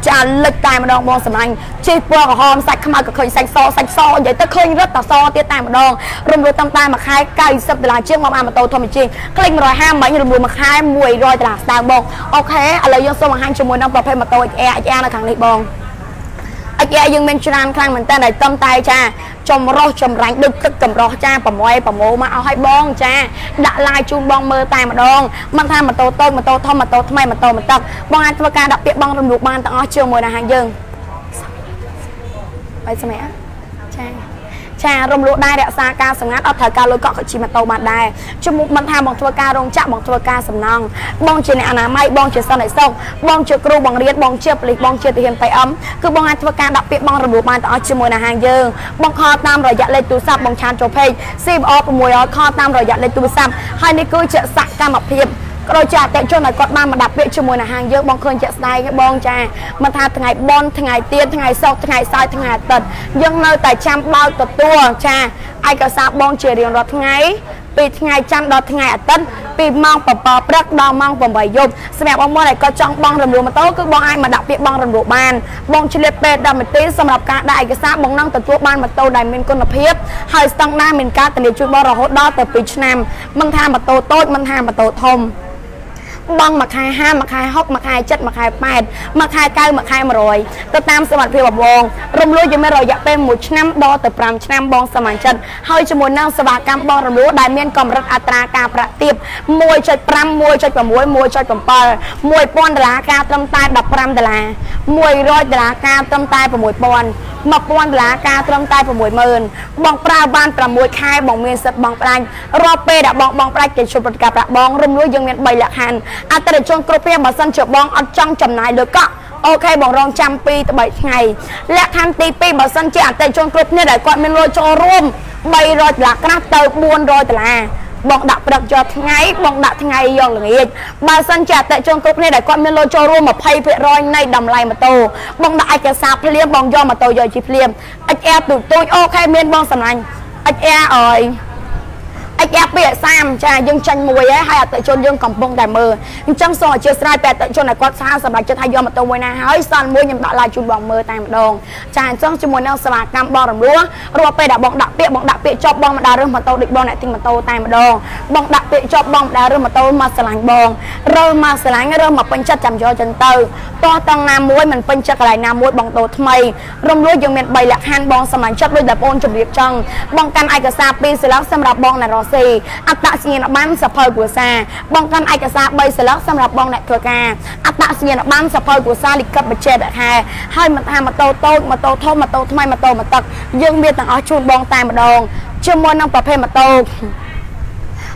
ចាលិចតែម្ដងបងសម្លាញ់ជិះពណ៌ក្រហមសាច់ខ្មៅក៏ឃើញសាច់សសាច់សនិយាយទៅឃើញរឹតតសទៀតតែម្ដងរំលោះតាមតែមួយខែ90ដុល្លារជាងមកបានម៉ូតូធម្មជាតិក្លេច150មិញរំលោះមួយខែ100ដុល្លារស្ដើងបងអូខេឥឡូវយើងសូមបង្ហាញជាមួយនឹងប្រភេទម៉ូតូ XR XR នៅខាងនេះបង អិយាយើងមានច្រើនខ្លាំងមែនតើតែតំតែចាចម្រោះចម្រាញ់ដូចទឹកចម្រោះចាប្រមយប្រមោមកឲ្យឲ្យបងចាដាក់ឡាយជូនបងមើលតែម្ដងមិនថាម៉ូតូតូចម៉ូតូធំម៉ូតូថ្មីម៉ូតូម៉ូតុកបងអាចធ្វើការដាក់ពាក្យបងរំលោភបានទាំងអស់ជាមួយនឹងហាងយើងបាយសម្រាប់ចា ចារំលោះដែររក្សាការសម្ងាត់អត់ត្រូវការលុយកក់កជីម៉ូតូបានដែរជំមុខមិនថាបងធ្វើការរោងចក្របងធ្វើការសំណង់បងជាអ្នកអនាម័យបងជាសន្តិសុខបងជាគ្រូបងរៀនបងជាប៉ូលីសបងជាទាហាន PM គឺបងអាចធ្វើការដាក់ពាក្យបងរំលោះបានទាំងអស់ជាមួយនឹងហាងយើងបងខលតាមរយៈលេខទូរស័ព្ទបងឆានចូល page CBO 600ខលតាមរយៈលេខទូរស័ព្ទហើយនេះគឺជាសកម្មភាព ក៏ដូចជាអតិជនឲ្យគាត់បានមកដាក់ពាក្យជាមួយនឹងហាងយើងបងឃើញជាក់ស្ដែងបងចាមិនថាថ្ងៃបនថ្ងៃទៀនថ្ងៃសោកថ្ងៃសៅរ៍ថ្ងៃអាទិត្យយើងនៅតែចាំបើកទទួលចាឯកសារបងជារៀងរាល់ថ្ងៃពីថ្ងៃច័ន្ទដល់ថ្ងៃអាទិត្យពីម៉ោង7ព្រឹកដល់ម៉ោង8យប់សម្រាប់បងប្អូនដែលគាត់ចង់បងរំលោះម៉ូតូគឺបងអាចមកដាក់ពាក្យបងរំលោះបានបងឆ្លៀតពេល10នាទីសម្រាប់ការដាក់ឯកសារបងនឹងទទួលបានម៉ូតូដែលមានគុណភាពហើយស្តង់ដារមានការធានាជួយបងរហូតដល់ទៅ2ឆ្នាំមិនថាម៉ូតូតូចមិនថាម៉ូតូធំ បង់មួយខែ50មួយខែ60មួយខែ70មួយខែ80មួយខែ90មួយខែ100ទៅតាមសមត្ថភាពបង រំលោះយើងមានរយៈពេល1ឆ្នាំដល់ទៅ5ឆ្នាំបងសមាជិកហើយជាមួយនឹងសេវាកម្មបងរំលោះដែលមានកម្រិតអត្រាការប្រាក់ទាប1.5 1.6 1.7 1000ដុល្លារការត្រឹមតែ15ដុល្លារ100ដុល្លារការត្រឹមតែ6000 1000ដុល្លារការត្រឹមតែ60000បងប្រើបាន6ខែបងមានសិទ្ធបងផ្ដាច់រាល់ពេលដែលបងបងផ្ដាច់គេជួបប្រតិកម្មប្រាក់បងរំលួយយើងមាន3លក្ខខណ្ឌអតិថិជនគ្រប់គ្នាបើសិនជាបងអត់ចង់ចំណាយលើកក់អូខេបងរងចាំ2ទៅ3ថ្ងៃលក្ខខណ្ឌទី2បើសិនជាអតិថិជនគ្រប់គ្នាដែលគាត់មានលុយចូលរួម300ដុល្លារក្រាស់ទៅ400ដុល្លារ បងដាក់ព្រឹកយកថ្ងៃបងដាក់ថ្ងៃយកល្ងាចបើសិនជាអតិជនគ្រប់គ្នាដែលគាត់មានលុយចូលរួម20%នៃតម្លៃម៉ូតូបងដាក់ឯកសារភ្លាមបងយកម៉ូតូយកជីភ្លាម XR ទូទូចអូខេមានបងសំឡាញ់ XR អើយ អិចយ៉ាពី30ចាយើងចាញ់មួយហើយហើយអតិជនយើងកំពុងតែមើលអញ្ចឹងសូមអធិស្ឋានពីអតិជនឲ្យគាត់សាសម្រាប់ចិត្តឲ្យយកម៉ូតូមួយណាហើយសល់មួយខ្ញុំដាក់ឡាយជូនបងមើលតែម្ដងចាអញ្ចឹងជាមួយនឹងសេវាកម្មបងរំលោះរាល់ពេលដែលបងដាក់ពាក្យបងដាក់ពាក្យចប់បងមិនដើររើសម៉ូតូដូចបងអ្នកទិញម៉ូតូតែម្ដងបងដាក់ពាក្យចប់បងមិនដើររើសម៉ូតូមកស្រឡាញ់បងរើសមកស្រឡាញ់រើសមកពេញចិត្តចាំយកចឹងទៅតោះតង់ណាមួយមិនពេញចិត្តកន្លែងណាមួយបងដូរថ្មីរំលោះយើងមាន3លក្ខខណ្ឌបងសមាជិកដូចតែបងជម្រាបចង់បងកាន់ឯកសារ2សិលាសម្រាប់បងណារស៊ីអត្តសញ្ញាណប័ណ្ណសភៅគ្រួសារបងកាន់ឯកសារ3សិលឹកសម្រាប់បងអ្នកធ្វើការអត្តសញ្ញាណប័ណ្ណសភៅគ្រួសារលិខិតបញ្ជាក់ខែហើយមិនថាម៉ូតូតូចម៉ូតូធំម៉ូតូថ្មីម៉ូតូម៉ូតុកយើងមានទាំងអស់ជូនបងតែម្ដងជាមួយនឹងប្រភេទម៉ូតូ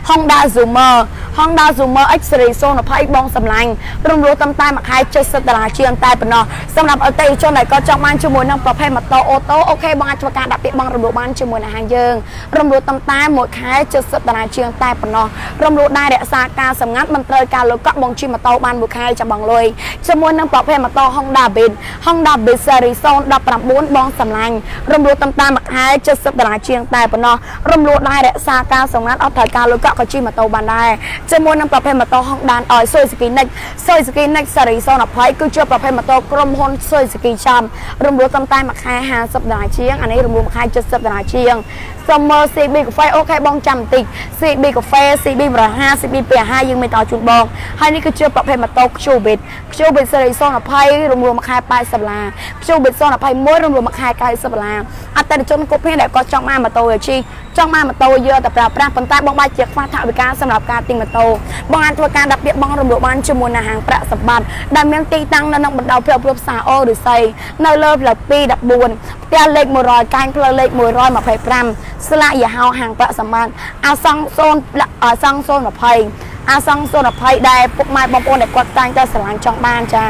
Honda Zoomer Honda Zoomer X Series 020បងសម្លាញ់រំលោះតាមតែមួយខែ70ដុល្លារជាងតែប៉ុណ្ណោះសម្រាប់អតិថិជនដែលក៏ចង់បានជាមួយនឹងប្រភេទម៉ូតូអូតូអូខេបងអាចធ្វើការដាក់ពាក្យបងរំលោះបានជាមួយនឹងហាងយើងរំលោះតាមតែមួយខែ70ដុល្លារជាងតែប៉ុណ្ណោះរំលោះដែររក្សាការសម្ងាត់មិនត្រូវការលុយកក់បងជិះម៉ូតូបានមួយខែចាំបងលុយជាមួយនឹងប្រភេទម៉ូតូ Honda Beat Honda Beat Series 019បងសម្លាញ់រំលោះតាមតែមួយខែ70ដុល្លារជាងតែប៉ុណ្ណោះរំលោះដែររក្សាការសម្ងាត់អត់ត្រូវការលុយកក់ក៏ជិះម៉ូតូបានដែរជាមួយនឹងប្រភេទម៉ូតូ Honda អយ Suzuki Next Suzuki Next Series 020គឺជាប្រភេទម៉ូតូក្រុមហ៊ុន Suzuki ចាំរំលោះតាមតែមួយខែ50ដុល្លារជាងអានេះរំលោះមួយខែ70ដុល្លារជាង សុំមើល CB កាហ្វេអូខេបងចាំបន្តិច CB កាហ្វេ CB 150 CB 250យើងមានតជូនបងហើយនេះគឺជាប្រភេទម៉ូតូ Qbit Qbit Series 020រំលោះមួយខែ80ដុល្លារ Qbit 021រំលោះមួយខែ90ដុល្លារអតិថិជនគ្រប់គ្នាដែលគាត់ចង់បានម៉ូតូឲ្យជិះចង់បានម៉ូតូយកទៅប្រើប្រាស់ប៉ុន្តែបងបាច់ជាខ្វះថវិកាសម្រាប់ការទិញម៉ូតូបងអាចធ្វើការដាក់ពាក្យបងរំលោះបានជាមួយនឹងហាងប្រាក់សម្បត្តិដែលមានទីតាំងនៅក្នុងបណ្ដោយផ្លូវផ្សារអូរិស័យនៅលើផ្លូវ214ផ្ទះលេខ100កាញ់ផ្លូវលេខ125ស្លាកយីហោហាងប្រាក់សម្បត្តិអាសង់0អាសង់020អាសង់020ដែលពុកម៉ែបងប្អូនដែលគាត់តែងតែស្រឡាញ់ចង់បានចា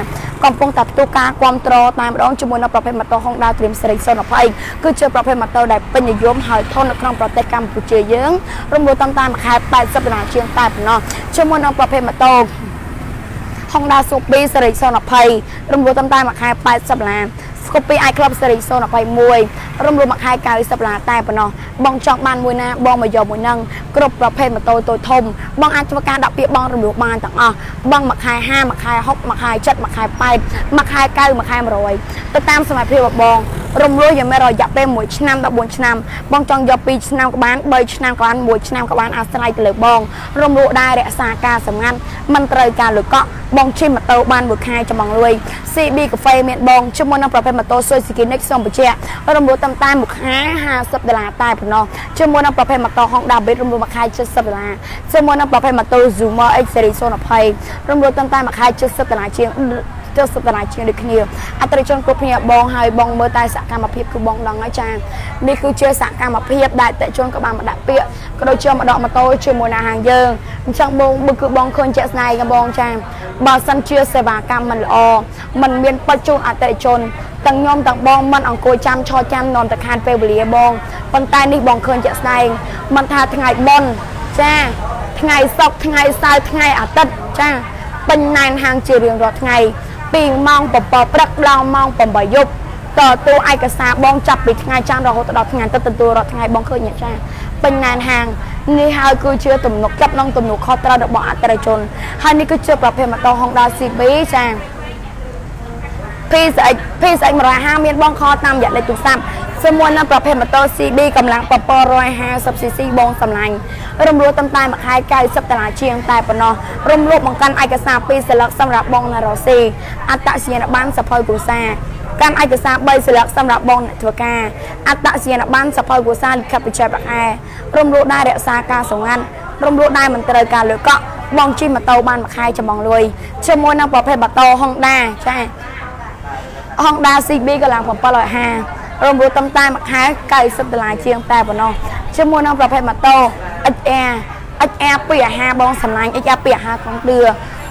កំពុងតែផ្ទុះការគ្រប់គ្រងតាមម្ដងជាមួយនឹងប្រភេទម៉ូតូ Honda Dream Series 020គឺជាប្រភេទម៉ូតូដែលពេញនិយមហើយធន់នៅក្នុងប្រទេសកម្ពុជាយើងរំលោះតាមតាមមួយខែ80ដុល្លារជាងតែប៉ុណ្ណោះជាមួយនឹងប្រភេទម៉ូតូ Honda Super Series 020រំលោះតាមតាមមួយខែ80ដុល្លារ កូពី iClub Series 021រំលោះមួយខែ90ដុល្លារតែប៉ុណ្ណោះបងចង់បានមួយណាបងមកយកមួយនឹងគ្រប់ប្រភេទម៉ូតូតូចធំបងអាចធ្វើការដាក់ពាក្យបងរំលោះបានទាំងអស់បងមួយខែ50មួយខែ60មួយខែ70មួយខែ80មួយខែ90មួយខែ100ទៅតាមសមត្ថភាពរបស់បងរំលោះយ៉ាងម៉េចរយៈពេល1ឆ្នាំ14ឆ្នាំបងចង់យក2ឆ្នាំក៏បាន3ឆ្នាំក៏បាន1ឆ្នាំក៏បានអាស្រ័យទៅលើបងរំលោះដែររក្សាការសម្ងាត់មិនត្រូវការលុយកក់បងជិះម៉ូតូបានមួយខែចំបងលុយ CB កាហ្វេមានបងជាមួយនឹងប្រភេទម៉ូតូ Suzuki Next សូមបញ្ជាក់រំលោះតាមតែមួយខែ50ដុល្លារតែប៉ុណ្ណោះជាមួយនឹងប្រភេទម៉ូតូ Honda Beat រំលោះមួយខែ70ដុល្លារជាមួយនឹងប្រភេទម៉ូតូ Zoomer X Series 020រំលោះតាមតែមួយខែ70ដុល្លារជាង 70ដុល្លារជាងដូចគ្នាអតិថិជនគ្រប់គ្នាបងហើយបងមើលតែសកម្មភាពគឺបងដឹងហើយចានេះគឺជាសកម្មភាពដែលអតិថិជនក៏បានមកដាក់ពាក្យក៏ដូចជាមកដកម៉ូតូជាមួយនឹងហាងយើងអញ្ចឹងបងគឺបងឃើញជាក់ស្ដែងក៏បងចាបើសិនជាសេវាកម្មមិនល្អมันមានបច្ចជូនអតិថិជនទាំងខ្ញុំទាំងបងមិនអង្គុយចាំឈរចាំនំទៅខានពេលវេលាបងប៉ុន្តែនេះបងឃើញជាក់ស្ដែងមិនថាថ្ងៃបុណ្យចាថ្ងៃសុក្រថ្ងៃសៅរ៍ថ្ងៃអាទិត្យចាពេញណែនហាងជារៀងរាល់ថ្ងៃ ពីម៉ោង7ព្រឹកដល់ម៉ោង8យប់តទូឯកសារបងចាប់ពីថ្ងៃច័ន្ទរហូតដល់ថ្ងៃទៅទទួលរាល់ថ្ងៃបងឃើញអ្នកចាពេញណែនហាងនេះហើយគឺជាទំនុកចាប់ក្នុងទំនុកខុសត្រូវរបស់អតិថិជនហើយនេះគឺជាប្រភេទម៉ូតូ Honda CB ចា PSX PSX 150មានបងខតាមរយៈលេខទូរស័ព្ទ ជាមួយនឹងប្រភេទម៉ូតូ CB កម្លាំង 750 cc បងសម្លាញ់រំលោះតាមតែមួយខែ90ដុល្លារជាងតែប៉ុណ្ណោះរំលោះបង្កាន់ឯកសារ2សិលឹកសម្រាប់បងណារ៉ូស៊ីអត្តសញ្ញាណប័ណ្ណសភៅគ្រួសារកាន់ឯកសារ3សិលឹកសម្រាប់បងអ្នកធ្វើការអត្តសញ្ញាណប័ណ្ណសភៅគ្រួសារលិខិតបញ្ជាក់ប្រាក់ខែរំលោះដែររក្សាការសម្ងាត់រំលោះដែរមិនត្រូវការលើកក់បងជិះម៉ូតូបានមួយខែចំបងលុយជាមួយនឹងប្រភេទម៉ូតូ Honda ចា Honda CB កម្លាំង750 រំលោះតាមតែមួយខែ90ដុល្លារជាងតែប៉ុណ្ណោះជាមួយនឹងប្រភេទម៉ូតូ XR XR 250បងសម្លាញ់ XR 250ក្នុងដឿ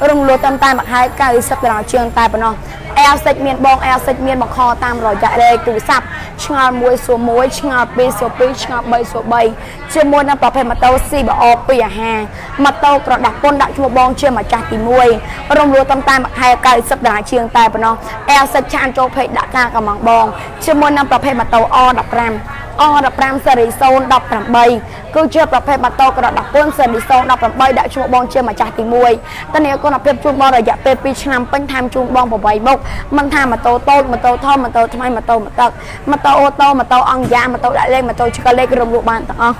រំលោះតាមតែមួយខែ90ដុល្លារជាងតែប៉ុណ្ណោះ L សិចមានបង L សិចមានបង្ខតាមរយៈលេខទូរស័ព្ទឆ្ងល់1សួរ1ឆ្ងល់2សួរ2ឆ្ងល់3សួរ3ជាមួយនឹងប្រភេទម៉ូតូ CBO 250ម៉ូតូក្រដាស់ពុនដាក់ឈ្មោះបងជាម្ចាស់ទី1រំលោះតាមតែមួយខែ90ដុល្លារជាងតែប៉ុណ្ណោះ L សិចឆានចូលពេកដាក់ការកំងបងជាមួយនឹងប្រភេទម៉ូតូ O15 O15 សេរី018គឺជាប្រភេទម៉ូតូក្រដាស់ពុនសេរី018ដាក់ឈ្មោះបងជាម្ចាស់ទី1តនីគុណភាពជូនបងរយៈពេល2ឆ្នាំពេញថែមជូនបង8មុខមិនថាម៉ូតូតូចម៉ូតូធំម៉ូតូថ្មីម៉ូតូម៉ូទឹកម៉ូតូអូតូម៉ូតូអង្គយ៉ាម៉ូតូដាក់លេខម៉ូតូឆ្កលេខរំលោះបានទាំងអស់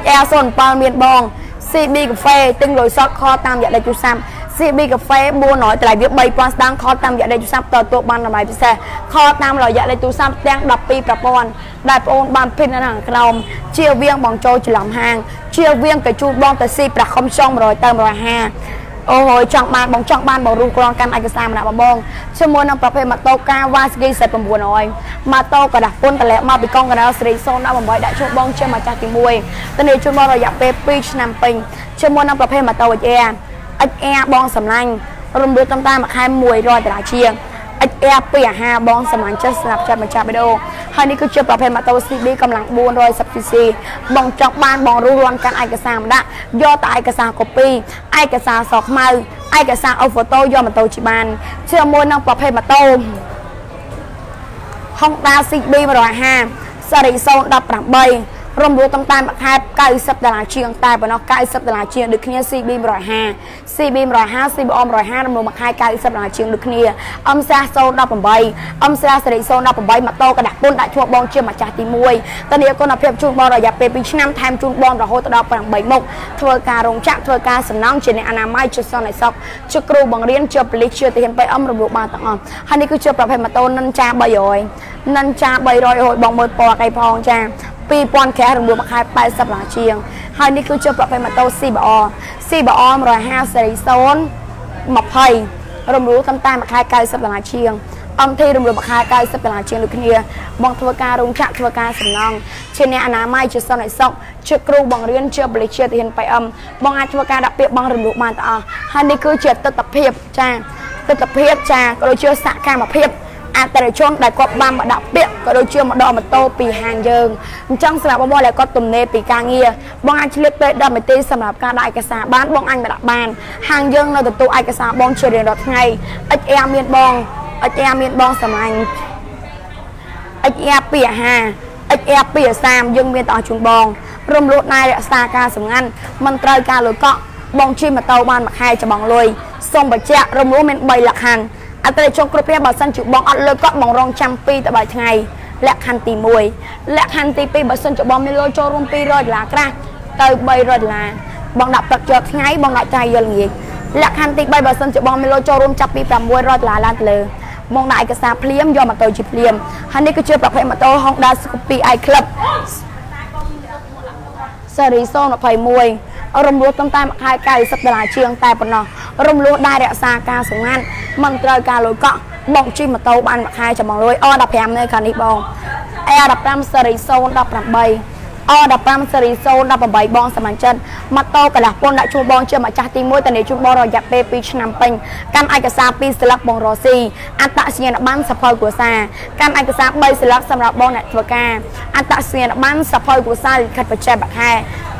XL07 មានបង CB កាហ្វេទិញលុយសតខតាមរយៈលេខទូរស័ព្ទ CB កាហ្វេ400តម្លៃវា3000ស្ដាងខលតាមរយៈលេខទូរស័ព្ទតទៅបានតម្លៃពិសេសខលតាមរយៈលេខទូរស័ព្ទទាំង12ប្រព័ន្ធដែលបងអូនបានភិននៅខាងក្រោមជាវៀងបងចូលច្រឡំហាង ជាវៀងកជូនបងទៅស៊ីប្រាក់ខំចង់100ទៅ150 អូយចង់បានបងចង់បានបងរួមក្រងកាន់ឯកសារម្នាក់បងបងជាមួយនឹងប្រភេទម៉ូតូកាវ៉ាស្គី7900ម៉ូតូកដាស់ពុនតម្លាក់មកពីកងកណ្ដាលស្រី018ដាក់ជួបបងជាម្ចាស់ទី1ទៅនេះជួបបងរយៈពេល2ឆ្នាំពេញជាមួយនឹងប្រភេទម៉ូតូ XR XR បងសម្លាញ់រំលោះតាមតាមមួយខែ100ដុល្លារជាង XR 250បងសម្លាញ់ចិត្តស្រាប់ចិត្តម្ចាស់បេដូហើយនេះគឺជាប្រភេទម៉ូតូ CB កម្លាំង 410cc បងចង់បានបងរស់រាន់កាន់ឯកសារម្ដាក់យកតែឯកសារ copy ឯកសារសខ្មៅឯកសារអូហ្វូតូយកម៉ូតូជិះបានជាមួយនឹងប្រភេទម៉ូតូ Honda CB 150សេរី018 រំលោះតាមតែមួយខែ90ដុល្លារជាងតែប៉ុណ្ណោះ90ដុល្លារជាងដូចគ្នា CB 150 CB 150 CB 150រំលោះមួយខែ90ដុល្លារជាងដូចគ្នាអឹមស្រះ018អឹមស្រះសេរី018ម៉ូតូកដាក់ពុនដាក់ជួបបងជាម្ចាស់ទី1តនីគុណភាពជូនបងរយៈពេល2ឆ្នាំថែមជូនបងរហូតដល់8មុខធ្វើការរោងចក្រធ្វើការសំណង់ជាអ្នកអនាម័យជាសន្តិសុខជាគ្រូបង្រៀនជាប៉ូលីសជាទាហានបៃអឹមរំលោះបានទាំងអស់ហើយនេះគឺជាប្រភេទម៉ូតូនិនចា300និនចា300រហូតបងមើលពណ៌កៃផងចា 2000ក្រាស់រំលោះមួយខែ80ដុល្លារជាងហើយនេះគឺជាប្រភេទម៉ូតូ CBR CBR 150សេរី0 20រំលោះតាមតែមួយខែ90ដុល្លារជាងអំធីរំលោះមួយខែ90ដុល្លារជាងដូចគ្នាបងធ្វើការរោងចក្រធ្វើការសំណង់ជាអ្នកអនាម័យជាសន្តិសុខជាគ្រូបង្រៀនជាបលិជាទាហាន PM បងអាចធ្វើការដាក់ពាក្យបងរំលោះបានទាំងអស់ហើយនេះគឺជាទស្សនវិជ្ជាចាទស្សនវិជ្ជាចាក៏ដូចជាសកម្មភាព អតិថិជនដែលគាត់បានមកដាក់ពាក្យក៏ដូចជាមកដកម៉ូតូពីហាងយើងអញ្ចឹងសម្រាប់បងដែលគាត់ទំនេរពីការងារបងអាចឆ្លៀតពេល10នាទីសម្រាប់ការដាក់ឯកសារបានបងអាចមកដាក់បាន ហាងយើងនៅទទួលឯកសារបងជារៀងរាល់ថ្ងៃ XR មានបង XR មានបងសម្លាញ់ XR 2អាហារ XR 2អាសាមយើងមានតអស់ជូនបងរំលោះណែរក្សាការសម្ងាត់មិនត្រូវការលុយកក់បងជិះម៉ូតូបានមួយខែច្បងលុយសូមបញ្ជាក់រំលោះមាន3លក្ខខណ្ឌ អតិថិជនគ្រប់គ្នាបើសិនជាបងអត់លុយកក់បងរងចាំ2ទៅ3ថ្ងៃលក្ខខណ្ឌទី1លក្ខខណ្ឌទី2បើសិនជាបងមានលុយចូលរួម200ដុល្លារក្រាស់ទៅ300ដុល្លារបងដាក់ទឹកយកថ្ងៃបងដាក់ចាយយល់ងាយលក្ខខណ្ឌទី3បើសិនជាបងមានលុយចូលរួមចាប់ពី600ដុល្លារឡើងទៅលើមកដាក់ឯកសារភ្លាមយកម៉ូតូជាភ្លាមហើយនេះគឺជាប្រភេទម៉ូតូ Honda Scoopy i Club សេរី021 រំលោះតាមតែមួយខែ90ដុល្លារជាងតែប៉ុណ្ណោះរំលោះដែររក្សាការសម្ងាត់មិនត្រូវការលុយកក់បងជិះម៉ូតូបានមួយខែចាំបងលុយអ15នៅខាងនេះបង A15 សេរី018 អ15សេរី018បងសមាជិកម៉ូតូកន្លះពន្ធដាក់ជួលបងជាម្ចាស់ទី1តានីជួលបងរយៈពេល2ឆ្នាំពេញកាន់ឯកសារ2ស្លឹកបងរស៊ីអត្តសញ្ញាណប័ណ្ណសភៅគ្រួសារកាន់ឯកសារ3ស្លឹកសម្រាប់បងអ្នកធ្វើការអត្តសញ្ញាណប័ណ្ណសភៅគ្រួសារលិខិតបច្ចេកបខែ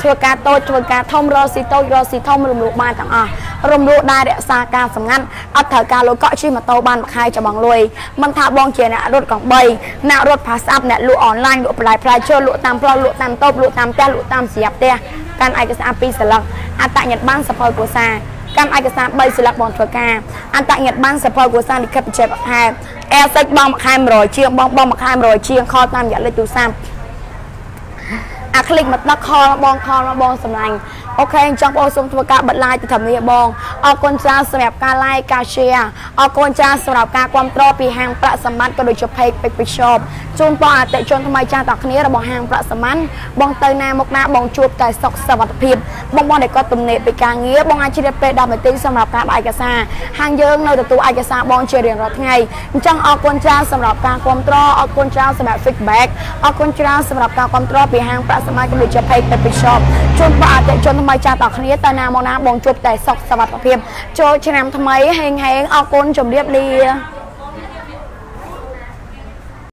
ធ្វើការតូចធ្វើការធំរស៊ីតូចរស៊ីធំរំលោះបានទាំងអស់រំលោះដែររក្សាការសម្ងាត់អត់ត្រូវការលុយកក់ជិះម៉ូតូបានមួយខែចាំបងលុយមិនថាបងជាអ្នករត់កង់3អ្នករត់ pass up អ្នកលក់អនឡាញលក់បន្លែផ្លែឈើលក់តាមផ្លូវលក់តាមតូបលក់តាមផ្ទះលក់តាមស្រាប់ផ្ទះកាន់ឯកសារ2ស្លឹកអត្តញ្ញាណប័ណ្ណសភៅគ្រួសារកម្មឯកសារ3ស្លឹកបងធ្វើការអន្តញ្ញាណប័ណ្ណសភៅគ្រួសារលិខិតបច្ចេកខែអែសិចបងមួយខែ100ជាងបងបងមួយខែ100ជាងខលតាមរយៈលេខទូរស័ព្ទអាคลิกមកដឹកខលបងខលបងសម្លាញ់ អូខេអញ្ចឹងបងសូមធ្វើការបិទ live ទៅថាមាបងអរគុណច្រើនសម្រាប់ការ like ការ share អរគុណច្រើនសម្រាប់ការគ្រប់គ្រងពីហាងប្រាក់សម្បត្តិក៏ដូចជា page Big Shop ជូនបងអតិជនថ្មីចាស់តគ្នារបស់ហាងប្រាក់សម្បត្តិបងទៅណាមកណាបងជួបតែសុខសวัสดิភាពបងបងដែលគាត់ទំនេរពីការងារបងអាចជ្រាបពេល10នាទីសម្រាប់ការបើកឯកសារហាងយើងនៅទទួលឯកសារបងជារៀងរាល់ថ្ងៃអញ្ចឹងអរគុណច្រើនសម្រាប់ការគ្រប់គ្រងអរគុណច្រើនសម្រាប់ feedback អរគុណច្រើនសម្រាប់ការគ្រប់គ្រងពីហាងប្រាក់សម្បត្តិក៏ដូចជា page Big Shop ជូនបងអតិជន ថ្មីចាស់បងប្អូនតើណាមកណាបងជួបតែសុខសុវត្ថិភាពចូលឆ្នាំថ្មីហេងហេងអរគុណជម្រាបលា